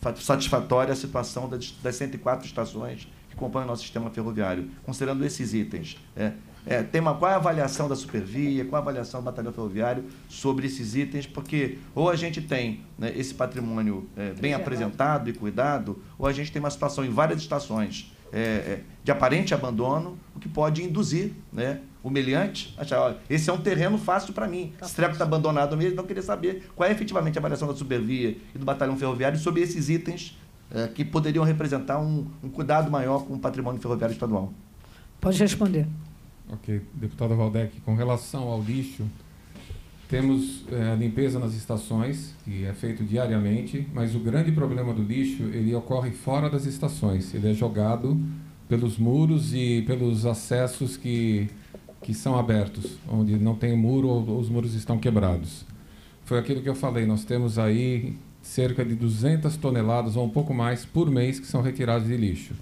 fa- satisfatória a situação das, das 104 estações que compõem o nosso sistema ferroviário, considerando esses itens. É, é, tem uma, qual é a avaliação da Supervia, qual é a avaliação do batalhão ferroviário sobre esses itens, porque ou a gente tem né, esse patrimônio é, bem apresentado e cuidado, ou a gente tem uma situação em várias estações é, é, de aparente abandono, o que pode induzir né, o meliante a achar, olha, esse é um terreno fácil para mim. Esse treco está abandonado mesmo, então eu queria saber qual é efetivamente a avaliação da Supervia e do Batalhão Ferroviário sobre esses itens é, que poderiam representar um, um cuidado maior com o patrimônio ferroviário estadual. Pode responder. Ok, deputado Valdec, com relação ao lixo, temos eh, a limpeza nas estações, que é feito diariamente, mas o grande problema do lixo, ele ocorre fora das estações. Ele é jogado pelos muros e pelos acessos que, que são abertos, onde não tem muro ou os muros estão quebrados. Foi aquilo que eu falei, nós temos aí cerca de 200 toneladas ou um pouco mais por mês que são retirados de lixo.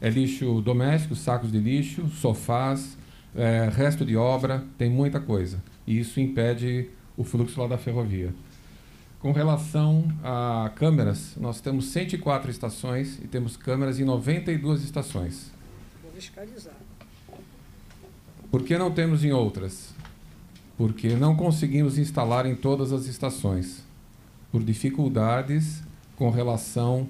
É lixo doméstico, sacos de lixo, sofás, é, resto de obra, tem muita coisa. E isso impede o fluxo lá da ferrovia. Com relação a câmeras, nós temos 104 estações e temos câmeras em 92 estações. Vou fiscalizar. Por que não temos em outras? Porque não conseguimos instalar em todas as estações, por dificuldades com relação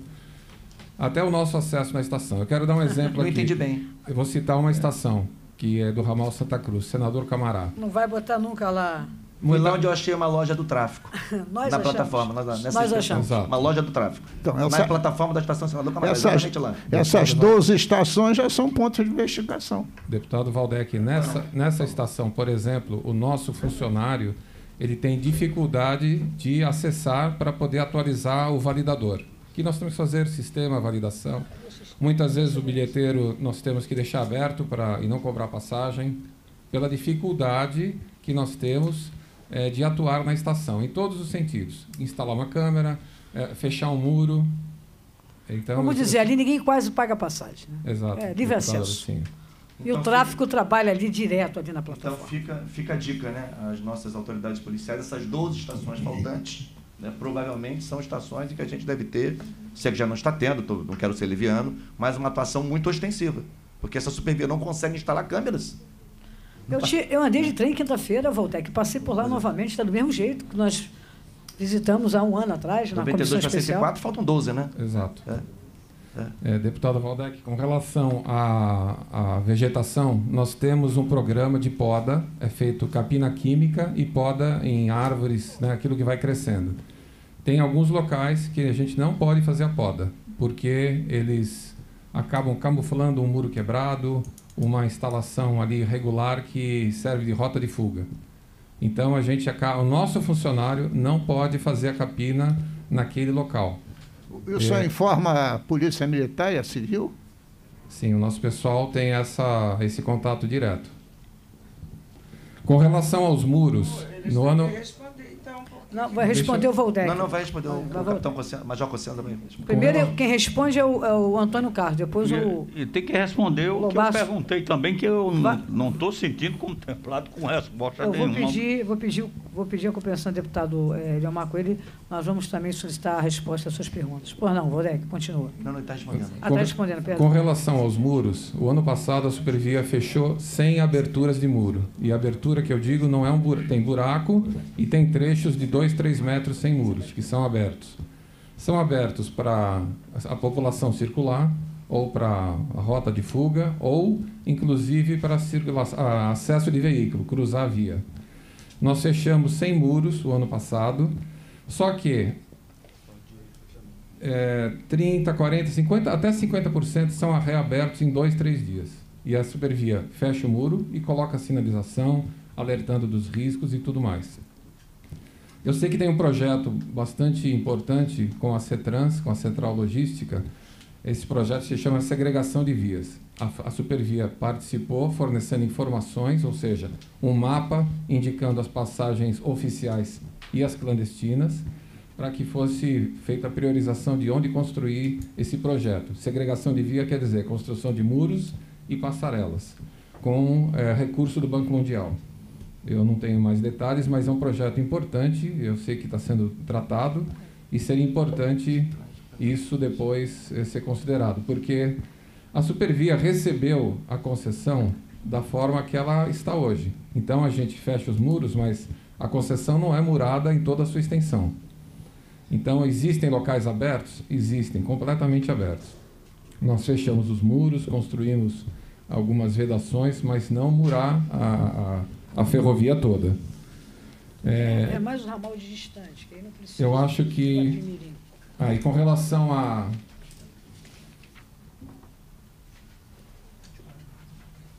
até o nosso acesso na estação. Eu quero dar um exemplo Eu aqui. entendi bem. Eu vou citar uma estação, que é do ramal Santa Cruz, Senador Camará. Não vai botar nunca lá. Foi lá onde eu achei uma loja do tráfico. Nós na achamos. plataforma, nós, nessa Nós achamos. Uma loja do tráfico. Então, na essa- plataforma da estação Senador Camargo, Essas, exatamente lá. essas 12 estações já são pontos de investigação. Deputado Valdec, nessa, nessa estação, por exemplo, o nosso funcionário ele tem dificuldade de acessar para poder atualizar o validador. Que nós temos que fazer sistema validação. Muitas vezes o bilheteiro nós temos que deixar aberto para e não cobrar passagem pela dificuldade que nós temos eh, de atuar na estação em todos os sentidos. Instalar uma câmera, eh, fechar um muro. Então, Vamos isso- dizer, ali ninguém quase paga passagem. Né? Exato. É, livre acesso. sim. E o Então, tráfico trabalha ali direto, ali na Então plataforma. fica, fica a dica, né? As nossas autoridades policiais, essas 12 estações faltantes, né, provavelmente são estações em que a gente deve ter, se é que já não está tendo, tô- não quero ser leviano, mas uma atuação muito ostensiva. Porque essa supervia não consegue instalar câmeras. Eu, ti- eu andei de trem quinta-feira, Voltec, passei por lá novamente, está do mesmo jeito que nós visitamos há um ano atrás, na 92 comissão para especial. 104, faltam 12, né? Exato. É. É, deputado Valdec, com relação à, à vegetação, nós temos um programa de poda, é feito capina química e poda em árvores, né, aquilo que vai crescendo. Tem alguns locais que a gente não pode fazer a poda, porque eles acabam camuflando um muro quebrado, uma instalação ali irregular que serve de rota de fuga. Então a gente acaba, o nosso funcionário não pode fazer a capina naquele local. Isso É. informa a Polícia Militar e a Civil? Sim, o nosso pessoal tem essa, esse contato direto. Com relação aos muros, no ano. Não, vai responder o Valdec. Não, não, vai responder o, Vai o capitão Cossena, Major Cossena também. Primeiro, quem responde é o, é o Antônio Carlos, depois o... E, e tem que responder o que eu perguntei também, que eu Vai. não- não estou sentindo contemplado com resposta Eu vou nenhuma. pedir, vou pedir, vou pedir a compreensão do deputado eh, Eliomar Coelho. Nós vamos também solicitar a resposta às suas perguntas. Pois não, Valdec, continua. Não, não, ele está respondendo. Ah, está respondendo, perdão. Com relação aos muros, o ano passado a Supervia fechou 100 aberturas de muro. E a abertura que eu digo não é um buraco, tem buraco e tem trechos de 2, 3 metros sem muros, que são abertos. São abertos para a população circular, ou para a rota de fuga, ou inclusive para acesso de veículo, cruzar a via. Nós fechamos 100 muros o ano passado, só que é, 30, 40, 50, até 50% são reabertos em dois, três dias. E a Supervia fecha o muro e coloca a sinalização, alertando dos riscos e tudo mais. Eu sei que tem um projeto bastante importante com a CETRANS, com a Central Logística. Esse projeto se chama Segregação de Vias. A, a Supervia participou fornecendo informações, ou seja, um mapa indicando as passagens oficiais e as clandestinas, para que fosse feita a priorização de onde construir esse projeto. Segregação de via quer dizer construção de muros e passarelas, com eh, recurso do Banco Mundial. Eu não tenho mais detalhes, mas é um projeto importante, eu sei que está sendo tratado, e seria importante isso depois eh, ser considerado, porque a Supervia recebeu a concessão da forma que ela está hoje. Então a gente fecha os muros, mas a concessão não é murada em toda a sua extensão. Então, existem locais abertos? Existem, completamente abertos. Nós fechamos os muros, construímos algumas vedações, mas não murar a, a, a ferrovia toda. É, É mais o ramal de distante, que aí não precisa. eu acho que. Guapimirim. Ah, e com relação a.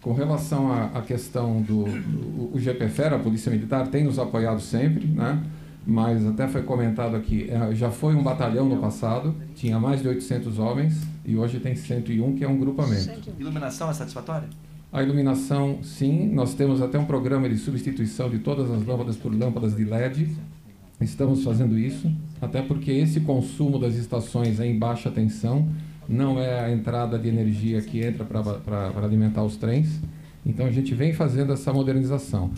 Com relação à à questão do, do o GPFER, a Polícia Militar, tem nos apoiado sempre, né? mas até foi comentado aqui, eh, já foi um batalhão no passado, tinha mais de 800 homens, e hoje tem 101, que é um grupamento. Iluminação é satisfatória? A iluminação, sim. Nós temos até um programa de substituição de todas as lâmpadas por lâmpadas de LED. Estamos fazendo isso, até porque esse consumo das estações é em baixa tensão, não é a entrada de energia que entra para alimentar os trens. Então a gente vem fazendo essa modernização.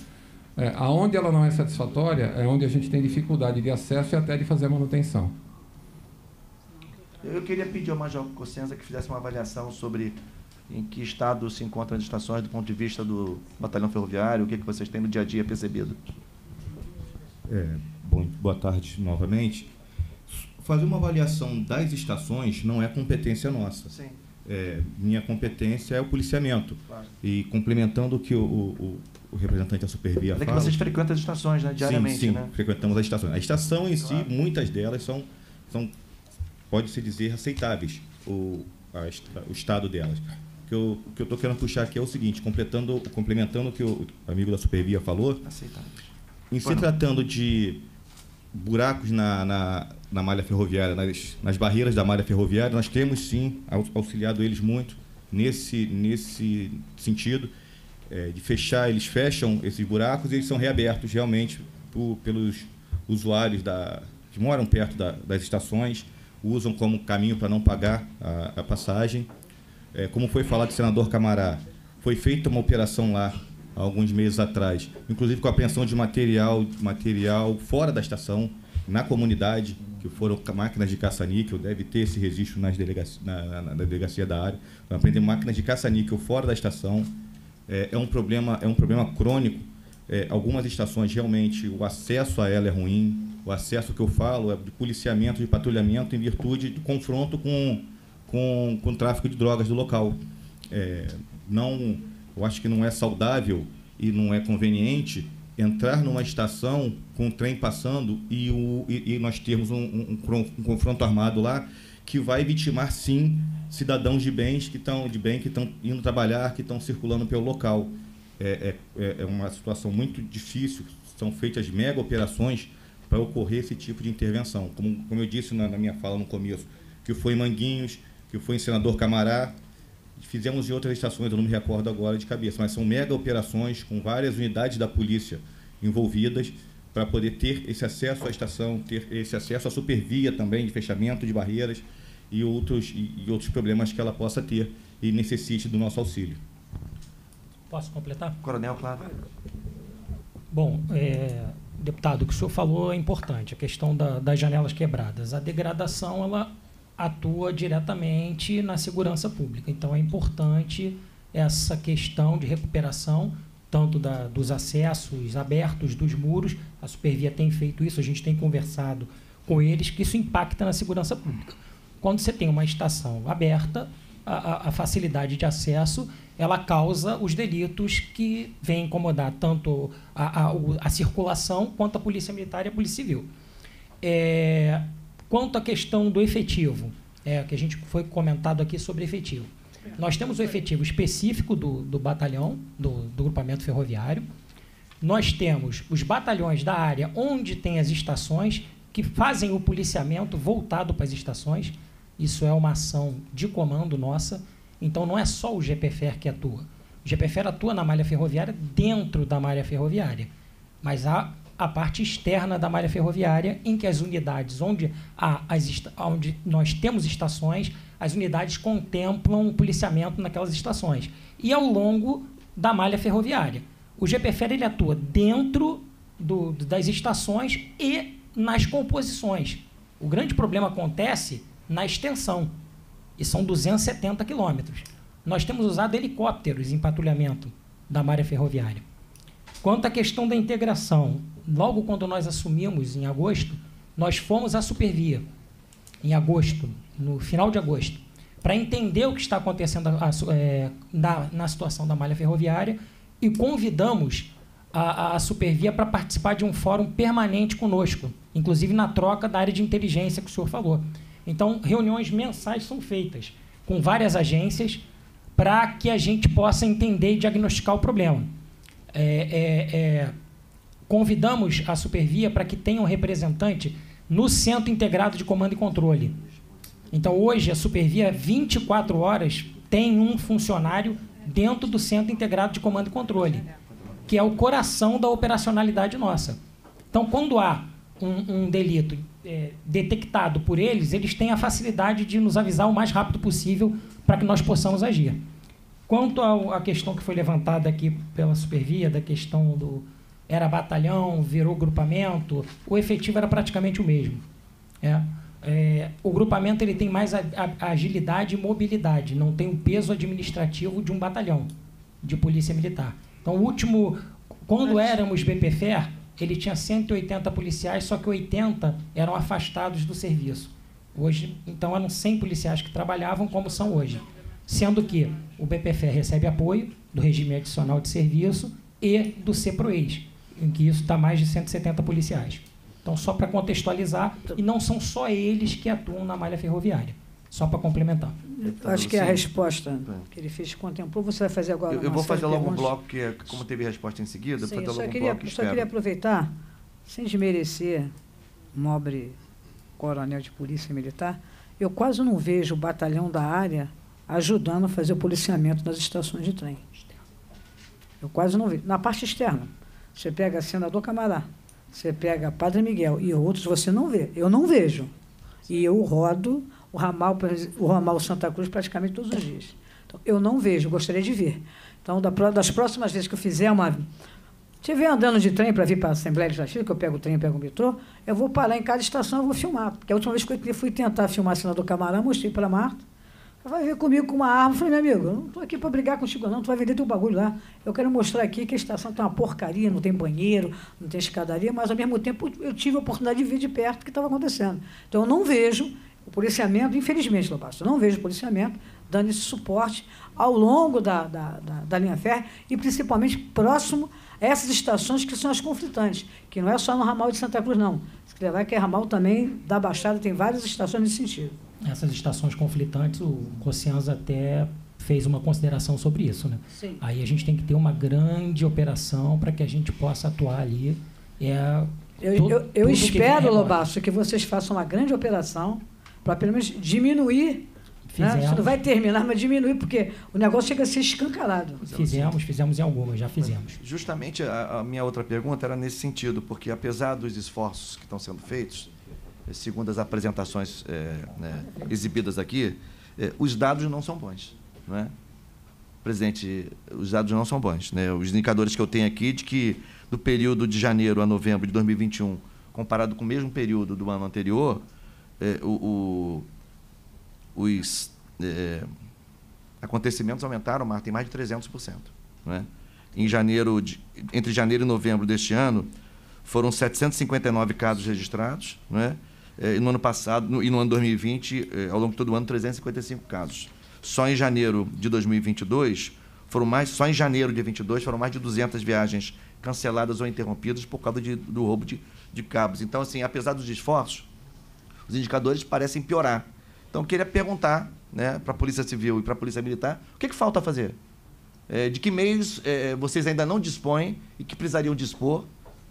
É, aonde ela não é satisfatória é onde a gente tem dificuldade de acesso e até de fazer a manutenção. Eu queria pedir ao Major Cossenza que fizesse uma avaliação sobre em que estado se encontram as estações do ponto de vista do batalhão ferroviário, o que, que vocês têm no dia a dia percebido. É, bom, boa tarde novamente. Fazer uma avaliação das estações não é competência nossa. Sim. É, minha competência é o policiamento. Claro. E complementando o que o, o, o representante da Supervia Até que fala... vocês frequentam as estações, né, diariamente, sim, sim, né? frequentamos as estações. A estação em Claro. si, muitas delas são, são pode-se dizer, aceitáveis, o, a o estado delas. O que eu que eu estou querendo puxar aqui é o seguinte, completando, complementando o que o amigo da Supervia falou, Aceitáveis. em se tratando de buracos na, na, na malha ferroviária, nas, nas barreiras da malha ferroviária, nós temos sim au- auxiliado eles muito nesse, nesse sentido é, de fechar, eles fecham esses buracos e eles são reabertos realmente por- pelos usuários da, que moram perto da- das estações, usam como caminho para não pagar a, a passagem. É, como foi falado do senador Camará, foi feita uma operação lá há alguns meses atrás, inclusive com a apreensão de material, material fora da estação, na comunidade, que foram máquinas de caça-níquel, deve ter esse registro nas delegaci na, na- na delegacia da área, então, apreender máquinas de caça-níquel fora da estação é, é um problema é um problema crônico. É, algumas estações realmente o acesso a ela é ruim, o acesso que eu falo é de policiamento, de patrulhamento em virtude do confronto com com, com o tráfico de drogas do local. É, não, eu acho que não é saudável e não é conveniente entrar numa estação com o trem passando e, o, e, e nós termos um, um- um confronto armado lá que vai vitimar sim cidadãos de bens que estão de bem que estão indo trabalhar, que estão circulando pelo local. É, é, é uma situação muito difícil. São feitas mega operações para ocorrer esse tipo de intervenção. Como, como eu disse na, na minha fala no começo, que foi Manguinhos, que foi em Senador Camará, fizemos em outras estações, eu não me recordo agora de cabeça, mas são mega operações com várias unidades da polícia envolvidas para poder ter esse acesso à estação, ter esse acesso à supervia também, de fechamento de barreiras e outros, e, e outros problemas que ela possa ter e necessite do nosso auxílio. Posso completar? Coronel, claro. Bom, é, deputado, o que o senhor falou é importante, a questão da, das janelas quebradas. A degradação, ela atua diretamente na segurança pública. Então, é importante essa questão de recuperação, tanto da, dos acessos abertos dos muros, a Supervia tem feito isso, a gente tem conversado com eles, que isso impacta na segurança pública. Quando você tem uma estação aberta, a, a facilidade de acesso ela causa os delitos que vêm incomodar tanto a, a, a, circulação quanto a polícia militar e a polícia civil. É, quanto à questão do efetivo, é, que a gente foi comentado aqui sobre efetivo. Nós temos o efetivo específico do, do batalhão, do, do grupamento ferroviário. Nós temos os batalhões da área onde tem as estações, que fazem o policiamento voltado para as estações. Isso é uma ação de comando nossa. Então não é só o GPFR que atua. O GPFR atua na malha ferroviária dentro da malha ferroviária. Mas há a parte externa da malha ferroviária, em que as unidades onde, há as, onde nós temos estações, as unidades contemplam o policiamento naquelas estações. E ao longo da malha ferroviária. O GPFR ele atua dentro do, das estações e nas composições. O grande problema acontece na extensão e são 270 quilômetros. Nós temos usado helicópteros em patrulhamento da malha ferroviária. Quanto à questão da integração, logo quando nós assumimos, em agosto, nós fomos à Supervia, em agosto, no final de agosto, para entender o que está acontecendo a, a, é, na, na, situação da malha ferroviária e convidamos a, a Supervia para participar de um fórum permanente conosco, inclusive na troca da área de inteligência que o senhor falou. Então, reuniões mensais são feitas com várias agências para que a gente possa entender e diagnosticar o problema. É, é, é, convidamos a Supervia para que tenha um representante no Centro Integrado de Comando e Controle. Então, hoje, a Supervia, 24 horas, tem um funcionário dentro do Centro Integrado de Comando e Controle, que é o coração da operacionalidade nossa. Então, quando há um, um delito é, detectado por eles, eles têm a facilidade de nos avisar o mais rápido possível para que nós possamos agir. Quanto à questão que foi levantada aqui pela Supervia, da questão do era batalhão, virou grupamento, o efetivo era praticamente o mesmo. É, é, o grupamento ele tem mais a, a, agilidade e mobilidade, não tem o peso administrativo de um batalhão de polícia militar. Então, o último, quando éramos BPFER, ele tinha 180 policiais, só que 80 eram afastados do serviço. Hoje, então, eram 100 policiais que trabalhavam como são hoje. Sendo que o BPF recebe apoio do regime adicional de serviço e do CEPROES, em que isso está mais de 170 policiais. Então, só para contextualizar, e não são só eles que atuam na malha ferroviária. Só para complementar. Acho que é a resposta que ele fez contemplou. Você vai fazer agora Eu, eu vou fazer logo um bloco, que é, como teve resposta em seguida, Sim, fazer eu logo só um queria, bloco. só queria aproveitar, sem desmerecer nobre coronel de polícia militar, eu quase não vejo o batalhão da área ajudando a fazer o policiamento nas estações de trem. Eu quase não vejo. Na parte externa, você pega Senador Camará, você pega Padre Miguel e outros, você não vê. Eu não vejo. E eu rodo o ramal, o ramal Santa Cruz praticamente todos os dias. Então, eu não vejo, gostaria de ver. Então, das próximas vezes que eu fizer uma. Estiver andando de trem para vir para a Assembleia Legislativa, que eu pego o trem, pego o metrô, eu vou parar em cada estação e vou filmar. Porque a última vez que eu fui tentar filmar senador Camará, mostrei para a Marta. Vai vir comigo com uma arma. Eu falei, meu amigo, eu não estou aqui para brigar contigo, não. Tu vai vender teu bagulho lá. Eu quero mostrar aqui que a estação tem uma porcaria, não tem banheiro, não tem escadaria, mas ao mesmo tempo eu tive a oportunidade de ver de perto o que estava acontecendo. Então eu não vejo o policiamento, infelizmente, Lobato, eu não vejo policiamento dando esse suporte ao longo da, da, da, da linha férrea e principalmente próximo essas estações que são as conflitantes, que não é só no ramal de Santa Cruz, não. Se levar que é ramal também da Baixada, tem várias estações nesse sentido. Essas estações conflitantes, o Rossianza até fez uma consideração sobre isso. Né? Sim. Aí a gente tem que ter uma grande operação para que a gente possa atuar ali. É, eu, eu, eu espero, que Lobaço, que vocês façam uma grande operação para pelo menos diminuir Né? Fizemos. Você não vai terminar, mas diminuir, porque o negócio chega a ser escancarado. Fizemos, fizemos em algumas, já fizemos. Justamente a, a minha outra pergunta era nesse sentido, porque apesar dos esforços que estão sendo feitos, eh, segundo as apresentações eh, né, exibidas aqui, eh, os dados não são bons. Não é? Presidente, os dados não são bons. Né? Os indicadores que eu tenho aqui de que do período de janeiro a novembro de 2021, comparado com o mesmo período do ano anterior, eh, o, o, os eh, acontecimentos aumentaram, Marta, em mais de 300%. Não é? Em janeiro, de, entre janeiro e novembro deste ano, foram 759 casos registrados, não é? Eh, E no ano passado, no, e no ano 2020, eh, ao longo de todo o ano, 355 casos. Só em janeiro de 2022, foram mais, só em janeiro de 22 foram mais de 200 viagens canceladas ou interrompidas por causa de, do roubo de, de cabos. Então, assim, apesar dos esforços, os indicadores parecem piorar. Então, queria perguntar né, para a Polícia Civil e para a Polícia Militar o que, que falta fazer? É, de que meios é, vocês ainda não dispõem e que precisariam dispor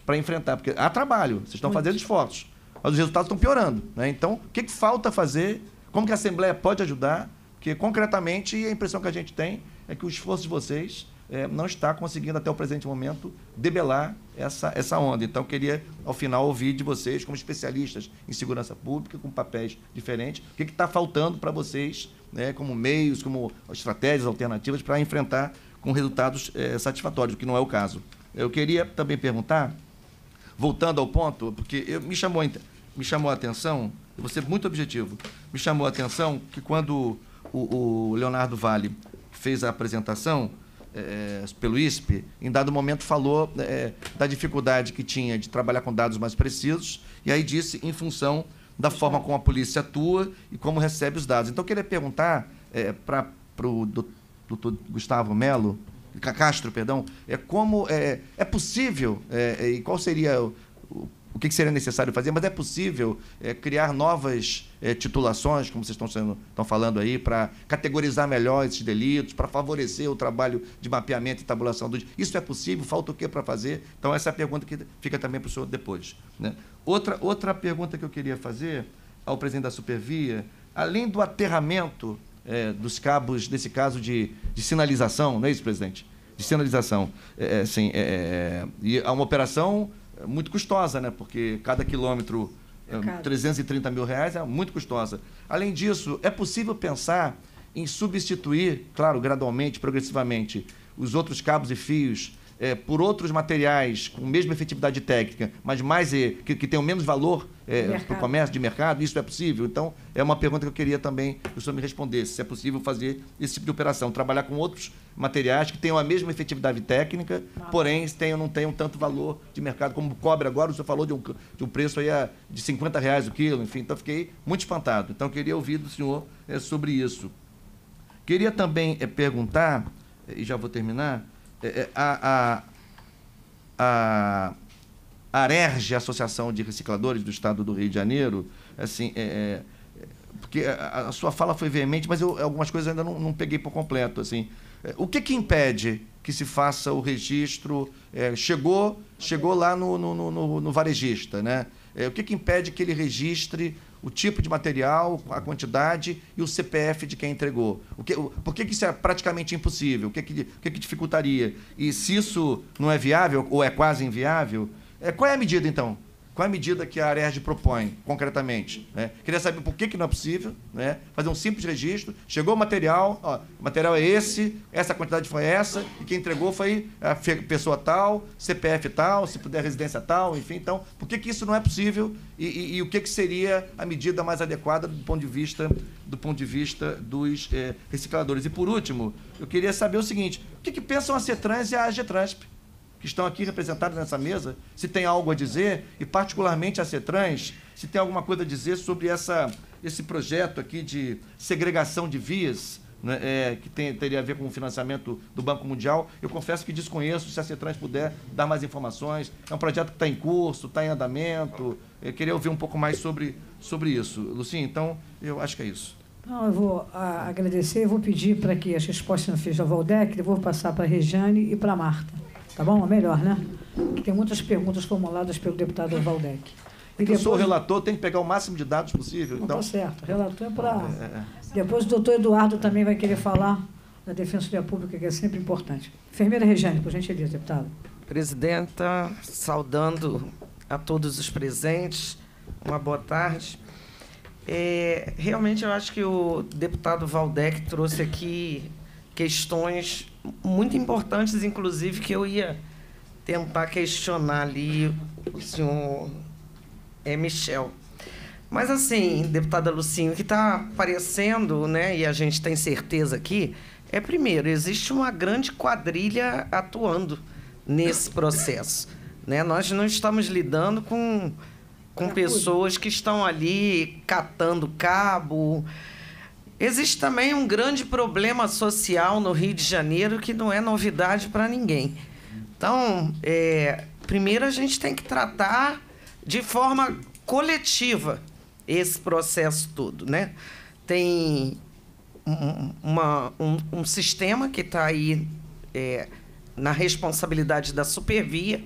para enfrentar? Porque há trabalho, vocês estão fazendo esforços, mas os resultados estão piorando. Né? Então, o que, que falta fazer? Como que a Assembleia pode ajudar? Porque, concretamente, a impressão que a gente tem é que o esforço de vocês é, não está conseguindo, até o presente momento, debelar essa, essa onda. Então, queria, ao final, ouvir de vocês, como especialistas em segurança pública, com papéis diferentes, o que está faltando para vocês, né, como meios, como estratégias alternativas para enfrentar com resultados é, satisfatórios, o que não é o caso. Eu queria também perguntar, voltando ao ponto, porque eu, me, chamou, me chamou a atenção, eu vou ser muito objetivo, me chamou a atenção que quando o, o Leonardo Vale fez a apresentação eh, pelo ISP, em dado momento falou eh, da dificuldade que tinha de trabalhar com dados mais precisos, e aí disse em função da forma como a polícia atua e como recebe os dados. Então, eu queria perguntar para o doutor Gustavo Melo, Ca- Castro, perdão, é como é, é possível é, é, e qual seria o, o, o que seria necessário fazer, mas é possível é, criar novas é, titulações, como vocês estão, sendo, estão falando aí, para categorizar melhor esses delitos, para favorecer o trabalho de mapeamento e tabulação dos. Isso é possível? Falta o que para fazer? Então, essa é a pergunta que fica também para o senhor depois. Né? Outra, outra pergunta que eu queria fazer ao presidente da Supervia, além do aterramento é, dos cabos, nesse caso de, de sinalização, não é isso, presidente? De sinalização. É, é, assim, é, é, e é uma operação muito custosa, né? porque cada quilômetro, é, caro. 330 mil reais, é muito custosa. Além disso, é possível pensar em substituir, claro, gradualmente, progressivamente, os outros cabos e fios é, por outros materiais com mesma efetividade técnica, mas mais eh, que, que tenham menos valor é, para o comércio de mercado, isso é possível? Então, é uma pergunta que eu queria também que o senhor me respondesse, se é possível fazer esse tipo de operação, trabalhar com outros materiais que tenham a mesma efetividade técnica, porém tenham, não tenham tanto valor de mercado, como o cobre agora, o senhor falou de um, de um preço aí a- de 50 reais o quilo, enfim, então fiquei muito espantado. Então, eu queria ouvir do senhor eh, sobre isso. Queria também eh, perguntar, e já vou terminar, eh, eh, a, a, a ARERJ, Associação de Recicladores do Estado do Rio de Janeiro, assim, é, é, porque a, a sua fala foi veemente, mas eu, algumas coisas ainda não, não peguei por completo. Assim. É, O que, que impede que se faça o registro? é, chegou, chegou lá no, no, no- no- varejista, né? É, o que, que impede que ele registre o tipo de material, a quantidade e o CPF de quem entregou? O que, o- por que, que isso é praticamente impossível? O que, que, o que, que dificultaria? E se isso não é viável, ou é quase inviável, é, qual é a medida, então? Qual é a medida que a ARERJ propõe, concretamente? né? Queria saber por que, que não é possível, né? fazer um simples registro. Chegou o material, ó, o material é esse, essa quantidade foi essa, e quem entregou foi a pessoa tal, CPF tal, se puder residência tal, enfim. Então, por que, que isso não é possível e, e- e o que, que seria a medida mais adequada do ponto de vista, do ponto de vista dos eh, recicladores? E, por último, eu queria saber o seguinte, o que, que pensam a CETRANS e a AGETRANSP? Que estão aqui representados nessa mesa, se tem algo a dizer, e particularmente a CETRANS, se tem alguma coisa a dizer sobre essa, esse projeto aqui de segregação de vias, né, é, que tem, teria a ver com o financiamento do Banco Mundial. Eu confesso que desconheço, se a CETRANS puder dar mais informações. É um projeto que está em curso, está em andamento. Eu queria ouvir um pouco mais sobre, sobre isso. Lucinha, então, eu acho que é isso. Não, eu vou ah, agradecer, eu vou pedir para que as respostas não sejam ao Valdec, eu vou passar para a Regiane e para a Marta. Tá bom? É melhor, né? Que tem muitas perguntas formuladas pelo deputado Valdec. Eu sou o depois- relator, tenho que pegar o máximo de dados possível. Não Então, está certo. Relator é para. É, é. Depois o doutor Eduardo também vai querer falar da Defensoria Pública, que é sempre importante. Enfermeira Regiane, por gentileza, deputado. Presidenta, saudando a todos os presentes, uma boa tarde. É, realmente, eu acho que o deputado Valdec trouxe aqui questões muito importantes, inclusive, que eu ia tentar questionar ali o senhor é, Michel. Mas, assim, deputada Lucinho, o que está aparecendo, né, e a gente tem certeza aqui, é, primeiro, existe uma grande quadrilha atuando nesse processo. Né? Nós não estamos lidando com, com pessoas que estão ali catando cabo. Existe também um grande problema social no Rio de Janeiro que não é novidade para ninguém. Então, é, primeiro a gente tem que tratar de forma coletiva esse processo todo, né? Tem um, uma- um- um sistema que está aí é, na responsabilidade da Supervia,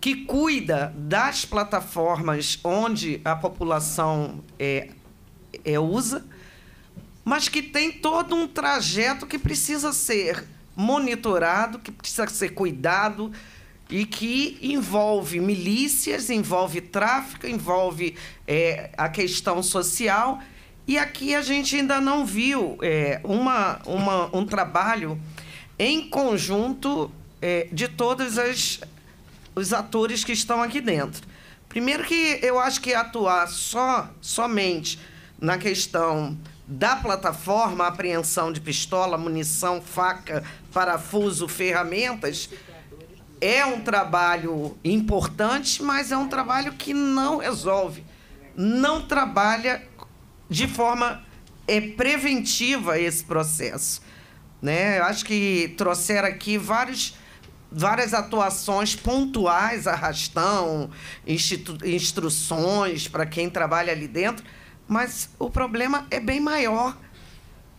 que cuida das plataformas onde a população é, é, usa, mas que tem todo um trajeto que precisa ser monitorado, que precisa ser cuidado e que envolve milícias, envolve tráfico, envolve é, a questão social. E aqui a gente ainda não viu é, uma, uma, um trabalho em conjunto é, de todos as, os atores que estão aqui dentro. Primeiro que eu acho que atuar só somente na questão da plataforma, apreensão de pistola, munição, faca, parafuso, ferramentas, é um trabalho importante, mas é um trabalho que não resolve, não trabalha de forma é, preventiva esse processo. Né? Eu acho que trouxeram aqui vários, várias atuações pontuais, arrastão, institu- instruções para quem trabalha ali dentro, mas o problema é bem maior.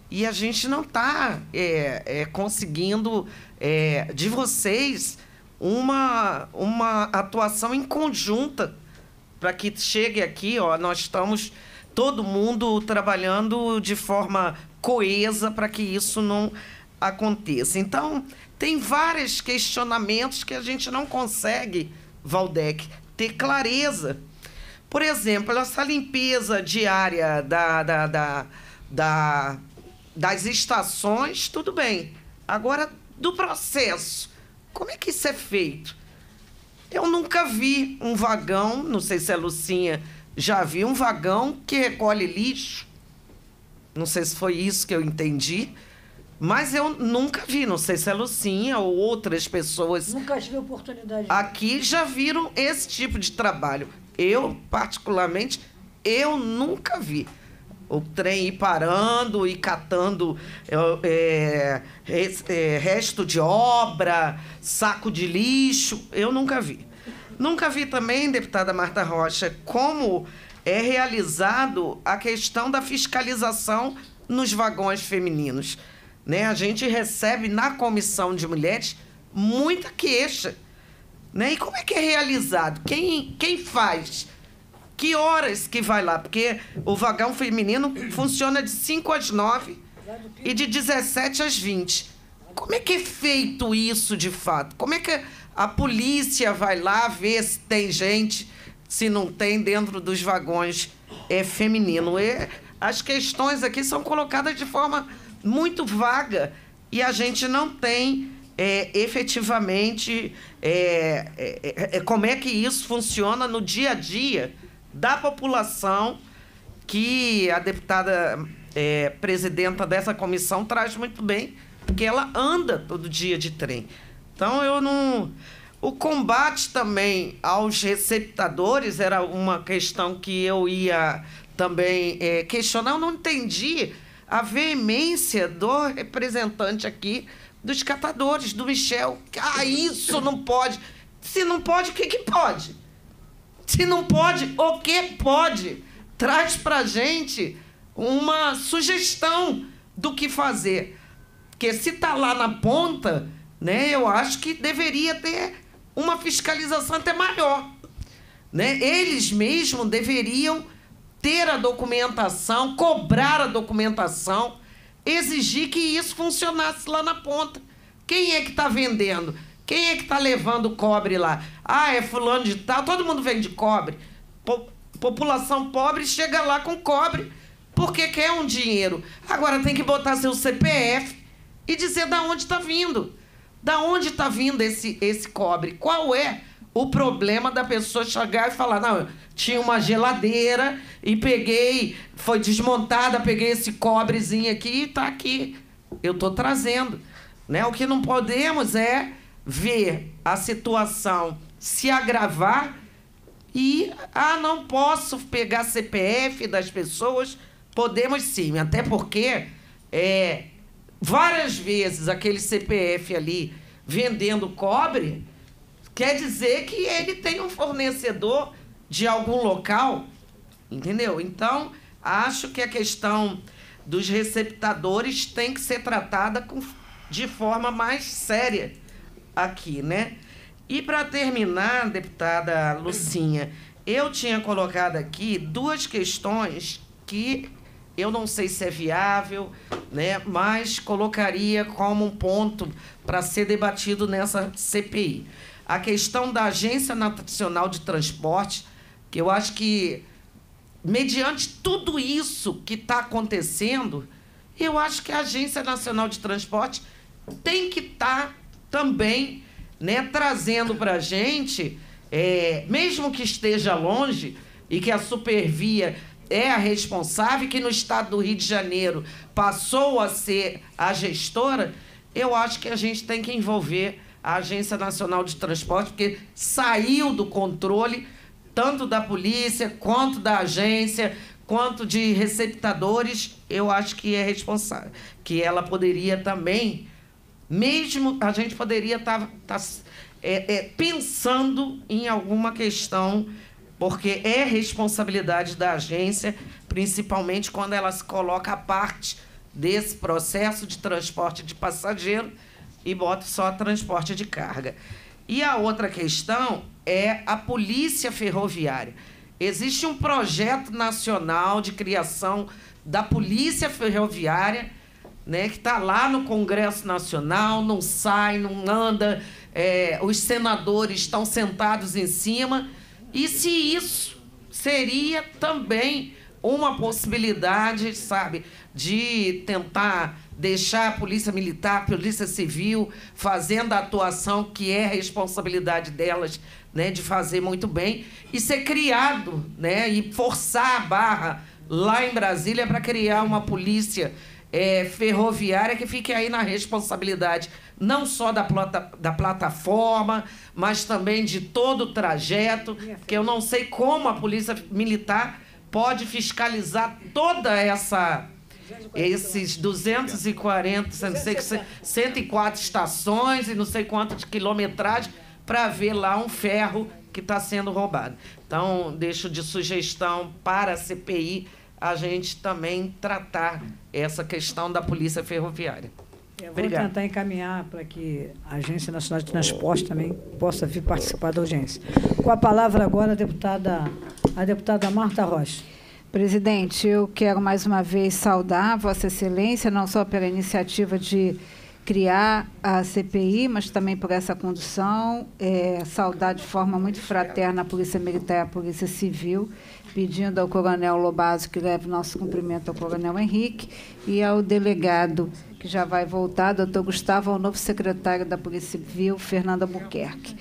E a gente não está conseguindo, é, de vocês, uma, uma atuação em conjunta para que chegue aqui, ó, nós estamos todo mundo trabalhando de forma coesa para que isso não aconteça. Então, tem vários questionamentos que a gente não consegue, Valdec, ter clareza. Por exemplo, essa limpeza diária da, da, da, da- das estações, tudo bem. Agora, do processo, como é que isso é feito? Eu nunca vi um vagão, não sei se a Lucinha já viu, um vagão que recolhe lixo. Não sei se foi isso que eu entendi. Mas eu nunca vi, não sei se a Lucinha ou outras pessoas Nunca tive oportunidade. aqui já viram esse tipo de trabalho. Eu, particularmente, eu nunca vi. O trem ir parando e catando é, é, é, resto de obra, saco de lixo, eu nunca vi. Nunca vi também, deputada Marta Rocha, como é realizado a questão da fiscalização nos vagões femininos. Né? A gente recebe na comissão de mulheres muita queixa. Né? E como é que é realizado? Quem, quem faz? Que horas que vai lá? Porque o vagão feminino funciona de 5 às 9 e de 17 às 20. Como é que é feito isso de fato? Como é que a polícia vai lá ver se tem gente, se não tem dentro dos vagões é feminino? E as questões aqui são colocadas de forma muito vaga e a gente não tem é, efetivamente é, é, é, é, como é que isso funciona no dia a dia da população que a deputada é, presidenta dessa comissão traz muito bem, porque ela anda todo dia de trem. Então eu não. O combate também aos receptadores era uma questão que eu ia também questionar. Eu não entendi a veemência do representante aqui dos catadores, do Michel. Ah, isso não pode. Se não pode, o que, que pode? Se não pode, o que pode? Traz pra gente uma sugestão do que fazer. Porque se tá lá na ponta, né, eu acho que deveria ter uma fiscalização até maior. Né? Eles mesmos deveriam ter a documentação, cobrar a documentação, exigir que isso funcionasse lá na ponta. Quem é que está vendendo? Quem é que está levando cobre lá? Ah, é fulano de tal. Todo mundo vende cobre. Po população pobre chega lá com cobre porque quer um dinheiro. Agora tem que botar seu CPF e dizer da onde está vindo. Da onde está vindo esse, esse cobre? Qual é o problema da pessoa chegar e falar, não, tinha uma geladeira e peguei, foi desmontada, peguei esse cobrezinho aqui e está aqui. Eu estou trazendo. Né? O que não podemos é ver a situação se agravar e, ah, não posso pegar CPF das pessoas. Podemos sim, até porque é, várias vezes aquele CPF ali vendendo cobre quer dizer que ele tem um fornecedor de algum local, entendeu? Então, acho que a questão dos receptadores tem que ser tratada com, de forma mais séria aqui, né? E para terminar, deputada Lucinha, eu tinha colocado aqui duas questões que eu não sei se é viável, né, mas colocaria como um ponto para ser debatido nessa CPI. A questão da Agência Nacional de Transporte, que eu acho que, mediante tudo isso que está acontecendo, eu acho que a Agência Nacional de Transporte tem que estar tá também né, trazendo para a gente, é, mesmo que esteja longe e que a Supervia é a responsável, que no estado do Rio de Janeiro passou a ser a gestora, eu acho que a gente tem que envolver a Agência Nacional de Transporte, porque saiu do controle tanto da polícia, quanto da agência, quanto de receptadores, eu acho que é responsável. Que ela poderia também, mesmo a gente poderia estar tá, tá, é, é, pensando em alguma questão porque é responsabilidade da agência, principalmente quando ela se coloca a parte desse processo de transporte de passageiro e bota só transporte de carga. E a outra questão é a polícia ferroviária. Existe um projeto nacional de criação da polícia ferroviária, né, que está lá no Congresso Nacional, não sai, não anda, é, os senadores estão sentados em cima e se isso seria também uma possibilidade, sabe, de tentar deixar a polícia militar, a polícia civil fazendo a atuação que é responsabilidade delas, né, de fazer muito bem e ser criado, né, e forçar a barra lá em Brasília para criar uma polícia é, ferroviária que fique aí na responsabilidade não só da, plata, da plataforma, mas também de todo o trajeto, que eu não sei como a polícia militar pode fiscalizar toda essa esses 240, não sei, 104 estações e não sei quanto de quilometragem para ver lá um ferro que está sendo roubado. Então, deixo de sugestão para a CPI a gente também tratar essa questão da polícia ferroviária. Eu vou Obrigado. tentar encaminhar para que a Agência Nacional de Transporte também possa vir participar da audiência. Com a palavra agora a deputada, a deputada Marta Rocha. Presidente, eu quero mais uma vez saudar Vossa Excelência, não só pela iniciativa de criar a CPI, mas também por essa condução, é, saudar de forma muito fraterna a Polícia Militar e a Polícia Civil, pedindo ao Coronel Lobaso que leve nosso cumprimento ao Coronel Henrique e ao delegado que já vai voltar, doutor Gustavo, ao novo secretário da Polícia Civil, Fernando Albuquerque.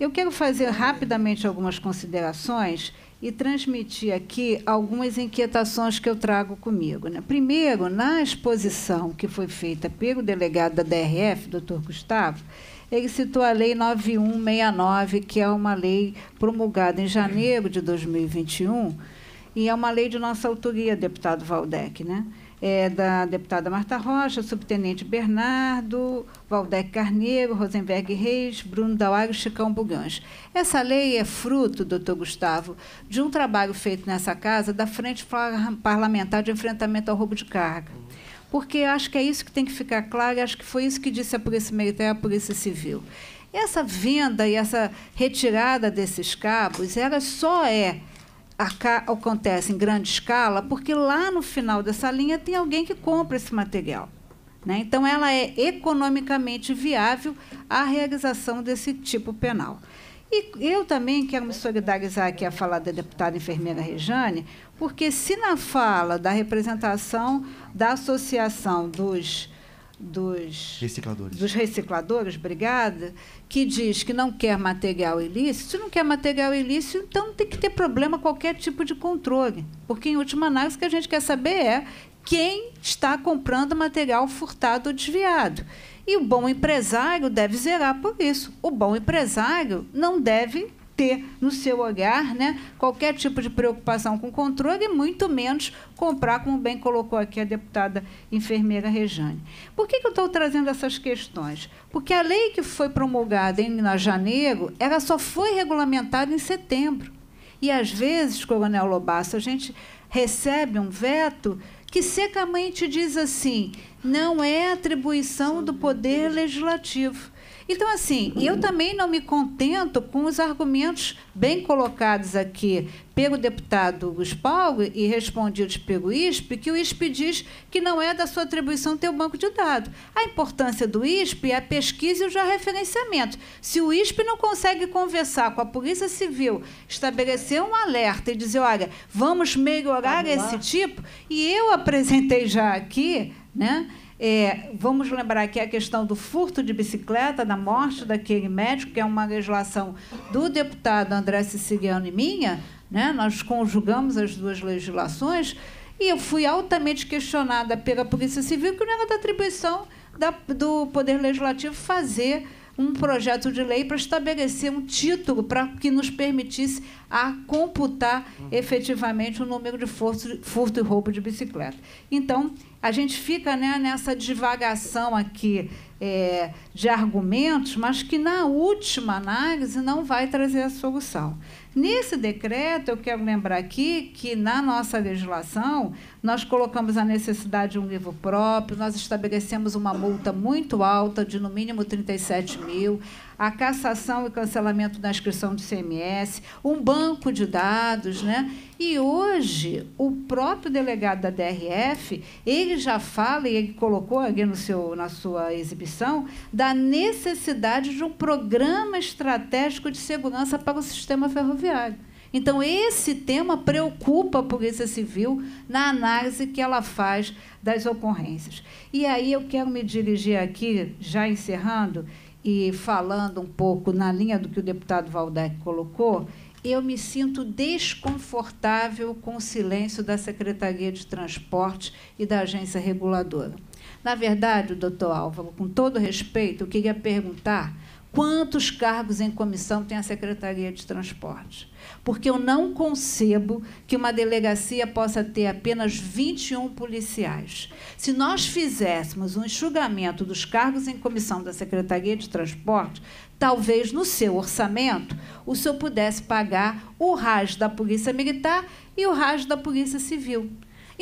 Eu quero fazer rapidamente algumas considerações e transmitir aqui algumas inquietações que eu trago comigo. Né? Primeiro, na exposição que foi feita pelo delegado da DRF, doutor Gustavo, ele citou a Lei 9169, que é uma lei promulgada em janeiro de 2021, e é uma lei de nossa autoria, deputado Valdec, né? É da deputada Marta Rocha, subtenente Bernardo, Valdec Carneiro, Rosenberg Reis, Bruno Dauário e Chicão Bugães. Essa lei é fruto, doutor Gustavo, de um trabalho feito nessa casa da Frente Parlamentar de Enfrentamento ao Roubo de Carga porque acho que é isso que tem que ficar claro, acho que foi isso que disse a Polícia Militar e a Polícia Civil. Essa venda e essa retirada desses cabos, ela só é acontece em grande escala porque lá no final dessa linha tem alguém que compra esse material. Né? Então, ela é economicamente viável a realização desse tipo penal. E eu também quero me solidarizar aqui a falar da deputada enfermeira Rejane, porque se na fala da representação da associação dos dos recicladores. dos recicladores, obrigada, que diz que não quer material ilícito, se não quer material ilícito, então tem que ter problema qualquer tipo de controle. Porque, em última análise, o que a gente quer saber é quem está comprando material furtado ou desviado. E o bom empresário deve zerar por isso. O bom empresário não deve ter no seu olhar né, qualquer tipo de preocupação com controle, e muito menos comprar, como bem colocou aqui a deputada enfermeira Rejane. Por que, que eu estou trazendo essas questões? Porque a lei que foi promulgada em janeiro, ela só foi regulamentada em setembro. E, às vezes, Coronel Lobasso, a gente recebe um veto que secamente diz assim: não é atribuição do poder legislativo. Então, assim, eu também não me contento com os argumentos bem colocados aqui pelo deputado Gus Paulo e respondidos pelo ISP, que o ISP diz que não é da sua atribuição ter o banco de dados. A importância do ISP é a pesquisa e o georreferenciamento. Se o ISP não consegue conversar com a Polícia Civil, estabelecer um alerta e dizer, olha, vamos melhorar vamos esse tipo, e eu apresentei já aqui, né? É, vamos lembrar que a questão do furto de bicicleta, da morte daquele médico, que é uma legislação do deputado André Siciliano e minha, né? nós conjugamos as duas legislações, e eu fui altamente questionada pela Polícia Civil, que não era da atribuição da, do Poder Legislativo fazer um projeto de lei para estabelecer um título para que nos permitisse a computar efetivamente o número de furto, furto e roubo de bicicleta. Então, a gente fica né, nessa divagação aqui é, de argumentos, mas que na última análise não vai trazer a solução. Nesse decreto, eu quero lembrar aqui que na nossa legislação nós colocamos a necessidade de um livro próprio, nós estabelecemos uma multa muito alta, de no mínimo 37 mil, a cassação e cancelamento da inscrição de CMS, um banco de dados, né? E hoje o próprio delegado da DRF ele já fala e ele colocou ali no seu na sua exibição da necessidade de um programa estratégico de segurança para o sistema ferroviário. Então, esse tema preocupa a Polícia Civil na análise que ela faz das ocorrências. E aí eu quero me dirigir aqui, já encerrando, e falando um pouco na linha do que o deputado Valdec colocou, eu me sinto desconfortável com o silêncio da Secretaria de Transporte e da agência reguladora. Na verdade, doutor Álvaro, com todo respeito, eu queria perguntar quantos cargos em comissão tem a Secretaria de Transporte porque eu não concebo que uma delegacia possa ter apenas 21 policiais. Se nós fizéssemos um enxugamento dos cargos em comissão da Secretaria de Transporte, talvez no seu orçamento o senhor pudesse pagar o RAS da Polícia Militar e o RAS da Polícia Civil.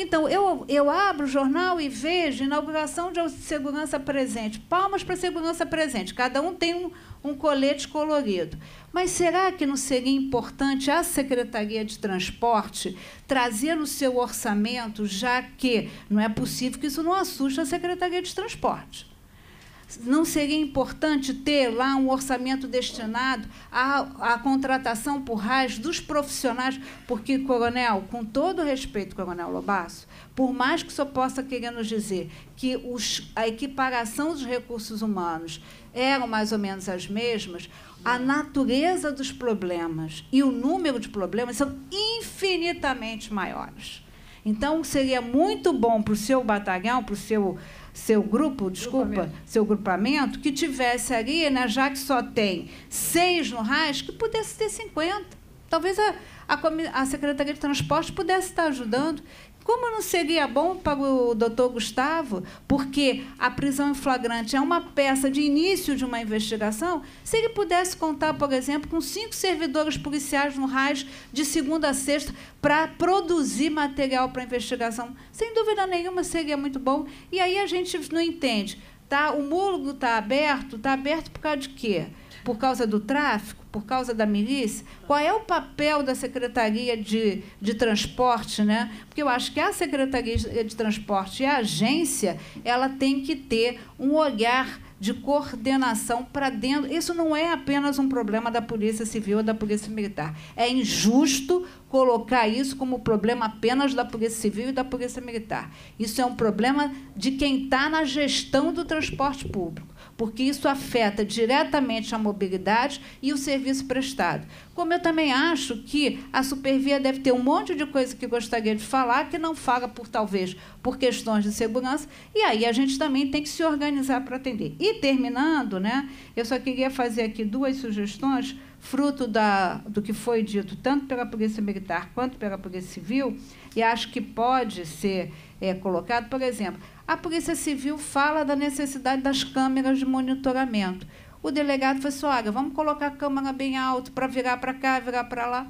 Então, eu, eu abro o jornal e vejo inauguração de segurança presente. Palmas para segurança presente. Cada um tem um, um colete colorido. Mas será que não seria importante a Secretaria de Transporte trazer no seu orçamento, já que não é possível que isso não assuste a Secretaria de Transporte? Não seria importante ter lá um orçamento destinado à, à contratação por RAS dos profissionais? Porque, Coronel, com todo respeito, Coronel Lobasso, por mais que o senhor possa querer nos dizer que os, a equiparação dos recursos humanos eram mais ou menos as mesmas, a natureza dos problemas e o número de problemas são infinitamente maiores. Então, seria muito bom para o seu batalhão, para o seu, seu grupo, desculpa, grupamento. seu grupamento, que tivesse ali, né, já que só tem seis no RAS, que pudesse ter 50. Talvez a, a, a Secretaria de Transporte pudesse estar ajudando. Como não seria bom para o doutor Gustavo, porque a prisão em flagrante é uma peça de início de uma investigação, se ele pudesse contar, por exemplo, com cinco servidores policiais no RAIS de segunda a sexta para produzir material para a investigação? Sem dúvida nenhuma seria muito bom. E aí a gente não entende. Tá, o muro está aberto, está aberto por causa de quê? Por causa do tráfico, por causa da milícia? Qual é o papel da Secretaria de, de Transporte? Né? Porque eu acho que a Secretaria de Transporte e a agência ela tem que ter um olhar de coordenação para dentro. Isso não é apenas um problema da Polícia Civil ou da Polícia Militar. É injusto colocar isso como problema apenas da Polícia Civil e da Polícia Militar. Isso é um problema de quem está na gestão do transporte público porque isso afeta diretamente a mobilidade e o serviço prestado. Como eu também acho que a Supervia deve ter um monte de coisa que gostaria de falar, que não fala por talvez por questões de segurança, e aí a gente também tem que se organizar para atender. E terminando, né, eu só queria fazer aqui duas sugestões, fruto da, do que foi dito tanto pela Polícia Militar quanto pela Polícia Civil, e acho que pode ser é, colocado, por exemplo, a Polícia Civil fala da necessidade das câmeras de monitoramento. O delegado falou assim: olha, vamos colocar a câmera bem alto para virar para cá, virar para lá.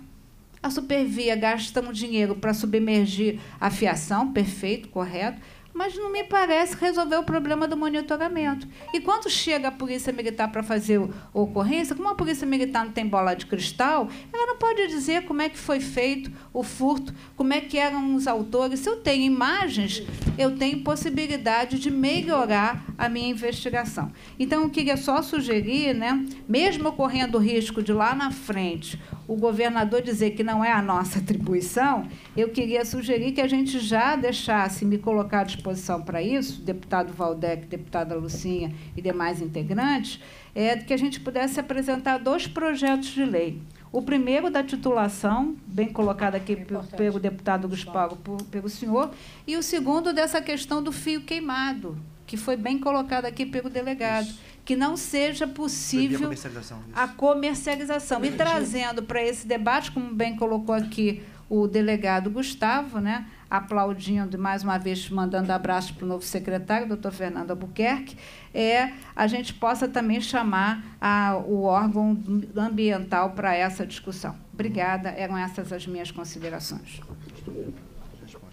A Supervia gasta um dinheiro para submergir a fiação, perfeito, correto mas não me parece resolver o problema do monitoramento. E quando chega a polícia militar para fazer a ocorrência, como a polícia militar não tem bola de cristal, ela não pode dizer como é que foi feito o furto, como é que eram os autores. Se eu tenho imagens, eu tenho possibilidade de melhorar a minha investigação. Então, eu queria só sugerir, né, mesmo correndo o risco de lá na frente o governador dizer que não é a nossa atribuição, eu queria sugerir que a gente já deixasse me colocar à disposição para isso, deputado Valdec, deputada Lucinha e demais integrantes, é que a gente pudesse apresentar dois projetos de lei. O primeiro da titulação, bem colocado aqui pelo deputado Gustavo, pelo senhor, e o segundo dessa questão do fio queimado, que foi bem colocado aqui pelo delegado. Isso que não seja possível a comercialização, a comercialização. E trazendo para esse debate, como bem colocou aqui o delegado Gustavo, né, aplaudindo mais uma vez, mandando abraço para o novo secretário, doutor Fernando Albuquerque, é, a gente possa também chamar a, o órgão ambiental para essa discussão. Obrigada, eram essas as minhas considerações.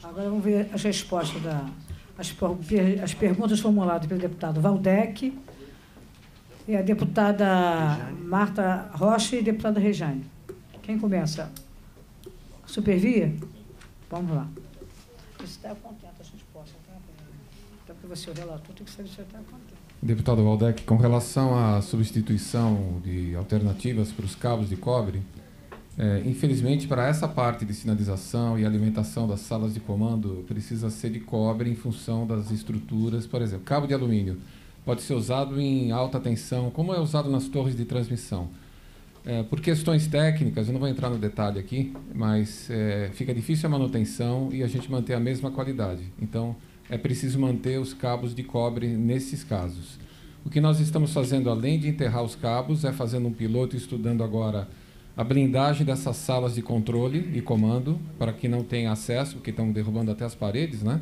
Agora vamos ver as respostas da. As, as perguntas formuladas pelo deputado Valdec e a deputada Marta Rocha e a deputada Rejane. Quem começa? Supervia? Vamos lá. Você está contente, a gente possa, tá? Até porque você é o relator, tem que saber se você está contente. Deputado Valdec, com relação à substituição de alternativas para os cabos de cobre, é, infelizmente, para essa parte de sinalização e alimentação das salas de comando, precisa ser de cobre em função das estruturas. Por exemplo, cabo de alumínio pode ser usado em alta tensão, como é usado nas torres de transmissão. É, por questões técnicas, eu não vou entrar no detalhe aqui, mas é, fica difícil a manutenção e a gente manter a mesma qualidade. Então, é preciso manter os cabos de cobre nesses casos. O que nós estamos fazendo, além de enterrar os cabos, é fazendo um piloto estudando agora a blindagem dessas salas de controle e comando, para que não tenha acesso, porque estão derrubando até as paredes, né?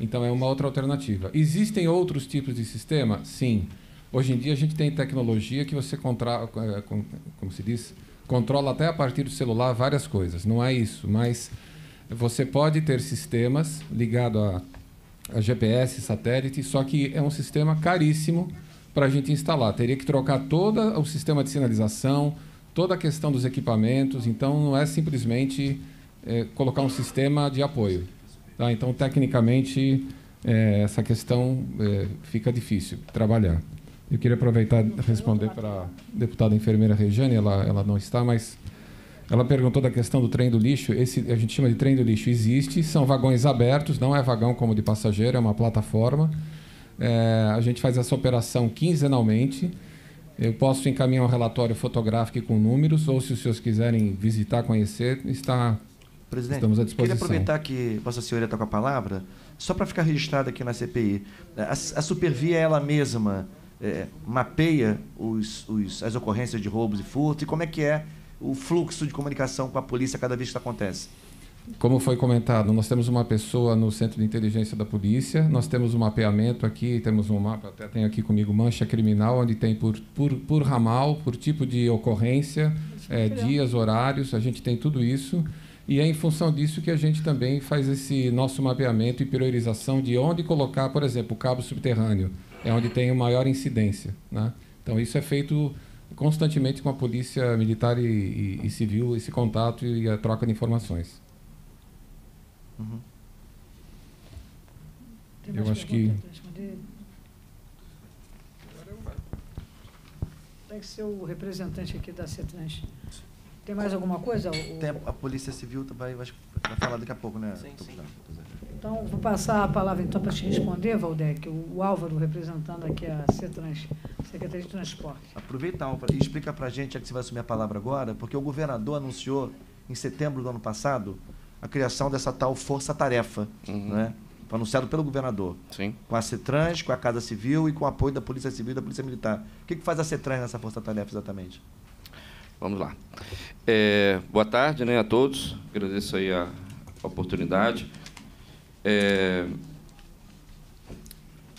Então é uma outra alternativa. Existem outros tipos de sistema? Sim. Hoje em dia a gente tem tecnologia que você é, como se diz, controla até a partir do celular várias coisas. Não é isso, mas você pode ter sistemas ligados a, a GPS, satélite, só que é um sistema caríssimo para a gente instalar. Teria que trocar todo o sistema de sinalização, toda a questão dos equipamentos. Então não é simplesmente é, colocar um sistema de apoio. Tá? Então, tecnicamente, é, essa questão é, fica difícil trabalhar. Eu queria aproveitar e responder para a deputada enfermeira Regiane, ela, ela não está, mas ela perguntou da questão do trem do lixo. Esse a gente chama de trem do lixo. Existe, são vagões abertos, não é vagão como de passageiro, é uma plataforma. É, a gente faz essa operação quinzenalmente. Eu posso encaminhar um relatório fotográfico com números, ou se os senhores quiserem visitar, conhecer, está Presidente, Estamos à disposição. queria aproveitar que Vossa Senhoria está com a palavra, só para ficar registrado aqui na CPI. A, a Supervia, ela mesma, é, mapeia os, os, as ocorrências de roubos e furtos e como é que é o fluxo de comunicação com a polícia cada vez que isso acontece? Como foi comentado, nós temos uma pessoa no Centro de Inteligência da Polícia, nós temos um mapeamento aqui, temos um mapa, até tem aqui comigo mancha criminal, onde tem por, por, por ramal, por tipo de ocorrência, é, dias, horários, a gente tem tudo isso. E é em função disso que a gente também faz esse nosso mapeamento e priorização de onde colocar, por exemplo, o cabo subterrâneo, é onde tem a maior incidência. Né? Então, isso é feito constantemente com a polícia militar e, e, e civil esse contato e a troca de informações. Uhum. Eu acho que Tem que ser o representante aqui da CETRANS. Tem mais alguma coisa? O- Tem a, a Polícia Civil vai, vai, vai falar daqui a pouco, né? Sim, sim. Então, vou passar a palavra então para te responder, Valdec, o, o Álvaro representando aqui a CETRANS, Secretaria de Transporte. Aproveitar Álvaro, e explica pra gente, já que você vai assumir a palavra agora, porque o governador anunciou em setembro do ano passado a criação dessa tal força-tarefa, né? Foi anunciado pelo governador. Sim. Com a CETRANS, com a Casa Civil e com o apoio da Polícia Civil e da Polícia Militar. O que, que faz a CETRANS nessa força-tarefa exatamente? Vamos lá. É, boa tarde né, a todos. Agradeço aí a oportunidade. É,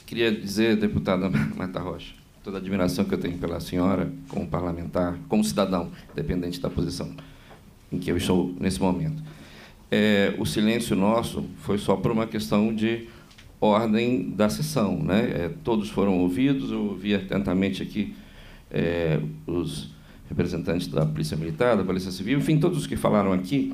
queria dizer, deputada Marta Rocha, toda a admiração que eu tenho pela senhora como parlamentar, como cidadão, independente da posição em que eu estou nesse momento. É, o silêncio nosso foi só por uma questão de ordem da sessão. Né? É, todos foram ouvidos, eu ouvi atentamente aqui é, os representantes da Polícia Militar, da Polícia Civil, enfim, todos os que falaram aqui,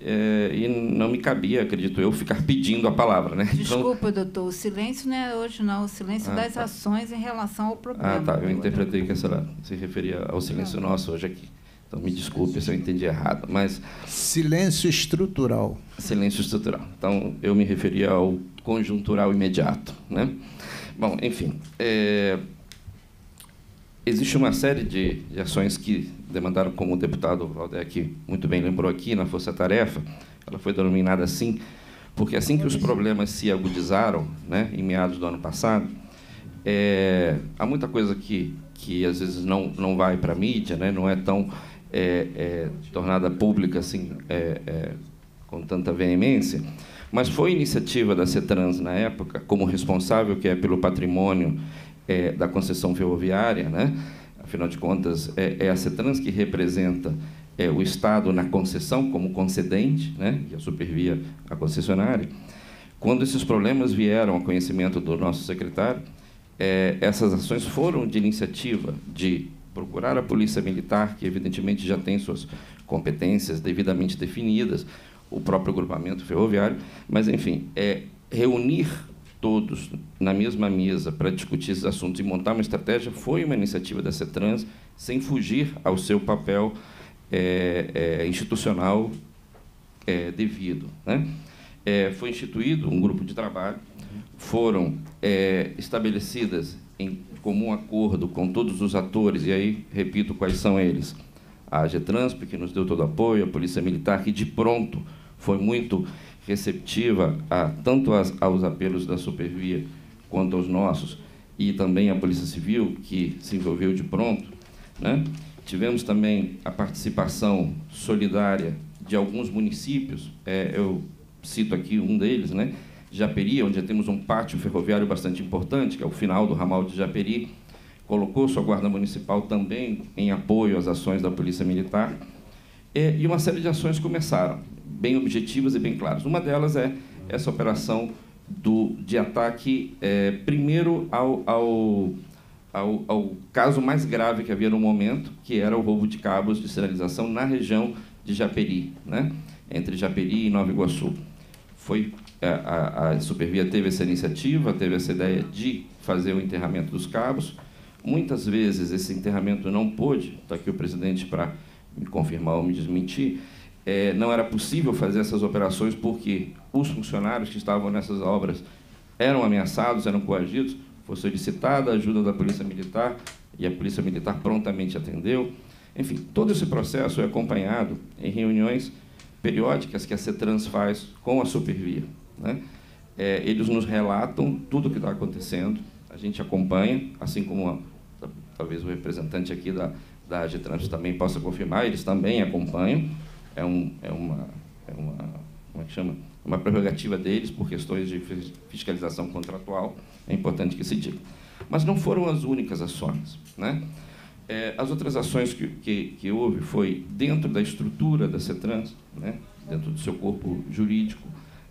é, e não me cabia, acredito eu, ficar pedindo a palavra. Né? Então, Desculpa, doutor, o silêncio não é hoje, não. O silêncio Ah, das tá. ações em relação ao problema. ah, tá, eu interpretei que essa se referia ao silêncio nosso hoje aqui. Então, me desculpe se eu entendi errado, mas... Silêncio estrutural. Silêncio estrutural. Então, eu me referia ao conjuntural imediato. Né? Bom, enfim, é, existe uma série de, de ações que demandaram, como o deputado Valdec muito bem lembrou aqui, na Força Tarefa, ela foi denominada assim, porque assim que os problemas se agudizaram, né, em meados do ano passado, é, há muita coisa que, que às vezes não, não vai para a mídia, né, não é tão é, é, tornada pública assim, é, é, com tanta veemência, mas foi iniciativa da CETRANS na época, como responsável que é pelo patrimônio é, da concessão ferroviária, né? afinal de contas, é, é a CETRANS que representa é, o Estado na concessão como concedente, né? e a Supervia a concessionária. Quando esses problemas vieram ao conhecimento do nosso secretário, é, essas ações foram de iniciativa de procurar a Polícia Militar, que evidentemente já tem suas competências devidamente definidas, o próprio agrupamento ferroviário, mas, enfim, é reunir todos na mesma mesa para discutir esses assuntos e montar uma estratégia foi uma iniciativa da CETRANS, sem fugir ao seu papel é, é, institucional é, devido. Né? É, foi instituído um grupo de trabalho, foram é, estabelecidas em comum acordo com todos os atores, e aí repito quais são eles. A GETRANSP, que nos deu todo o apoio, a Polícia Militar, que de pronto foi muito receptiva a, tanto as, aos apelos da Supervia quanto aos nossos, e também a Polícia Civil, que se envolveu de pronto. Né? Tivemos também a participação solidária de alguns municípios, é, eu cito aqui um deles, né? Japeri, onde temos um pátio ferroviário bastante importante, que é o final do ramal de Japeri, colocou sua guarda municipal também em apoio às ações da Polícia Militar. E, uma série de ações começaram, bem objetivas e bem claras. Uma delas é essa operação do, de ataque, é, primeiro ao, ao, ao, ao caso mais grave que havia no momento, que era o roubo de cabos de sinalização na região de Japeri, né? entre Japeri e Nova Iguaçu. Foi a, a, a Supervia teve essa iniciativa, teve essa ideia de fazer o enterramento dos cabos. Muitas vezes esse enterramento não pôde, está aqui o presidente para me confirmar ou me desmentir, é, não era possível fazer essas operações porque os funcionários que estavam nessas obras eram ameaçados, eram coagidos. Foi solicitada a ajuda da Polícia Militar e a Polícia Militar prontamente atendeu. Enfim, todo esse processo é acompanhado em reuniões periódicas que a CETRANS faz com a Supervia. Né? É, eles nos relatam tudo o que está acontecendo, a gente acompanha, assim como a, talvez o representante aqui da, da AGTRANS também possa confirmar, eles também acompanham, é, um, é, uma, é uma, como é que chama? uma prerrogativa deles por questões de fiscalização contratual, é importante que se diga. Mas não foram as únicas ações. Né? É, as outras ações que, que, que, houve foi dentro da estrutura da CETRANS, né? dentro do seu corpo jurídico,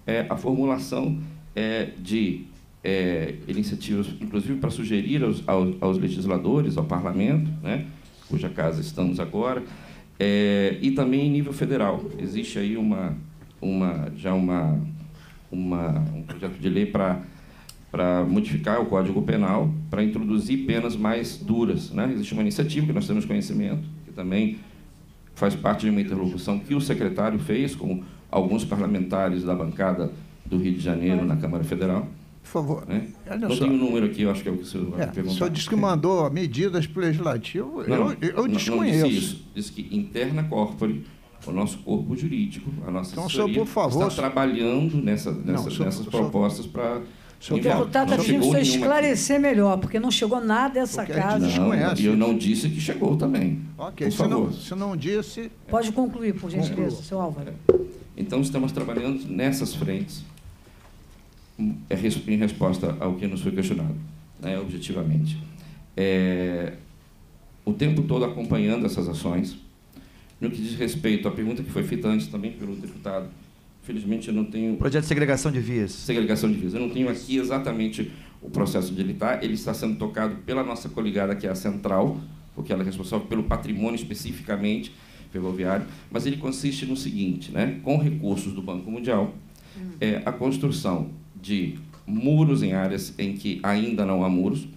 é, a formulação é, de é, iniciativas, inclusive para sugerir aos, aos, aos, legisladores, ao parlamento, né? cuja casa estamos agora, é, e também em nível federal. Existe aí uma, uma, já uma, uma, um projeto de lei para para modificar o Código Penal, para introduzir penas mais duras. Né? Existe uma iniciativa que nós temos conhecimento, que também faz parte de uma interlocução que o secretário fez com alguns parlamentares da bancada do Rio de Janeiro na Câmara Federal. Por favor. Né? Olha Não só. tenho o número aqui, eu acho que é o que o senhor vai É, me o perguntar. senhor disse que mandou medidas para o legislativo. Não, eu, eu não, não desconheço. disse isso. Disse que interna corpore, o nosso corpo jurídico, a nossa Então, assessoria, senhor, por favor, está trabalhando nessa, nessa, senhor, nessas senhor, propostas para O deputado está pedindo para esclarecer melhor, porque não chegou nada dessa casa. Não, e eu não disse que chegou também. Ok, por se favor. não, se não disse. Pode concluir, por gentileza, Conclua. seu Álvaro. Então, estamos trabalhando nessas frentes é, em resposta ao que nos foi questionado, né, objetivamente. É, o tempo todo acompanhando essas ações. No que diz respeito à pergunta que foi feita antes também pelo deputado, felizmente eu não tenho... Projeto de segregação de vias. Segregação de vias. Eu não tenho aqui exatamente o processo de ele está. Ele está sendo tocado pela nossa coligada, que é a Central, porque ela é responsável pelo patrimônio especificamente ferroviário, mas ele consiste no seguinte, né? com recursos do Banco Mundial, é a construção de muros em áreas em que ainda não há muros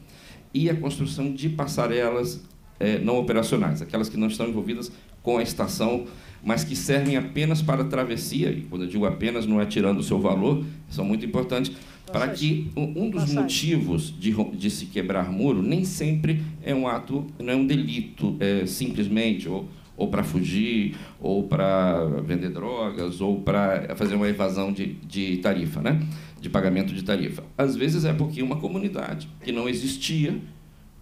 e a construção de passarelas eh, não operacionais, aquelas que não estão envolvidas com a estação, mas que servem apenas para travessia, e quando eu digo apenas, não é tirando o seu valor, são muito importantes, para que um dos motivos de, de se quebrar muro nem sempre é um ato, não é um delito eh, simplesmente, ou, ou para fugir, ou para vender drogas, ou para fazer uma evasão de, de tarifa, né? De pagamento de tarifa. Às vezes é porque uma comunidade que não existia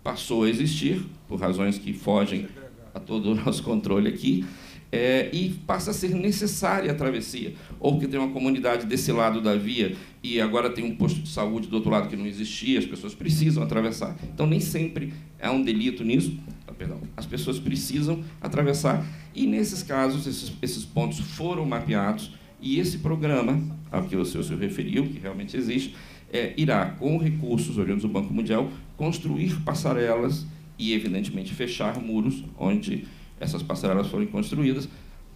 passou a existir, por razões que fogem a todo o nosso controle aqui, é, e passa a ser necessária a travessia. Ou que tem uma comunidade desse lado da via e agora tem um posto de saúde do outro lado que não existia, as pessoas precisam atravessar. Então, nem sempre há um delito nisso, ah, perdão, as pessoas precisam atravessar, e nesses casos, esses, esses pontos foram mapeados, e esse programa, ao que o senhor se referiu, que realmente existe, é, irá, com recursos oriundos do Banco Mundial, construir passarelas e, evidentemente, fechar muros onde essas passarelas forem construídas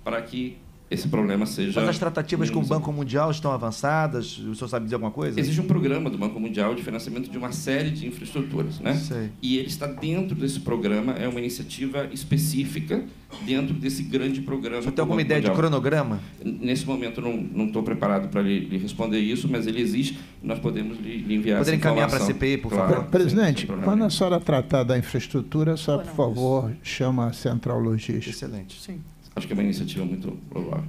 para que esse problema seja. Mas as tratativas com o. Banco Mundial estão avançadas? O senhor sabe dizer alguma coisa? Existe um programa do Banco Mundial de financiamento de uma série de infraestruturas, né? Sei. E ele está dentro desse programa, é uma iniciativa específica dentro desse grande programa. Do tem alguma ideia de Mundial. cronograma? Nesse momento não não estou preparado para lhe, lhe responder isso, mas ele existe. Nós podemos lhe, lhe enviar Poderia essa encaminhar para a. CPI, por Claro, favor? Presidente, quando a senhora tratar da infraestrutura, a senhora, por favor, chama a Central Logística. Excelente. Sim. Acho que é uma iniciativa muito louvável.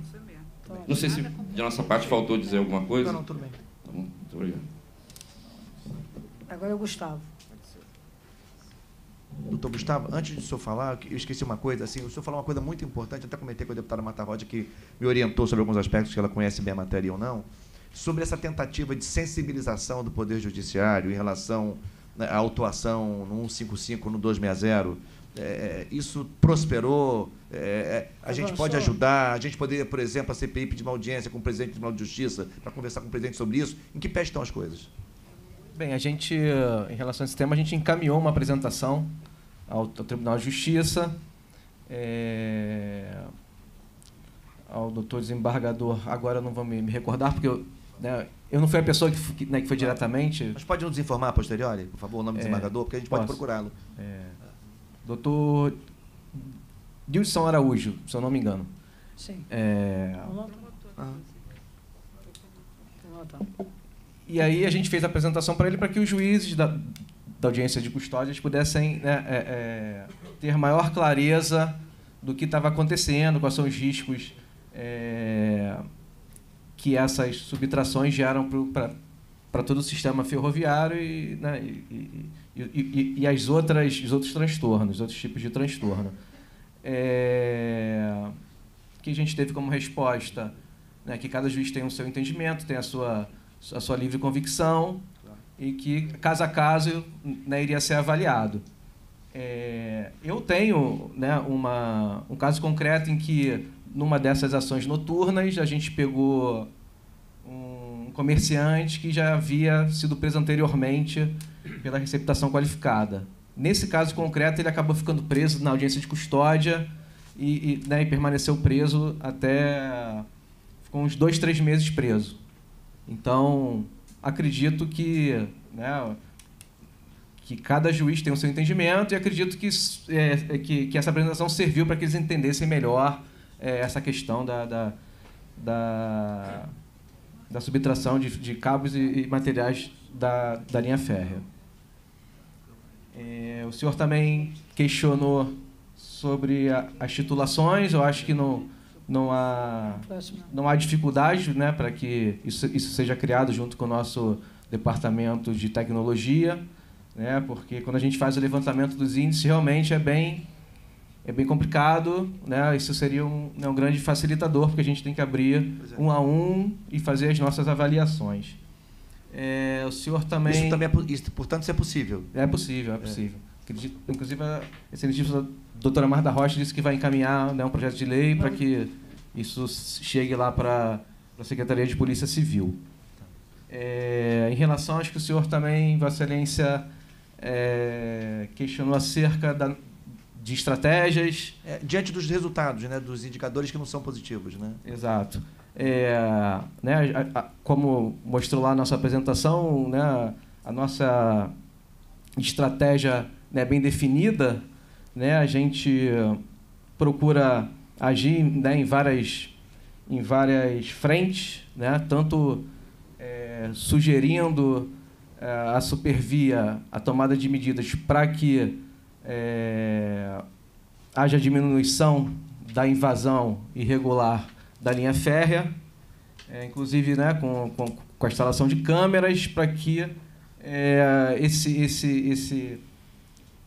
Não sei se de nossa parte faltou dizer alguma coisa. Não, não, tudo bem. Tá bom, muito obrigado. Agora é o Gustavo. Doutor Gustavo, antes do senhor falar, eu esqueci uma coisa. Assim, o senhor falou uma coisa muito importante, até comentei com a deputada Marta Rocha, que me orientou sobre alguns aspectos que ela conhece bem a matéria ou não, sobre essa tentativa de sensibilização do Poder Judiciário em relação né, à autuação no 155, no 260. É, isso prosperou? É, a gente pode ajudar? A gente poderia, por exemplo, a CPI pedir uma audiência com o presidente do Tribunal de Justiça para conversar com o presidente sobre isso? Em que pé estão as coisas? Bem, a gente, em relação a esse tema, a gente encaminhou uma apresentação ao, ao Tribunal de Justiça, eh, ao doutor desembargador, agora eu não vou me, me recordar, porque eu, né, eu não fui a pessoa que, que, né, que foi diretamente. Mas pode nos informar a posteriori, por favor, o nome do É, desembargador, porque a gente pode procurá-lo. É, doutor Dilson Araújo, se eu não me engano. Sim. É, Ah. E aí a gente fez a apresentação para ele para que os juízes da, da audiência de custódia pudessem né, é, é, ter maior clareza do que estava acontecendo, quais são os riscos é, que essas subtrações geram para todo o sistema ferroviário e, né, e, e- e- e- as outras, os outros transtornos, outros tipos de transtorno. É, que a gente teve como resposta né, que cada juiz tem o seu entendimento, tem a sua, a sua livre convicção e que, caso a caso, né, iria ser avaliado. É, eu tenho né, uma, um caso concreto em que, numa dessas ações noturnas, a gente pegou um comerciante que já havia sido preso anteriormente pela receptação qualificada. nesse caso concreto, ele acabou ficando preso na audiência de custódia e, e, né, e permaneceu preso até. ficou uns dois, três meses preso. Então, acredito que. Né, que cada juiz tem o seu entendimento e acredito que, é, que, que essa apresentação serviu para que eles entendessem melhor é, essa questão da, da, da, da subtração de, de cabos e, e, materiais da, da linha férrea. É, o senhor também questionou sobre a, as titulações, eu acho que não, não, há, não há dificuldade né, para que isso, isso seja criado junto com o nosso departamento de tecnologia né? Porque quando a gente faz o levantamento dos índices, realmente é bem é bem complicado, né? Isso seria um, né, um grande facilitador, porque a gente tem que abrir é. um a um e fazer as nossas avaliações. É, o senhor também. Isso também é, isso, portanto, isso é possível. É possível, é, é. possível. Acredito, inclusive, a excelentíssima doutora Marta Rocha disse que vai encaminhar né, um projeto de lei para que isso chegue lá para a Secretaria de Polícia Civil. É, em relação, acho que o senhor também, Vossa Excelência, é, questionou acerca da, de estratégias. É, diante dos resultados, né, dos indicadores que não são positivos. Né? Exato. É, né, a, a, como mostrou lá a nossa apresentação, né, a nossa estratégia né, bem definida, né, a gente procura agir né, em, várias, em várias frentes, né, tanto é, sugerindo é, a Supervia a tomada de medidas para que é, haja diminuição da invasão irregular da linha férrea, é, inclusive né, com, com, com, a instalação de câmeras para que é, esse, esse, esse,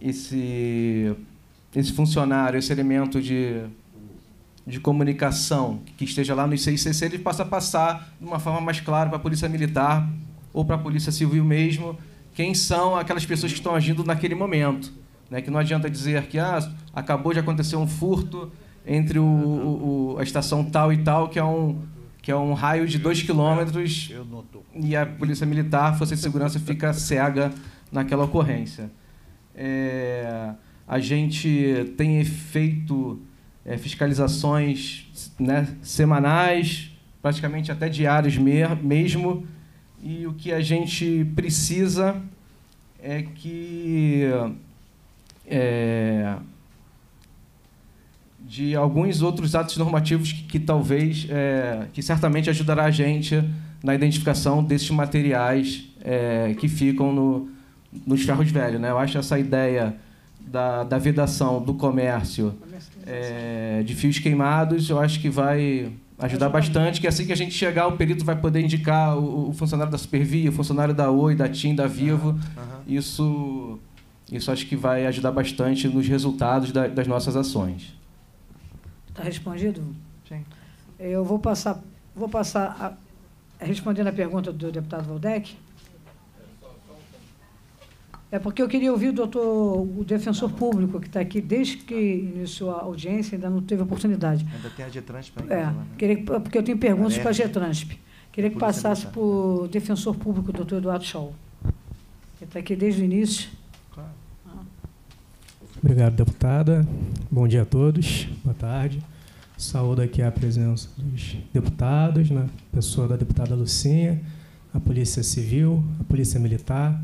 esse, esse funcionário, esse elemento de, de comunicação que esteja lá no ICICC, ele possa passar de uma forma mais clara para a Polícia Militar ou para a Polícia Civil mesmo, quem são aquelas pessoas que estão agindo naquele momento. Né? Que não adianta dizer que ah, acabou de acontecer um furto entre o, o, a estação tal e tal, que é um, que é um raio de dois quilômetros, e a Polícia Militar, a Força de Segurança, fica cega naquela ocorrência. É, a gente tem feito é, fiscalizações né, semanais, praticamente até diários mesmo, e o que a gente precisa é que é, de alguns outros atos normativos que, que talvez, é, que certamente ajudará a gente na identificação desses materiais é, que ficam no, nos ferros velhos. Né? Eu acho essa ideia da, da vedação do comércio é, de fios queimados, eu acho que vai ajudar bastante, que assim que a gente chegar, o perito vai poder indicar o, o funcionário da Supervia, o funcionário da Oi, da TIM, da Vivo. Uhum. Isso, isso acho que vai ajudar bastante nos resultados da, das nossas ações. Está respondido? Sim. Eu vou passar, vou passar a, respondendo a pergunta do deputado Valdec. É porque eu queria ouvir o doutor, o defensor público, que está aqui desde que iniciou a audiência, ainda não teve oportunidade. Ainda tem a Getransp ainda. É, né? queria, porque eu tenho perguntas para a Getransp. Queria que passasse para o defensor público, o doutor Eduardo Scholl. Ele está aqui desde o início. Obrigado, deputada. Bom dia a todos. Boa tarde. Saúdo aqui a presença dos deputados, né? pessoa da deputada Lucinha, a Polícia Civil, a Polícia Militar,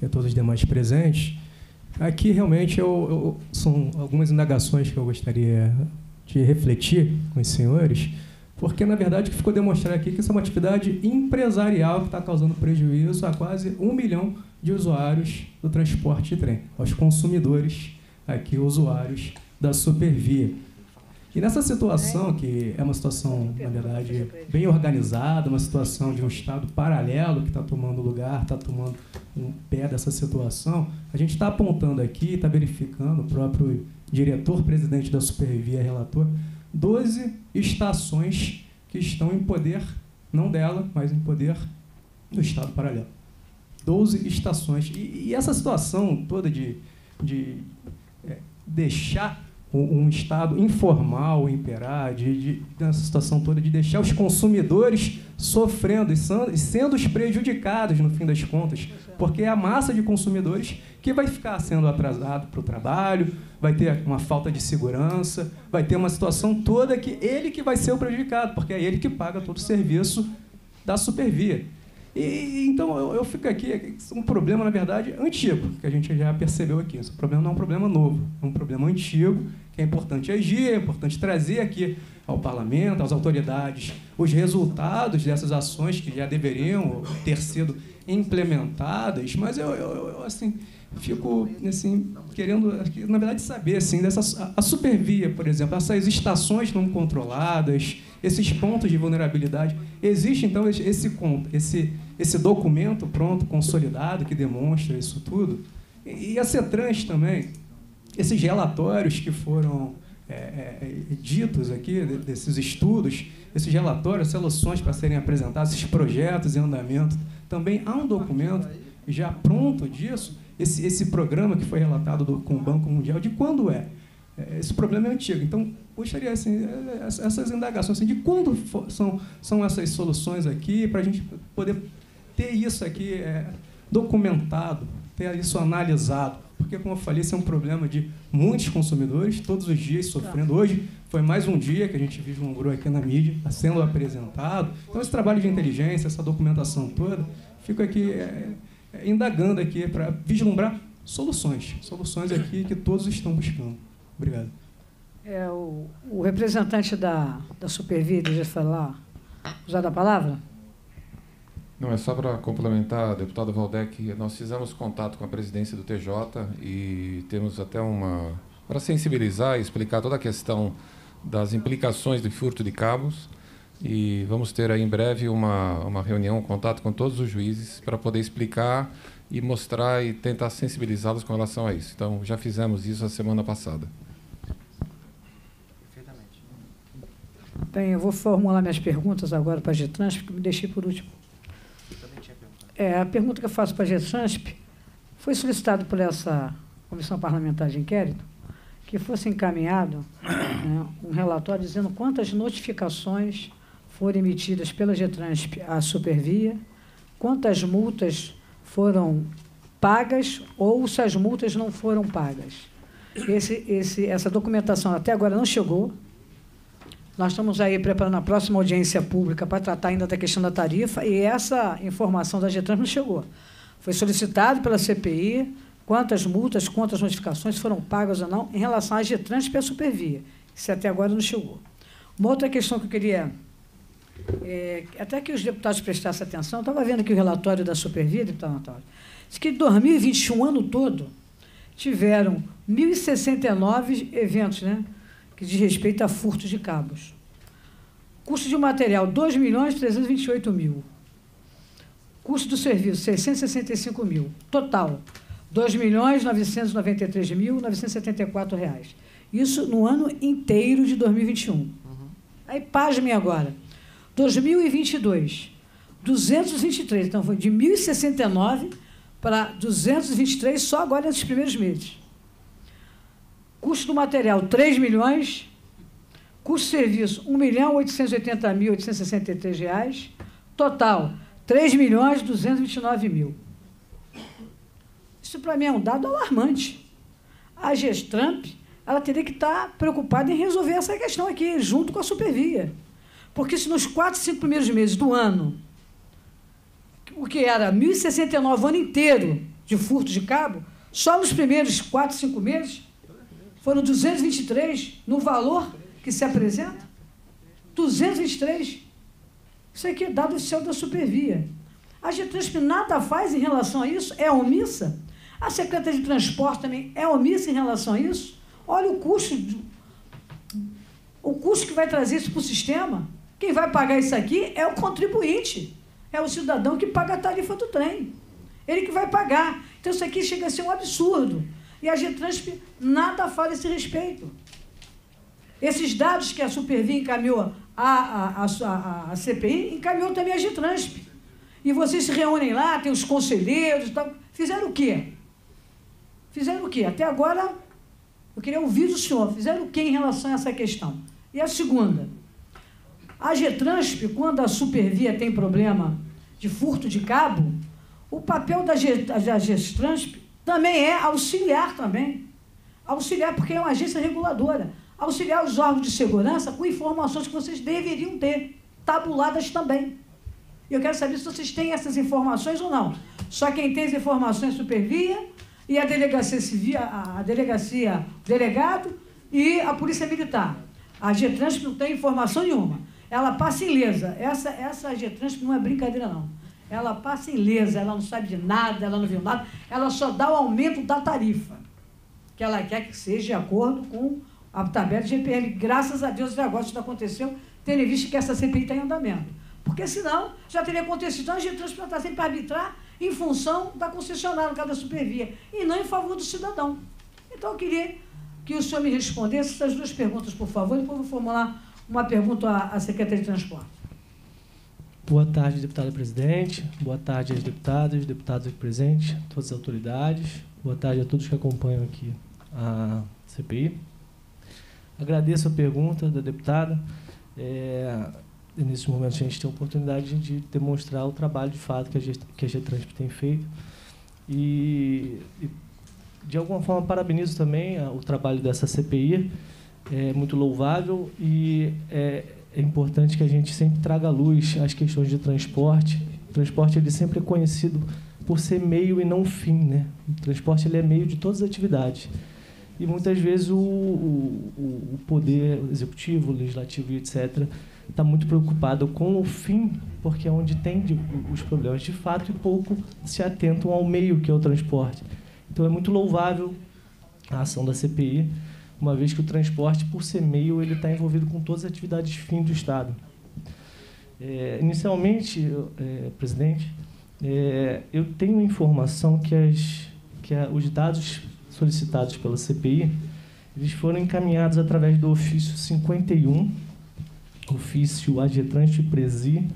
e a todos os demais presentes. Aqui realmente eu, eu, são algumas indagações que eu gostaria de refletir com os senhores, porque na verdade ficou demonstrado aqui é que essa é uma atividade empresarial que está causando prejuízo a quase um milhão de usuários do transporte de trem, aos consumidores aqui, usuários da Supervia. E nessa situação, que é uma situação, na verdade, bem organizada, uma situação de um Estado paralelo que está tomando lugar, está tomando um pé dessa situação, a gente está apontando aqui, está verificando, o próprio diretor-presidente da Supervia, relator, 12 estações que estão em poder, não dela, mas em poder do Estado paralelo. 12 estações. E, e essa situação toda de, de deixar um, Estado informal imperar, de, de, nessa situação toda, de deixar os consumidores sofrendo sendo, e sendo os prejudicados, no fim das contas, porque é a massa de consumidores que vai ficar sendo atrasado para o trabalho, vai ter uma falta de segurança, vai ter uma situação toda que ele que vai ser o prejudicado, porque é ele que paga todo o serviço da Supervia. E, então eu, eu, fico aqui, é um problema, na verdade, antigo, que a gente já percebeu aqui. Esse problema não é um problema novo, é um problema antigo, que é importante agir, é importante trazer aqui ao parlamento, às autoridades, os resultados dessas ações que já deveriam ter sido implementadas, mas eu, eu, eu assim, fico assim, querendo, na verdade, saber assim, dessa, a Supervia, por exemplo, essas estações não controladas, esses pontos de vulnerabilidade. Existe, então, esse, esse, esse documento pronto, consolidado, que demonstra isso tudo? E a CETRANS também, esses relatórios que foram é, é, ditos aqui, desses estudos, esses relatórios, soluções para serem apresentadas, esses projetos em andamento, também há um documento já pronto disso, esse, esse programa que foi relatado do, com o Banco Mundial, de quando é? é esse problema é antigo. Então, gostaria assim, é, essas indagações assim, de quando são, são essas soluções aqui, para a gente poder ter isso aqui é, documentado, ter isso analisado. Porque, como eu falei, esse é um problema de muitos consumidores, todos os dias sofrendo. Hoje foi mais um dia que a gente vislumbrou aqui na mídia, está sendo apresentado. Então, esse trabalho de inteligência, essa documentação toda, fico aqui é, é, indagando aqui para vislumbrar soluções. Soluções aqui que todos estão buscando. Obrigado. É, o, o representante da, da Supervia, deixa falar, usar a palavra? Não, é só para complementar, deputado Valdec, nós fizemos contato com a presidência do TJ e temos até uma. para sensibilizar e explicar toda a questão das implicações do furto de cabos. E vamos ter aí em breve uma, uma reunião, um contato com todos os juízes para poder explicar e mostrar e tentar sensibilizá-los com relação a isso. Então, já fizemos isso a semana passada. Bem, eu vou formular minhas perguntas agora para a Getrans, porque me deixei por último. É, a pergunta que eu faço para a Getransp foi solicitado por essa comissão parlamentar de inquérito que fosse encaminhado né, um relatório dizendo quantas notificações foram emitidas pela Getransp à Supervia, quantas multas foram pagas ou se as multas não foram pagas. Esse, esse, essa documentação até agora não chegou. Nós estamos aí preparando a próxima audiência pública para tratar ainda da questão da tarifa e essa informação da Getrans não chegou. Foi solicitado pela CPI quantas multas, quantas notificações foram pagas ou não em relação à Getrans e à Supervia. Isso até agora não chegou. Uma outra questão que eu queria é, até que os deputados prestassem atenção, estava vendo aqui o relatório da Supervia, deputado Natália, diz que em 2021, ano todo, tiveram 1.069 eventos, né, que diz respeito a furtos de cabos. Custo de material, 2 milhões 328 mil. Custo do serviço, 665 mil. Total, 2 milhões 993 mil 974 reais. Isso no ano inteiro de 2021. Uhum. Aí, pasmem agora. 2022, 223. Então, foi de 1.069 para 223 só agora nesses primeiros meses. Custo do material, 3 milhões. Custo de serviço, 1 milhão 880 mil 863 reais. Total, 3 milhões 229 mil. Isso para mim é um dado alarmante. A Gestramp ela teria que estar preocupada em resolver essa questão aqui, junto com a Supervia. Porque se nos quatro, cinco primeiros meses do ano, o que era 1.069 o ano inteiro de furto de cabo, só nos primeiros quatro, cinco meses foram 223 no valor que se apresenta. 223. Isso aqui é dado oficial da Supervia. A Getransp nada faz em relação a isso, é omissa. A Secretaria de Transporte também é omissa em relação a isso. Olha o custo, o custo que vai trazer isso para o sistema. Quem vai pagar isso aqui é o contribuinte, é o cidadão que paga a tarifa do trem. Ele que vai pagar. Então isso aqui chega a ser um absurdo. E a Getransp nada fala a esse respeito. Esses dados que a Supervia encaminhou à, à, à, à CPI, encaminhou também a Getransp. E vocês se reúnem lá, tem os conselheiros e tal. Fizeram o quê? Fizeram o quê? Até agora, Eu queria ouvir do senhor. Fizeram o que em relação a essa questão? E a segunda, a Getransp, quando a Supervia tem problema de furto de cabo, o papel da Getransp também é auxiliar também. Auxiliar porque é uma agência reguladora. Auxiliar os órgãos de segurança com informações que vocês deveriam ter, tabuladas também. Eu quero saber se vocês têm essas informações ou não. Só quem tem as informações Supervia e a delegacia civil, a delegacia, delegado e a polícia militar. A Getransp não tem informação nenhuma. Ela passa ilesa. Essa, essa Getransp não é brincadeira, não. Ela passa ilesa, ela não sabe de nada, ela não viu nada, ela só dá o aumento da tarifa. Que ela quer que seja de acordo com a tabela de GPL. Graças a Deus o negócio não aconteceu, tendo visto que essa CPI está em andamento. Porque senão já teria acontecido. Então a Getransp está sempre para arbitrar em função da concessionária, no caso da Supervia, e não em favor do cidadão. Então eu queria que o senhor me respondesse essas duas perguntas, por favor, e depois vou formular uma pergunta à, Secretaria de Transporte. Boa tarde, deputado presidente. Boa tarde às deputadas, deputados aqui presentes, todas as autoridades. Boa tarde a todos que acompanham aqui a CPI. Agradeço a pergunta da deputada. É, nesse momento, a gente tem a oportunidade de demonstrar o trabalho de fato que a, que a tem feito. E, e de alguma forma, parabenizo também o trabalho dessa CPI, é muito louvável e é, é importante que a gente sempre traga à luz as questões de transporte. O transporte ele sempre é conhecido por ser meio e não fim, né? O transporte ele é meio de todas as atividades. E muitas vezes o, o, o poder executivo, legislativo e etc. está muito preocupado com o fim, porque é onde tem de, os problemas de fato e pouco se atentam ao meio que é o transporte. Então é muito louvável a ação da CPI, uma vez que o transporte, por ser meio, ele está envolvido com todas as atividades fim do Estado. É, inicialmente, é, presidente, é, eu tenho informação que, as, que a, os dados solicitados pela CPI eles foram encaminhados através do ofício 51, ofício AGETRANS Presi,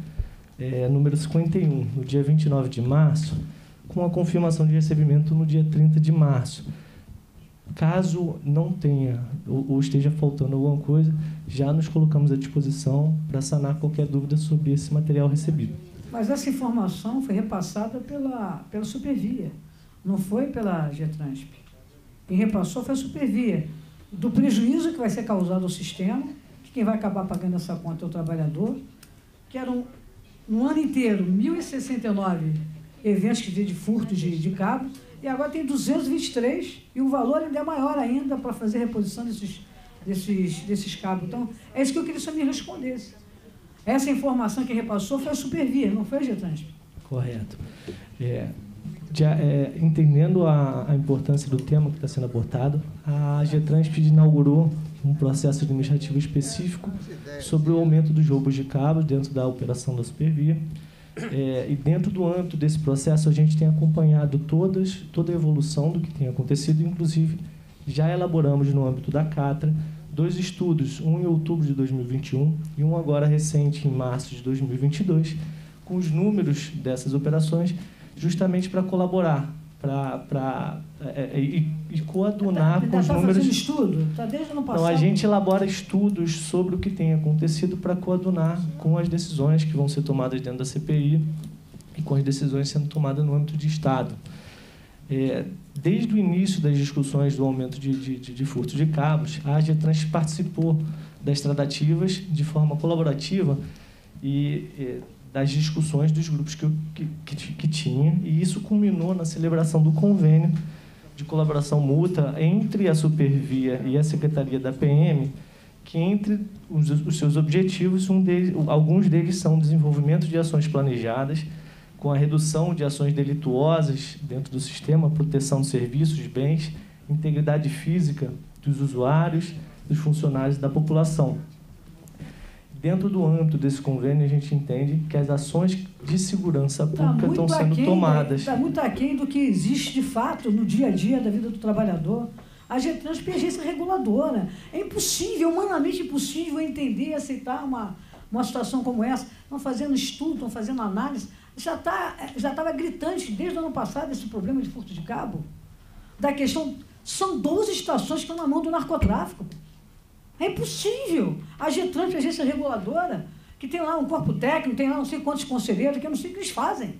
é, número 51, no dia 29 de março, com a confirmação de recebimento no dia 30 de março. Caso não tenha ou, esteja faltando alguma coisa, já nos colocamos à disposição para sanar qualquer dúvida sobre esse material recebido. Mas essa informação foi repassada pela, pela Supervia, não foi pela Getransp. Quem repassou foi a Supervia. Do prejuízo que vai ser causado ao sistema, que quem vai acabar pagando essa conta é o trabalhador, que eram, no ano inteiro, 1.069 eventos de furto de, de cabo, e agora tem 223, e o valor ainda é maior ainda para fazer reposição desses, desses, desses cabos. Então, é isso que eu queria senhor me respondesse. Essa informação que repassou foi a Supervia, não foi a Getrans? Correto. É, já, é, entendendo a, a, importância do tema que está sendo abordado, a Getransp inaugurou um processo administrativo específico sobre o aumento dos roubos de cabos dentro da operação da Supervia. É, e dentro do âmbito desse processo, a gente tem acompanhado todas, toda a evolução do que tem acontecido, inclusive já elaboramos no âmbito da Catra dois estudos, um em outubro de 2021 e um agora recente, em março de 2022, com os números dessas operações, justamente para colaborar para é, é, e, e coadunar tá, com os tá números. estudo? Tá desde ano passado. Então, a gente elabora estudos sobre o que tem acontecido para coadunar com as decisões que vão ser tomadas dentro da CPI e com as decisões sendo tomadas no âmbito de Estado. É, desde o início das discussões do aumento de, de, de, de furto de cabos, a AGETRANS participou das tratativas de forma colaborativa e é, das discussões dos grupos que, que, que, que tinha, e isso culminou na celebração do convênio de colaboração mútua entre a Supervia e a Secretaria da PM, que entre os, os seus objetivos, um deles, alguns deles são o desenvolvimento de ações planejadas, com a redução de ações delituosas dentro do sistema, proteção de serviços, bens, integridade física dos usuários, dos funcionários da população. Dentro do âmbito desse convênio, a gente entende que as ações de segurança tá pública estão sendo aquém, tomadas. Está muito aquém do que existe de fato no dia a dia da vida do trabalhador. A GETRANS é agência reguladora. É impossível, humanamente impossível, entender e aceitar uma, uma situação como essa. Estão fazendo estudo, estão fazendo análise. Já tá, já estava gritante desde o ano passado esse problema de furto de cabo. Da questão São 12 estações que estão na mão do narcotráfico. É impossível. A Getran, a agência reguladora, que tem lá um corpo técnico, tem lá não sei quantos conselheiros, que eu não sei o que eles fazem.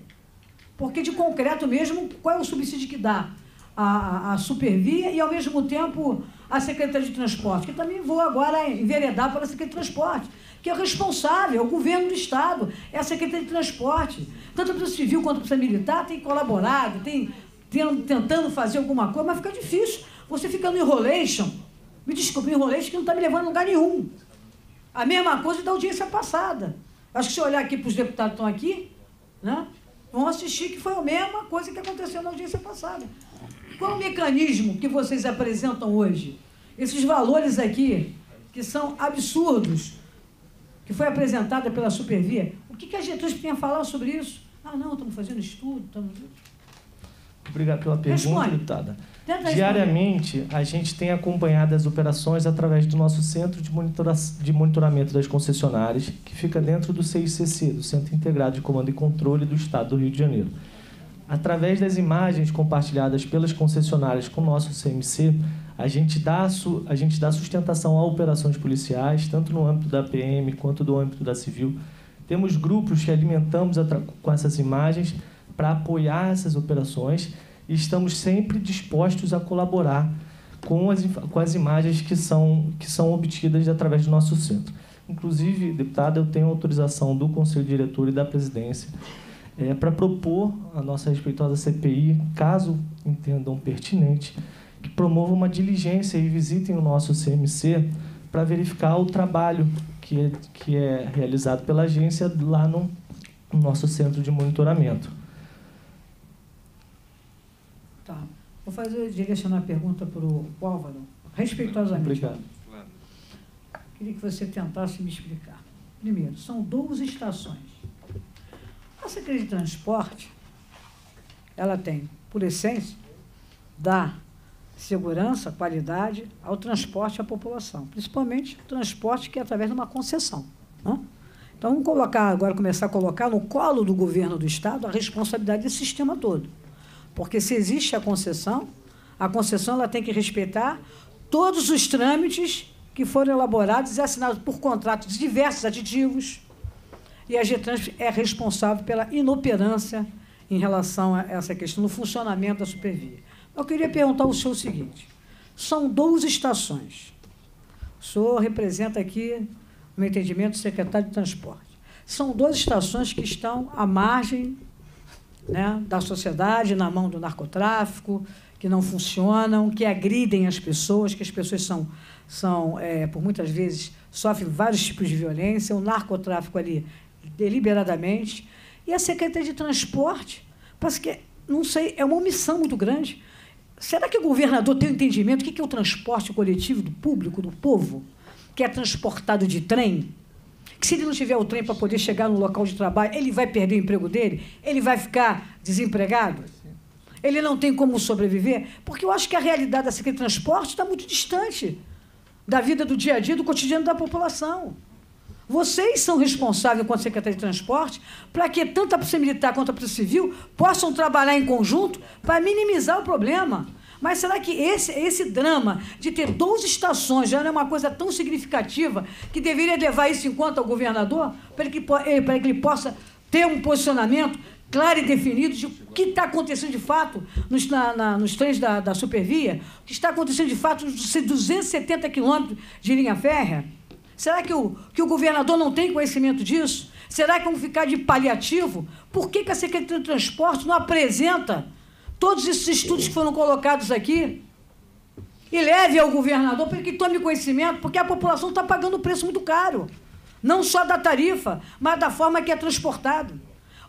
Porque de concreto mesmo, qual é o subsídio que dá? A, a, Supervia e, ao mesmo tempo, a Secretaria de Transporte, que também vou agora enveredar para a Secretaria de Transporte, que é responsável, é o governo do Estado, é a Secretaria de Transporte. Tanto a Polícia Civil quanto a Polícia Militar tem colaborado, tem, tem tentando fazer alguma coisa, mas fica difícil. Você fica no enrolation, me desculpe, enrolation que não está me levando a lugar nenhum. A mesma coisa da audiência passada. Acho que se olhar aqui para os deputados que estão aqui, né, vão assistir que foi a mesma coisa que aconteceu na audiência passada. Qual o mecanismo que vocês apresentam hoje? Esses valores aqui, que são absurdos, que foi apresentada pela Supervia, o que, que a Getúlio tem a falar sobre isso? Ah, não, estamos fazendo estudo, estamos... Obrigado pela pergunta, Responde. deputada. Diariamente, a gente tem acompanhado as operações através do nosso centro de, monitora de monitoramento das concessionárias, que fica dentro do CICC, do Centro Integrado de Comando e Controle do Estado do Rio de Janeiro. Através das imagens compartilhadas pelas concessionárias com o nosso CMC, a gente dá, a gente dá sustentação a operações policiais, tanto no âmbito da PM quanto do âmbito da civil. Temos grupos que alimentamos com essas imagens para apoiar essas operações e estamos sempre dispostos a colaborar com as, com as imagens que são, que são obtidas através do nosso centro. Inclusive, deputada, eu tenho autorização do Conselho Diretor e da Presidência é, para propor a nossa respeitosa CPI, caso entendam pertinente, que promova uma diligência e visitem o nosso CMC para verificar o trabalho que é, que é realizado pela agência lá no, no nosso centro de monitoramento. Tá. Vou fazer, direcionar a pergunta para o Álvaro, respeitosamente. Obrigado. Queria que você tentasse me explicar. Primeiro, são 12 estações. A Secretaria de Transporte, ela tem, por essência, dar segurança, qualidade ao transporte à população, principalmente o transporte que é através de uma concessão. Né? Então, vamos colocar agora, começar a colocar no colo do governo do Estado a responsabilidade desse sistema todo. Porque se existe a concessão, a concessão ela tem que respeitar todos os trâmites que foram elaborados e assinados por contratos de diversos aditivos. E a Getrans é responsável pela inoperância em relação a essa questão do funcionamento da Supervia. Eu queria perguntar ao senhor o seguinte: são 12 estações. O senhor representa aqui, no entendimento, o secretário de Transporte. São 12 estações que estão à margem né, da sociedade, na mão do narcotráfico, que não funcionam, que agridem as pessoas, que as pessoas são, são é, por muitas vezes, sofrem vários tipos de violência, o narcotráfico ali deliberadamente. E a Secretaria de Transporte, parece que, não sei, é uma omissão muito grande. Será que o governador tem um entendimento do que é o transporte coletivo do público, do povo, que é transportado de trem? Que se ele não tiver o trem para poder chegar no local de trabalho, ele vai perder o emprego dele? Ele vai ficar desempregado? Ele não tem como sobreviver? Porque eu acho que a realidade da Secretaria de Transporte está muito distante da vida do dia a dia, do cotidiano da população. Vocês são responsáveis, enquanto Secretaria de Transporte, para que tanto a Polícia Militar quanto a Polícia Civil possam trabalhar em conjunto para minimizar o problema. Mas será que esse, esse drama de ter 12 estações já não é uma coisa tão significativa que deveria levar isso em conta ao governador, para que, eh, para que ele possa ter um posicionamento claro e definido de o que está acontecendo de fato nos, na, na, nos trens da, da Supervia, o que está acontecendo de fato nos 270 quilômetros de linha férrea? Será que o, que o governador não tem conhecimento disso? Será que vamos ficar de paliativo? Por que, que a Secretaria de Transporte não apresenta todos esses estudos que foram colocados aqui e leve ao governador para que tome conhecimento, porque a população está pagando um preço muito caro. Não só da tarifa, mas da forma que é transportado.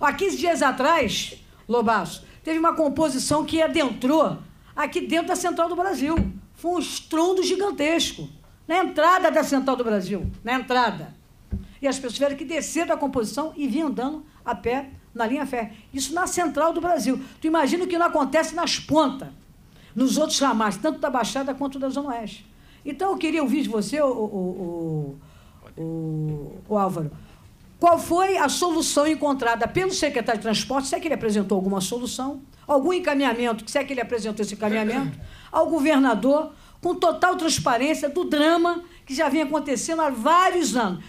Há 15 dias atrás, Lobaço, teve uma composição que adentrou aqui dentro da Central do Brasil. Foi um estrondo gigantesco. Na entrada da Central do Brasil. Na entrada. E as pessoas tiveram que descer da composição e vir andando a pé na linha fé. Isso na central do Brasil. Tu imagina o que não acontece nas pontas, nos outros ramais, tanto da Baixada quanto da Zona Oeste. Então eu queria ouvir de você, o, o, o, o Álvaro, qual foi a solução encontrada pelo secretário de Transporte, se é que ele apresentou alguma solução, algum encaminhamento, se é que ele apresentou esse encaminhamento, ao governador, com total transparência do drama que já vem acontecendo há vários anos.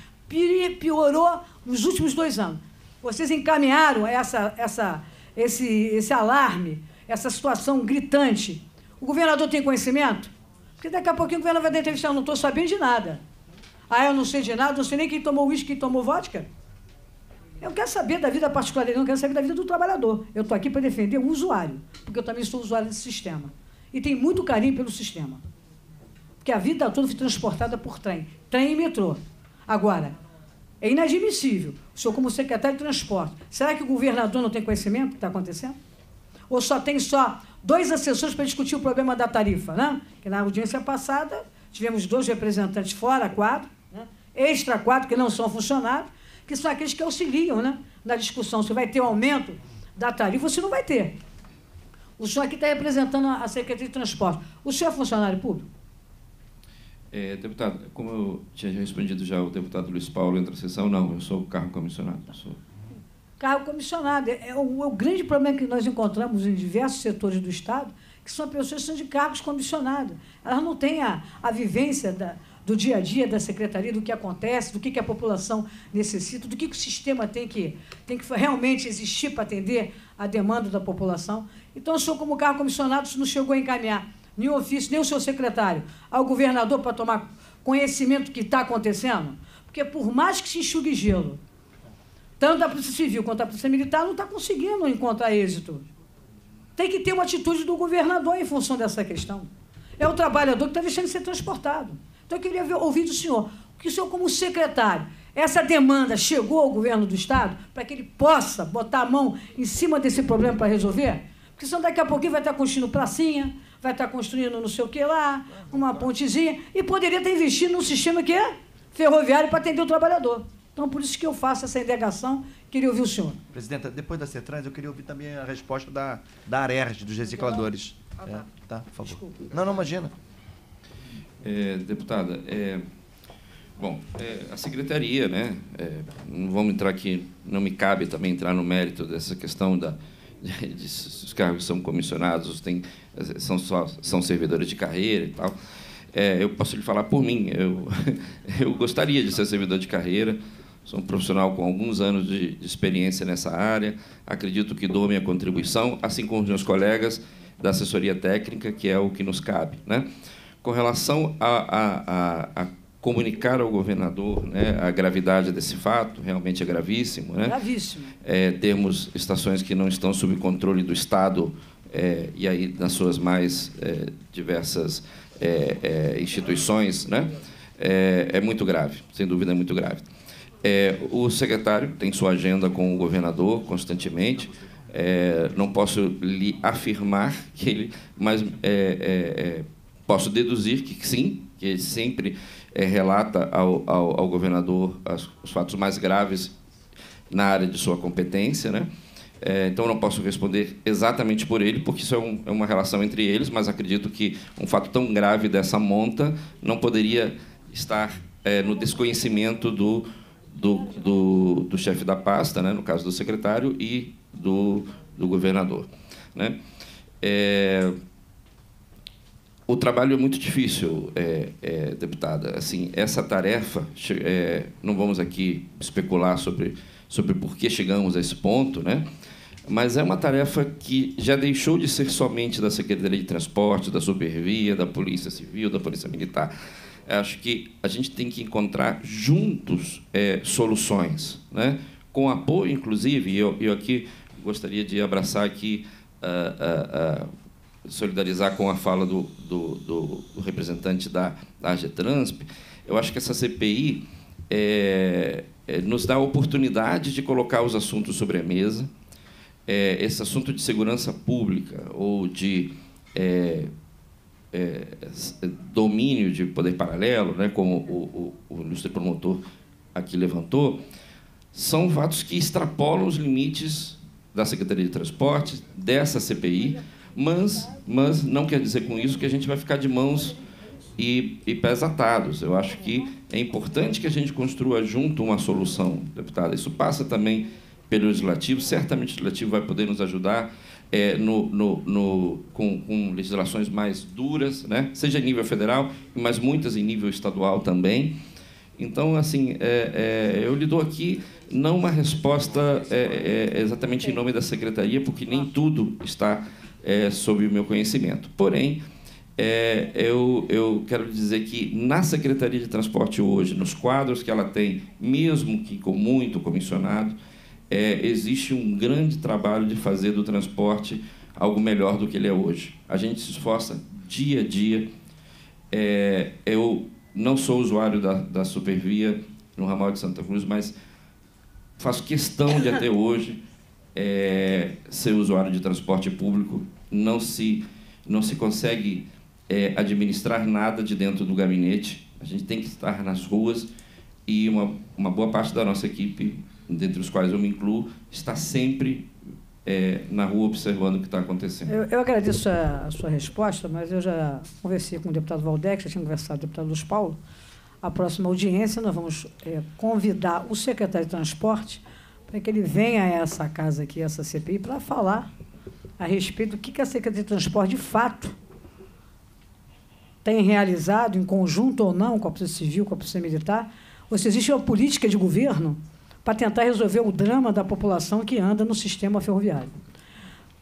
Piorou nos últimos dois anos. Vocês encaminharam essa, essa, esse, esse alarme, essa situação gritante. O governador tem conhecimento? Porque daqui a pouquinho o governador vai dar entrevista, não estou sabendo de nada. Ah, eu não sei de nada, não sei nem quem tomou uísque, quem tomou vodka. Eu quero saber da vida particular dele, não quero saber da vida do trabalhador. Eu estou aqui para defender o usuário, porque eu também sou usuário desse sistema. E tenho muito carinho pelo sistema. Porque a vida toda foi transportada por trem. Trem e metrô. Agora, é inadmissível. O senhor, como secretário de transporte, será que o governador não tem conhecimento do que está acontecendo? Ou só tem só dois assessores para discutir o problema da tarifa, né? Que na audiência passada tivemos dois representantes fora quadro, né? extra quadro, que não são funcionários, que são aqueles que auxiliam né? na discussão. Se vai ter um aumento da tarifa ou se não vai ter. O senhor aqui está representando a Secretaria de Transporte. O senhor é funcionário público? É, deputado, como eu tinha respondido já o deputado Luiz Paulo entre a sessão, não, eu sou carro comissionado. Sou. Carro comissionado. É, é, o, é o grande problema que nós encontramos em diversos setores do Estado, que são pessoas que são de cargos comissionados. Elas não têm a, a vivência da, do dia a dia da secretaria, do que acontece, do que, que a população necessita, do que, que o sistema tem que, tem que realmente existir para atender a demanda da população. Então, o senhor, como carro comissionado, não chegou a encaminhar nem o ofício, nem o seu secretário, ao governador para tomar conhecimento do que está acontecendo? Porque por mais que se enxugue gelo, tanto a Polícia Civil quanto a Polícia Militar não está conseguindo encontrar êxito. Tem que ter uma atitude do governador em função dessa questão. É o trabalhador que está deixando de ser transportado. Então eu queria ouvir do senhor, que o senhor, como secretário, essa demanda chegou ao governo do Estado para que ele possa botar a mão em cima desse problema para resolver? Porque senão daqui a pouquinho vai estar construindo pracinha, vai estar construindo não sei o que lá, uma pontezinha, e poderia estar investindo num sistema que é ferroviário para atender o trabalhador. Então, por isso que eu faço essa indagação. Queria ouvir o senhor. Presidenta, depois da CETRANS, eu queria ouvir também a resposta da, da ARERJ, dos recicladores. Ah, tá. É, tá, por favor. Desculpa. Não, não, imagina. É, deputada, é, bom, é, a secretaria, né, é, não vamos entrar aqui, não me cabe também entrar no mérito dessa questão da, de, de, os cargos são comissionados, tem, são, só, são servidores de carreira e tal. É, eu posso lhe falar por mim, eu, eu gostaria de ser servidor de carreira, sou um profissional com alguns anos de, de experiência nessa área, acredito que dou minha contribuição, assim como os meus colegas da assessoria técnica, que é o que nos cabe. Né? Com relação a, a, a, a comunicar ao governador né, a gravidade desse fato, realmente é gravíssimo. Né? Gravíssimo. É, temos estações que não estão sob controle do Estado, é, e aí nas suas mais é, diversas é, é, instituições, né? É, é, muito grave, sem dúvida é muito grave. O secretário tem sua agenda com o governador constantemente. Não posso lhe afirmar que ele, mas posso deduzir que sim, que ele sempre relata ao, ao, ao governador as, os fatos mais graves na área de sua competência, né? É, então, não posso responder exatamente por ele, porque isso é, um, é, uma relação entre eles, mas acredito que um fato tão grave dessa monta não poderia estar é, no desconhecimento do, do, do, do chefe da pasta, né, no caso do secretário, e do, do governador. Né? É, o trabalho é muito difícil, é, é, deputada. Assim, essa tarefa, não vamos aqui especular sobre, sobre por que chegamos a esse ponto, né? Mas é uma tarefa que já deixou de ser somente da Secretaria de Transporte, da Supervia, da Polícia Civil, da Polícia Militar. Acho que a gente tem que encontrar juntos é, soluções, né? com apoio, inclusive, eu, eu aqui gostaria de abraçar aqui, uh, uh, uh, solidarizar com a fala do, do, do, representante da, da AGETRANSP, eu acho que essa CPI é, é, nos dá a oportunidade de colocar os assuntos sobre a mesa, é, esse assunto de segurança pública ou de é, é, domínio de poder paralelo, né, como o, o, o ilustre promotor aqui levantou, são fatos que extrapolam os limites da Secretaria de Transporte, dessa CPI, mas, mas não quer dizer com isso que a gente vai ficar de mãos e, e pés atados. Eu acho que é importante que a gente construa junto uma solução, deputada. Isso passa também pelo legislativo. Certamente o legislativo vai poder nos ajudar é, no, no, no, com, com, legislações mais duras, né? seja em nível federal, mas muitas em nível estadual também. Então, assim, é, é, eu lhe dou aqui não uma resposta é, é, exatamente em nome da secretaria, porque nem tudo está é, sob o meu conhecimento. Porém, eu, eu quero dizer que na Secretaria de Transporte hoje, nos quadros que ela tem, mesmo que com muito comissionado, é, existe um grande trabalho de fazer do transporte algo melhor do que ele é hoje. A gente se esforça dia a dia. É, eu não sou usuário da, da Supervia no ramal de Santa Cruz, mas faço questão de até hoje é, ser usuário de transporte público. Não se, não se consegue é, administrar nada de dentro do gabinete. A gente tem que estar nas ruas e uma, uma boa parte da nossa equipe dentre os quais eu me incluo, está sempre é, na rua observando o que está acontecendo. Eu, eu agradeço a, a, sua resposta, mas eu já conversei com o deputado Valdex, já tinha conversado com o deputado Luiz Paulo. A próxima audiência, nós vamos é, convidar o secretário de Transporte para que ele venha a essa casa aqui, essa CPI, para falar a respeito do que, que a Secretaria de Transporte, de fato, tem realizado, em conjunto ou não com a Polícia Civil, com a Polícia Militar, ou se existe uma política de governo para tentar resolver o drama da população que anda no sistema ferroviário.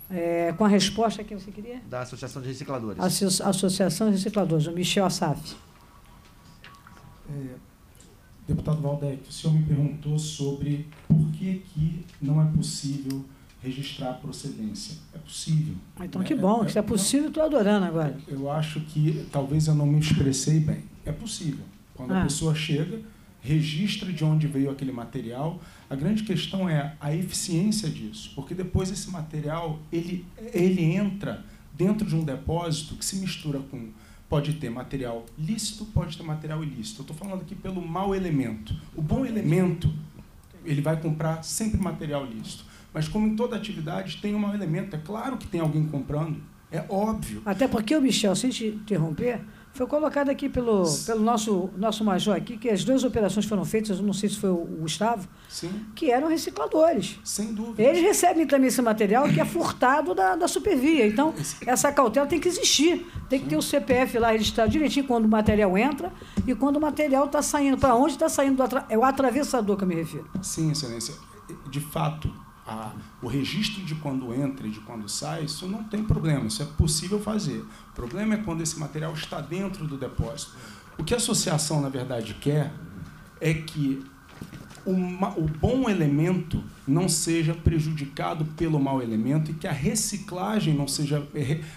É, com a resposta que você queria? Da Associação de Recicladores. Asso Associação de Recicladores, o Michel Assaf. É, deputado Valdec, o senhor me perguntou sobre por que, que não é possível registrar a procedência. É possível. Ah, então, que bom, é, é, é possível, estou adorando agora. Eu acho que talvez eu não me expressei bem. É possível. Quando ah. a pessoa chega, registra de onde veio aquele material. A grande questão é a eficiência disso, porque depois esse material ele, ele entra dentro de um depósito que se mistura com pode ter material lícito, pode ter material ilícito. Estou falando aqui pelo mau elemento. O bom elemento ele vai comprar sempre material lícito, mas como em toda atividade tem um mau elemento. É claro que tem alguém comprando, é óbvio. Até porque o Michel, sem te interromper, foi colocado aqui pelo, pelo nosso, nosso major aqui, que as duas operações foram feitas, não sei se foi o Gustavo, Sim. que eram recicladores. Sem dúvida. Eles recebem também esse material que é furtado da, da supervia. Então, essa cautela tem que existir. Tem que ter o CPF lá registrado direitinho quando o material entra e quando o material está saindo. Para onde está saindo? É o atravessador que eu me refiro. Sim, excelência. De fato, a, o registro de quando entra e de quando sai, isso não tem problema, isso é possível fazer. O problema é quando esse material está dentro do depósito. O que a associação, na verdade, quer é que o, bom elemento não seja prejudicado pelo mau elemento e que a reciclagem não seja,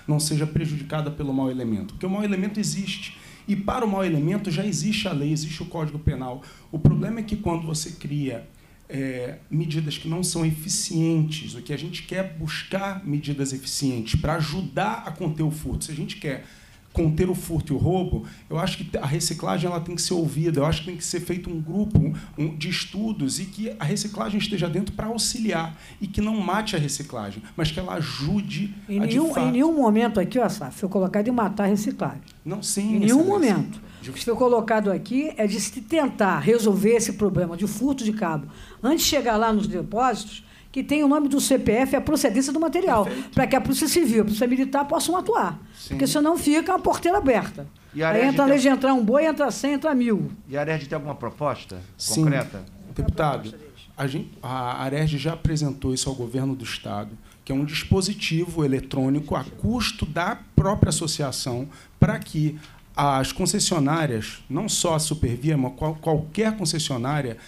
não seja prejudicada pelo mau elemento. Porque o mau elemento existe. E para o mau elemento já existe a lei, existe o Código Penal. O problema é que quando você cria é, medidas que não são eficientes, o que a gente quer buscar medidas eficientes para ajudar a conter o furto. Se a gente quer conter o furto e o roubo, eu acho que a reciclagem ela tem que ser ouvida, eu acho que tem que ser feito um grupo de estudos e que a reciclagem esteja dentro para auxiliar e que não mate a reciclagem, mas que ela ajude em a nenhum. Em nenhum momento aqui, ó, foi colocado em matar a reciclagem. Não, sim. Em nenhum momento. O que foi colocado aqui é de se tentar resolver esse problema de furto de cabo antes de chegar lá nos depósitos, que tem o nome do CPF e a procedência do material, para que a Polícia Civil, a Polícia Militar possam atuar. Sim. Porque senão fica uma porteira aberta. E Aí entra a lei de entrar um boi, entra 100, entra mil. E a ARERD tem alguma proposta Sim. concreta? Deputado, a, gente, a ARERD já apresentou isso ao governo do Estado, que é um dispositivo eletrônico a custo da própria associação para que as concessionárias, não só a Supervia, mas qual, qualquer concessionária,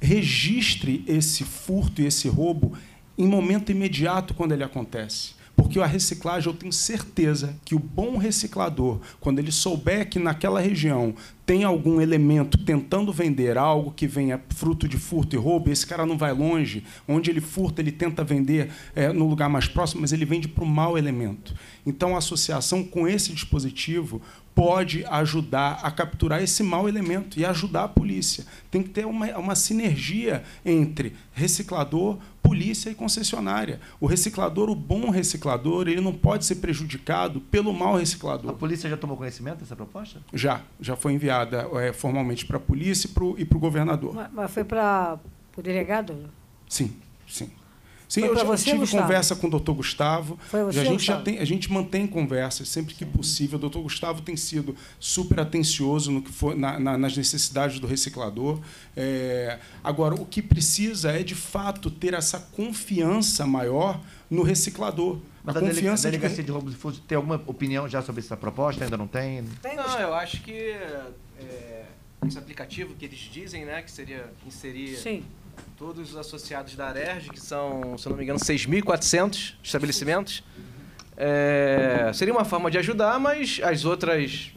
registre esse furto e esse roubo em momento imediato quando ele acontece. Porque a reciclagem, eu tenho certeza que o bom reciclador, quando ele souber que naquela região tem algum elemento tentando vender algo que venha fruto de furto e roubo, esse cara não vai longe, onde ele furta, ele tenta vender é, no lugar mais próximo, mas ele vende para o mau elemento. Então, a associação com esse dispositivo pode ajudar a capturar esse mau elemento e ajudar a polícia. Tem que ter uma, uma sinergia entre reciclador, polícia e concessionária. O reciclador, o bom reciclador, ele não pode ser prejudicado pelo mau reciclador. A polícia já tomou conhecimento dessa proposta? Já, já foi enviada é, formalmente para a polícia e para o governador. Mas, mas foi para o delegado? Sim, sim. Sim, Foi eu já você, tive Gustavo? conversa com o doutor Gustavo. Foi você, e a gente já Gustavo? tem, a gente mantém conversas sempre que possível. O doutor Gustavo tem sido super atencioso no que for, na- na- nas necessidades do reciclador. É, agora, o que precisa é de fato ter essa confiança maior no reciclador. Mas a a, dele- a confiança de que- delegacia de roubos e furtos tem alguma opinião já sobre essa proposta? Ainda não tem? Não, eu acho que é, esse aplicativo que eles dizem, né, que seria inserir Sim. Todos os associados da ARERJ, que são, se eu não me engano, 6.400 estabelecimentos, é, seria uma forma de ajudar, mas as outras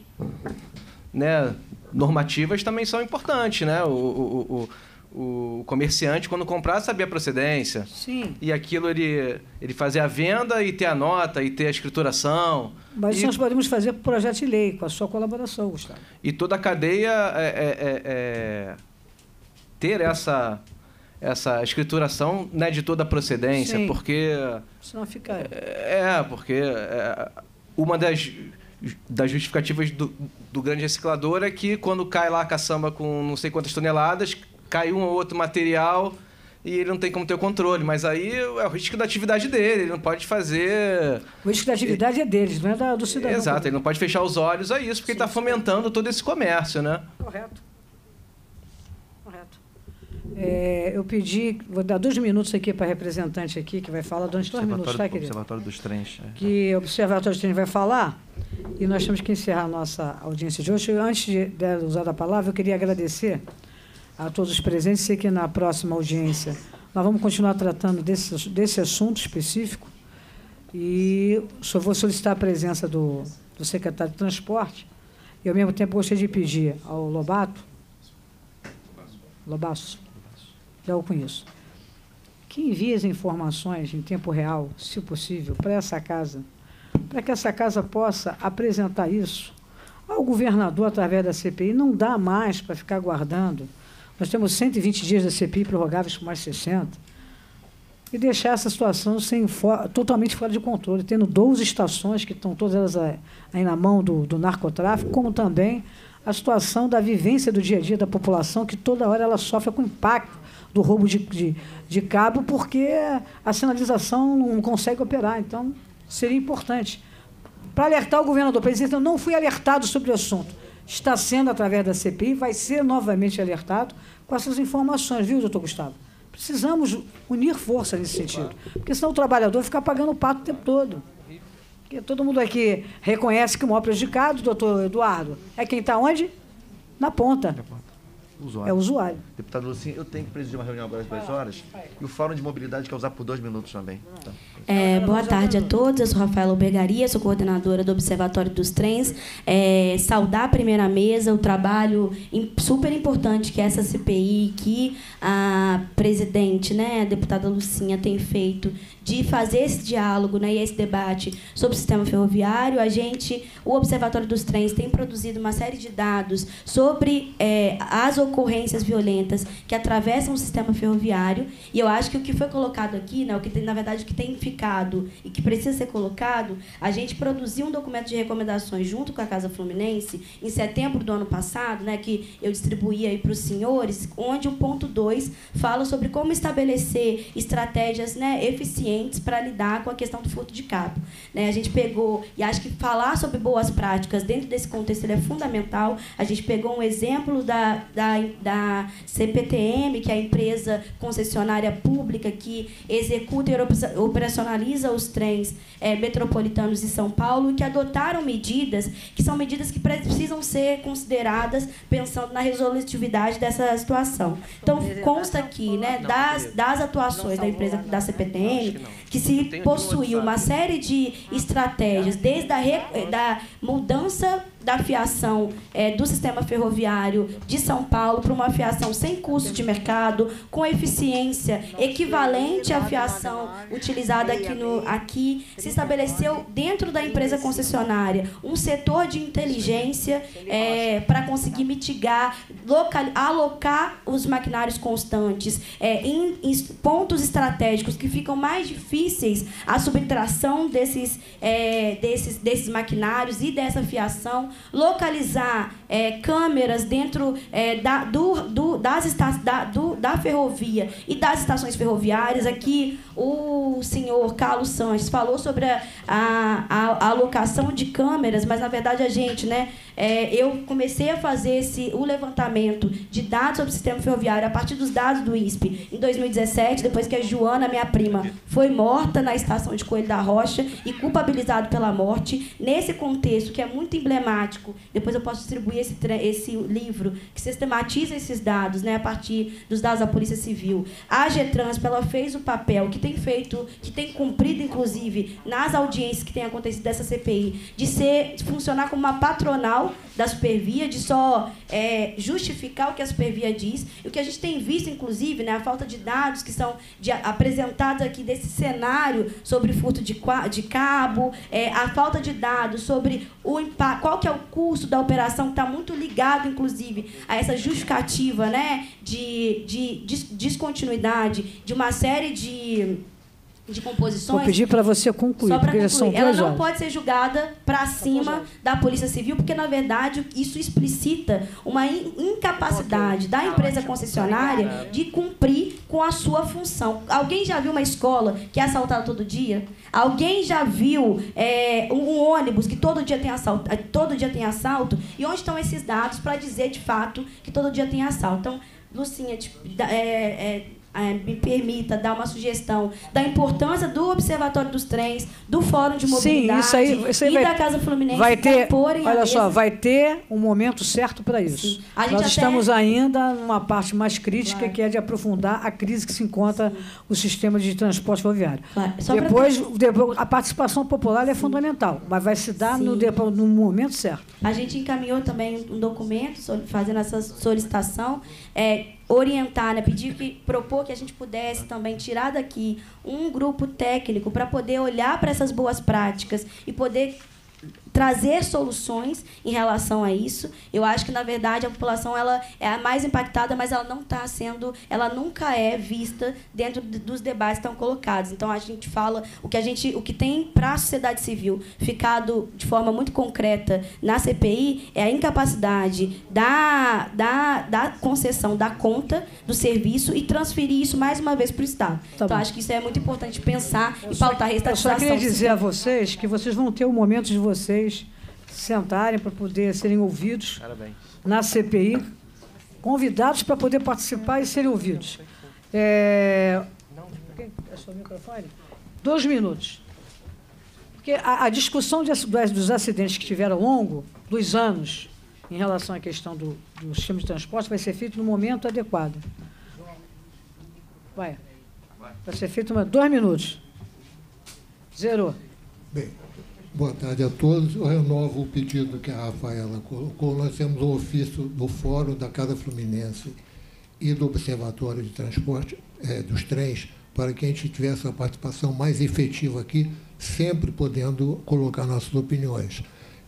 né, normativas também são importantes, né? O, o, o, o comerciante, quando comprar, saber a procedência. Sim. E aquilo ele, ele fazer a venda e ter a nota e ter a escrituração. Mas e, nós podemos fazer por projeto de lei, com a sua colaboração, Gustavo. e toda a cadeia é, é- é- é ter essa, essa escrituração né, de toda a procedência, Sim. porque. Senão fica. É, porque é, uma das, das justificativas do, do grande reciclador é que quando cai lá a caçamba com não sei quantas toneladas, cai um ou outro material e ele não tem como ter o controle. Mas aí é o risco da atividade dele, ele não pode fazer. O risco da atividade é deles, não é da- do cidadão. Exato, ele não pode fechar os olhos a isso, porque ele está fomentando todo esse comércio, né? Correto. É, eu pedi, vou dar dois minutos aqui para a representante aqui, que vai falar durante dois minutos, tá, querido? Observatório dos Trens. é. que o Observatório de Trem vai falar, e nós temos que encerrar a nossa audiência de hoje. Antes de, de usar a palavra, eu queria agradecer a todos os presentes. Sei que na próxima audiência nós vamos continuar tratando desse, desse assunto específico. E só vou solicitar a presença do, do secretário de Transporte. E, ao mesmo tempo, gostaria de pedir ao Lobato, Já o conheço, que envie as informações em tempo real, se possível, para essa casa, para que essa casa possa apresentar isso ao governador através da CPI. Não dá mais para ficar guardando. Nós temos 120 dias da CPI prorrogáveis por mais 60. E deixar essa situação sem totalmente fora de controle, tendo 12 estações que estão todas elas eh, aí na mão do, do narcotráfico, como também a situação da vivência do dia a dia da população, que toda hora ela sofre com impacto do roubo de, de, de cabo, porque a sinalização não consegue operar. Então, seria importante. Para alertar o governador, que eu não fui alertado sobre o assunto. Está sendo através da CPI, vai ser novamente alertado com essas informações, viu, doutor Gustavo? Precisamos unir força nesse sentido. Porque senão o trabalhador fica pagando o pato o tempo todo. Porque todo mundo aqui reconhece que o maior prejudicado, doutor Eduardo, é quem está onde? Na ponta. Usuário. É o usuário. Deputado Lucinho, eu tenho que presidir uma reunião agora às duas horas. E o Fórum de Mobilidade quer usar por dois minutos também. Tá. É, boa tarde a todos, eu sou Rafaela Albergaria, sou coordenadora do Observatório dos Trens. É, saudar a primeira mesa, o trabalho super importante que essa CPI, que a presidente, né, a deputada Lucinha, tem feito de fazer esse diálogo né, e esse debate sobre o sistema ferroviário. A gente, o Observatório dos Trens, tem produzido uma série de dados sobre é, as ocorrências violentas que atravessam o sistema ferroviário. E eu acho que o que foi colocado aqui, né, o que tem, na verdade, o que tem ficado e que precisa ser colocado, a gente produziu um documento de recomendações junto com a Casa Fluminense em setembro do ano passado, né, que eu distribuí aí para os senhores, onde o ponto 2 fala sobre como estabelecer estratégias né, eficientes para lidar com a questão do furto de cabo. Né, a gente pegou, e acho que falar sobre boas práticas dentro desse contexto é fundamental. A gente pegou um exemplo da, da, da CPTM, que é a empresa concessionária pública que executa e opera- operacionaliza os trens eh, metropolitanos de São Paulo e que adotaram medidas que são medidas que precisam ser consideradas pensando na resolutividade dessa situação. Então, consta aqui né, das, das atuações da empresa da CPTM que se possui uma série de estratégias, desde a re- da mudança da fiação é, do sistema ferroviário de São Paulo para uma fiação sem custo de mercado, com eficiência equivalente à fiação utilizada aqui, no, aqui. Se estabeleceu dentro da empresa concessionária um setor de inteligência é, para conseguir mitigar, local, alocar os maquinários constantes é, em, em pontos estratégicos que ficam mais difíceis a subtração desses, é, desses, desses maquinários e dessa fiação, localizar é, câmeras dentro é, da, do, do, das esta, da, do, da ferrovia e das estações ferroviárias. Aqui o senhor Carlos Sanches falou sobre a, a, a alocação de câmeras, mas na verdade a gente, né? É, eu comecei a fazer esse, o levantamento de dados sobre o sistema ferroviário a partir dos dados do ISP em 2017, depois que a Joana, minha prima, foi morta na estação de Coelho da Rocha e culpabilizado pela morte. Nesse contexto, que é muito emblemático, depois eu posso distribuir esse, esse livro que sistematiza esses dados né, a partir dos dados da Polícia Civil. A GETRANSP ela fez o papel que tem feito, que tem cumprido, inclusive, nas audiências que têm acontecido dessa CPI, de ser de funcionar como uma patronal da Supervia, de só é, justificar o que a Supervia diz. E o que a gente tem visto, inclusive, né, a falta de dados que são de, apresentados aqui desse cenário sobre furto de, de cabo, é, a falta de dados sobre o qual que é o custo da operação, que está muito ligado, inclusive, a essa justificativa né, de, de, de descontinuidade de uma série de de composições. Vou pedir para você concluir, porque concluir. São Ela não horas. pode ser julgada para cima da Polícia Civil, porque, na verdade, isso explicita uma incapacidade da empresa concessionária de cumprir com a sua função. Alguém já viu uma escola que é assaltada todo dia? Alguém já viu é, um, ônibus que todo dia tem assalto, todo dia tem assalto? E onde estão esses dados para dizer de fato que todo dia tem assalto? Então, Lucinha, tipo, é, é, me permita dar uma sugestão da importância do Observatório dos Trens, do Fórum de Mobilidade Sim, isso aí, isso aí e vai, da Casa Fluminense vai ter, olha só, vai ter um momento certo para isso. Nós até... estamos ainda numa parte mais crítica, claro. que é de aprofundar a crise que se encontra Sim. o sistema de transporte ferroviário. Claro. Depois, a participação popular é Sim. fundamental, mas vai se dar no, no momento certo. A gente encaminhou também um documento fazendo essa solicitação. É, orientar, né, pedir que propor que a gente pudesse também tirar daqui um grupo técnico para poder olhar para essas boas práticas e poder trazer soluções em relação a isso. Eu acho que na verdade a população ela é a mais impactada, mas ela não está sendo, ela nunca é vista dentro dos debates que estão colocados. Então a gente fala o que a gente, o que tem para a sociedade civil ficado de forma muito concreta na CPI é a incapacidade da, da, da concessão da conta do serviço e transferir isso mais uma vez para o Estado. Tá então acho que isso é muito importante pensar eu e pautar a restatização. Eu só queria dizer a vocês que vocês vão ter o um momento de vocês vocês sentarem para poder serem ouvidos Parabéns. na CPI, convidados para poder participar e serem ouvidos. É, é? Dois minutos. Porque a, a discussão de, dos acidentes que tiveram ao longo dos anos em relação à questão do, do sistema de transporte vai ser feito no momento adequado. Vai. Vai ser feito uma, dois minutos. Zerou. Bem, Boa tarde a todos. Eu renovo o pedido que a Rafaela colocou. Nós temos o ofício do Fórum da Casa Fluminense e do Observatório de Transporte é, dos Trens para que a gente tivesse uma participação mais efetiva aqui, sempre podendo colocar nossas opiniões.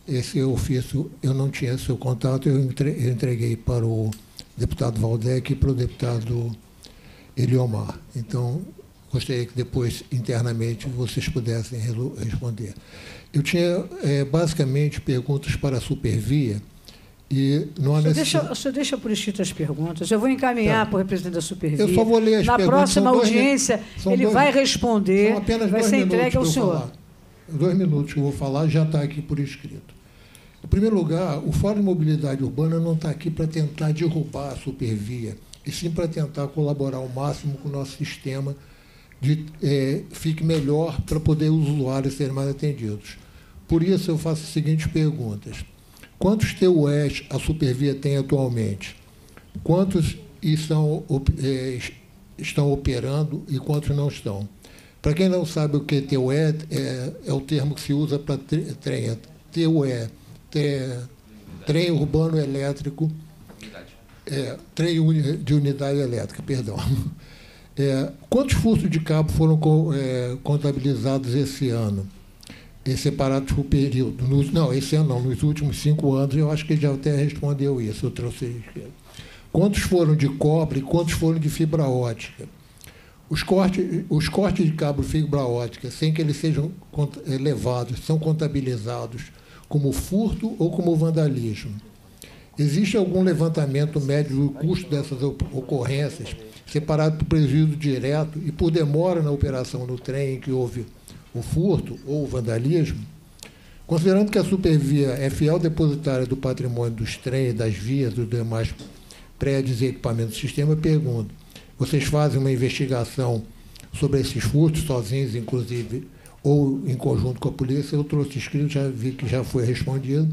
Esse ofício, eu não tinha seu contato, eu entreguei para o deputado Valdec e para o deputado Eliomar. Então, gostaria que depois, internamente, vocês pudessem responder. Eu tinha é, basicamente perguntas para a Supervia e não há necessidade... deixa, você deixa por escrito as perguntas. Eu vou encaminhar tá. para o representante da Supervia. Eu só vou ler as Na perguntas. próxima audiência, ele dois, vai responder, são apenas vai ser entregue ao senhor. Falar. Dois minutos que eu vou falar, já está aqui por escrito. Em primeiro lugar, o Fórum de Mobilidade Urbana não está aqui para tentar derrubar a Supervia, e sim para tentar colaborar ao máximo com o nosso sistema de, é, fique melhor para poder os usuários serem mais atendidos. Por isso, eu faço as seguintes perguntas. Quantos TUEs a Supervia tem atualmente? Quantos estão, é, estão operando e quantos não estão? Para quem não sabe o que é TUE, é, é o termo que se usa para trem. TUE, trem urbano elétrico, é, trem de unidade elétrica, perdão. É, quantos furtos de cabo foram é, contabilizados esse ano? Separados por período? Nos- não, esse ano não, nos últimos cinco anos, eu acho que ele já até respondeu isso, eu trouxe. Quantos foram de cobre e quantos foram de fibra ótica? Os cortes, os cortes de cabo fibra ótica, sem que eles sejam eh, levados, são contabilizados como furto ou como vandalismo. Existe algum levantamento médio do custo dessas ocorrências, separado por prejuízo direto e por demora na operação no trem em que houve o furto ou o vandalismo? Considerando que a Supervia é fiel depositária do patrimônio dos trens, das vias, dos demais prédios e equipamentos do sistema, pergunto: vocês fazem uma investigação sobre esses furtos sozinhos, inclusive, ou em conjunto com a polícia? Eu trouxe escrito, já vi que já foi respondido.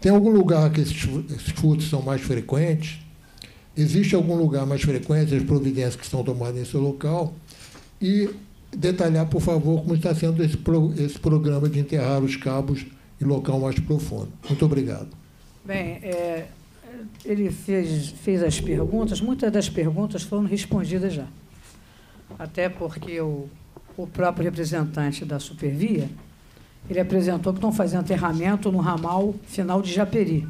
Tem algum lugar que esses esses furtos são mais frequentes? Existe algum lugar mais frequente as providências que são tomadas nesse local? E detalhar, por favor, como está sendo esse, pro- esse programa de enterrar os cabos em local mais profundo. Muito obrigado. Bem, é, ele fez, fez as perguntas, muitas das perguntas foram respondidas já. Até porque o, o próprio representante da Supervia, ele apresentou que estão fazendo aterramento no ramal final de Japeri.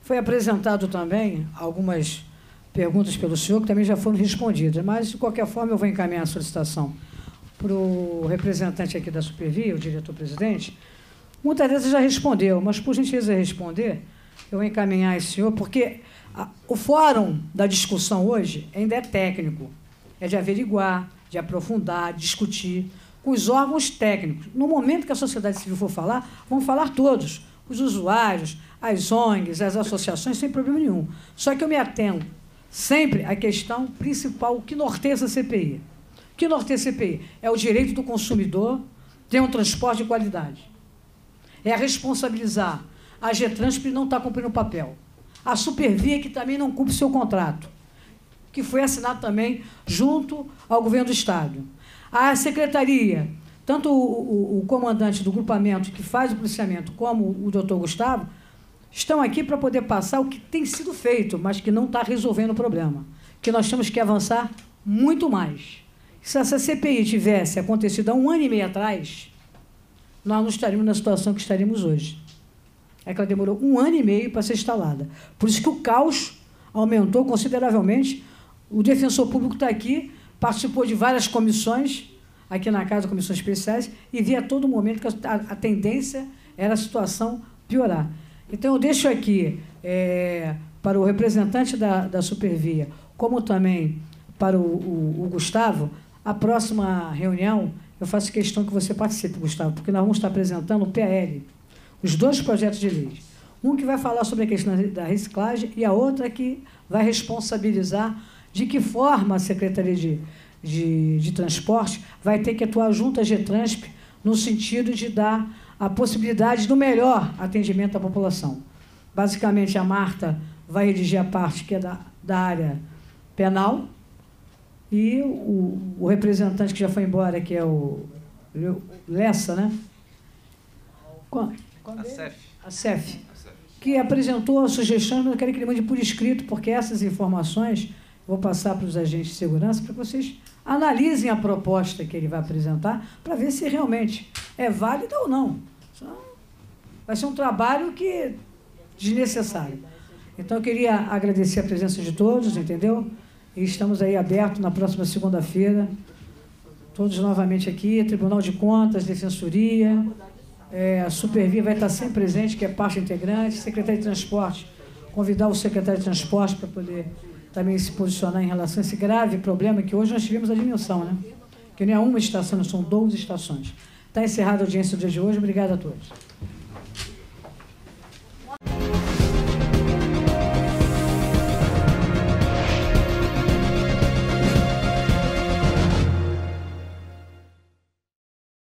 Foi apresentado também algumas perguntas pelo senhor que também já foram respondidas, mas, de qualquer forma, eu vou encaminhar a solicitação para o representante aqui da Supervia, o diretor-presidente. Muitas vezes já respondeu, mas, por gentileza responder, eu encaminhar esse senhor, porque a- o fórum da discussão hoje ainda é técnico. É de averiguar, de aprofundar, discutir com os órgãos técnicos. No momento que a sociedade civil for falar, vão falar todos. Os usuários, as ONGs, as associações, sem problema nenhum. Só que eu me atendo sempre à questão principal, o que norteia essa CPI. Que norteia a CPI? É o direito do consumidor ter um transporte de qualidade. É responsabilizar a Getrans que não está cumprindo o papel. A Supervia que também não cumpre seu contrato, que foi assinado também junto ao governo do Estado. A Secretaria, tanto o, o- o comandante do grupamento que faz o policiamento, como o doutor Gustavo, estão aqui para poder passar o que tem sido feito, mas que não está resolvendo o problema. Que nós temos que avançar muito mais. Se essa CPI tivesse acontecido há um ano e meio atrás, nós não estaríamos na situação que estaríamos hoje. É que ela demorou um ano e meio para ser instalada. Por isso que o caos aumentou consideravelmente. O defensor público está aqui, participou de várias comissões, aqui na casa, comissões especiais, e via a todo momento que a, tendência era a situação piorar. Então, eu deixo aqui é, para o representante da, da Supervia, como também para o, o- o Gustavo, a próxima reunião, eu faço questão que você participe, Gustavo, porque nós vamos estar apresentando o PL, os dois projetos de lei. Um que vai falar sobre a questão da reciclagem e a outra que vai responsabilizar de que forma a Secretaria de, de, de Transporte vai ter que atuar junto à GETRANSP no sentido de dar a possibilidade do melhor atendimento à população. Basicamente, a Marta vai redigir a parte que é da, da área penal e o, o representante que já foi embora, que é o Lessa, né? Qual- qual A? CEF. A CEF, que apresentou sugestões, mas eu quero que ele mande por escrito, porque essas informações vou passar para os agentes de segurança para que vocês analisem a proposta que ele vai apresentar para ver se realmente é válida ou não. Vai ser um trabalho que desnecessário. Então, eu queria agradecer a presença de todos, entendeu? E estamos aí abertos na próxima segunda-feira, todos novamente aqui, Tribunal de Contas, Defensoria, é, a Supervia vai estar sempre presente, que é parte integrante, Secretaria de Transporte, convidar o secretário de Transporte para poder também se posicionar em relação a esse grave problema que hoje nós tivemos a dimensão, né? Que não é uma estação, são 12 estações. Está encerrada a audiência do dia de hoje. Obrigada a todos.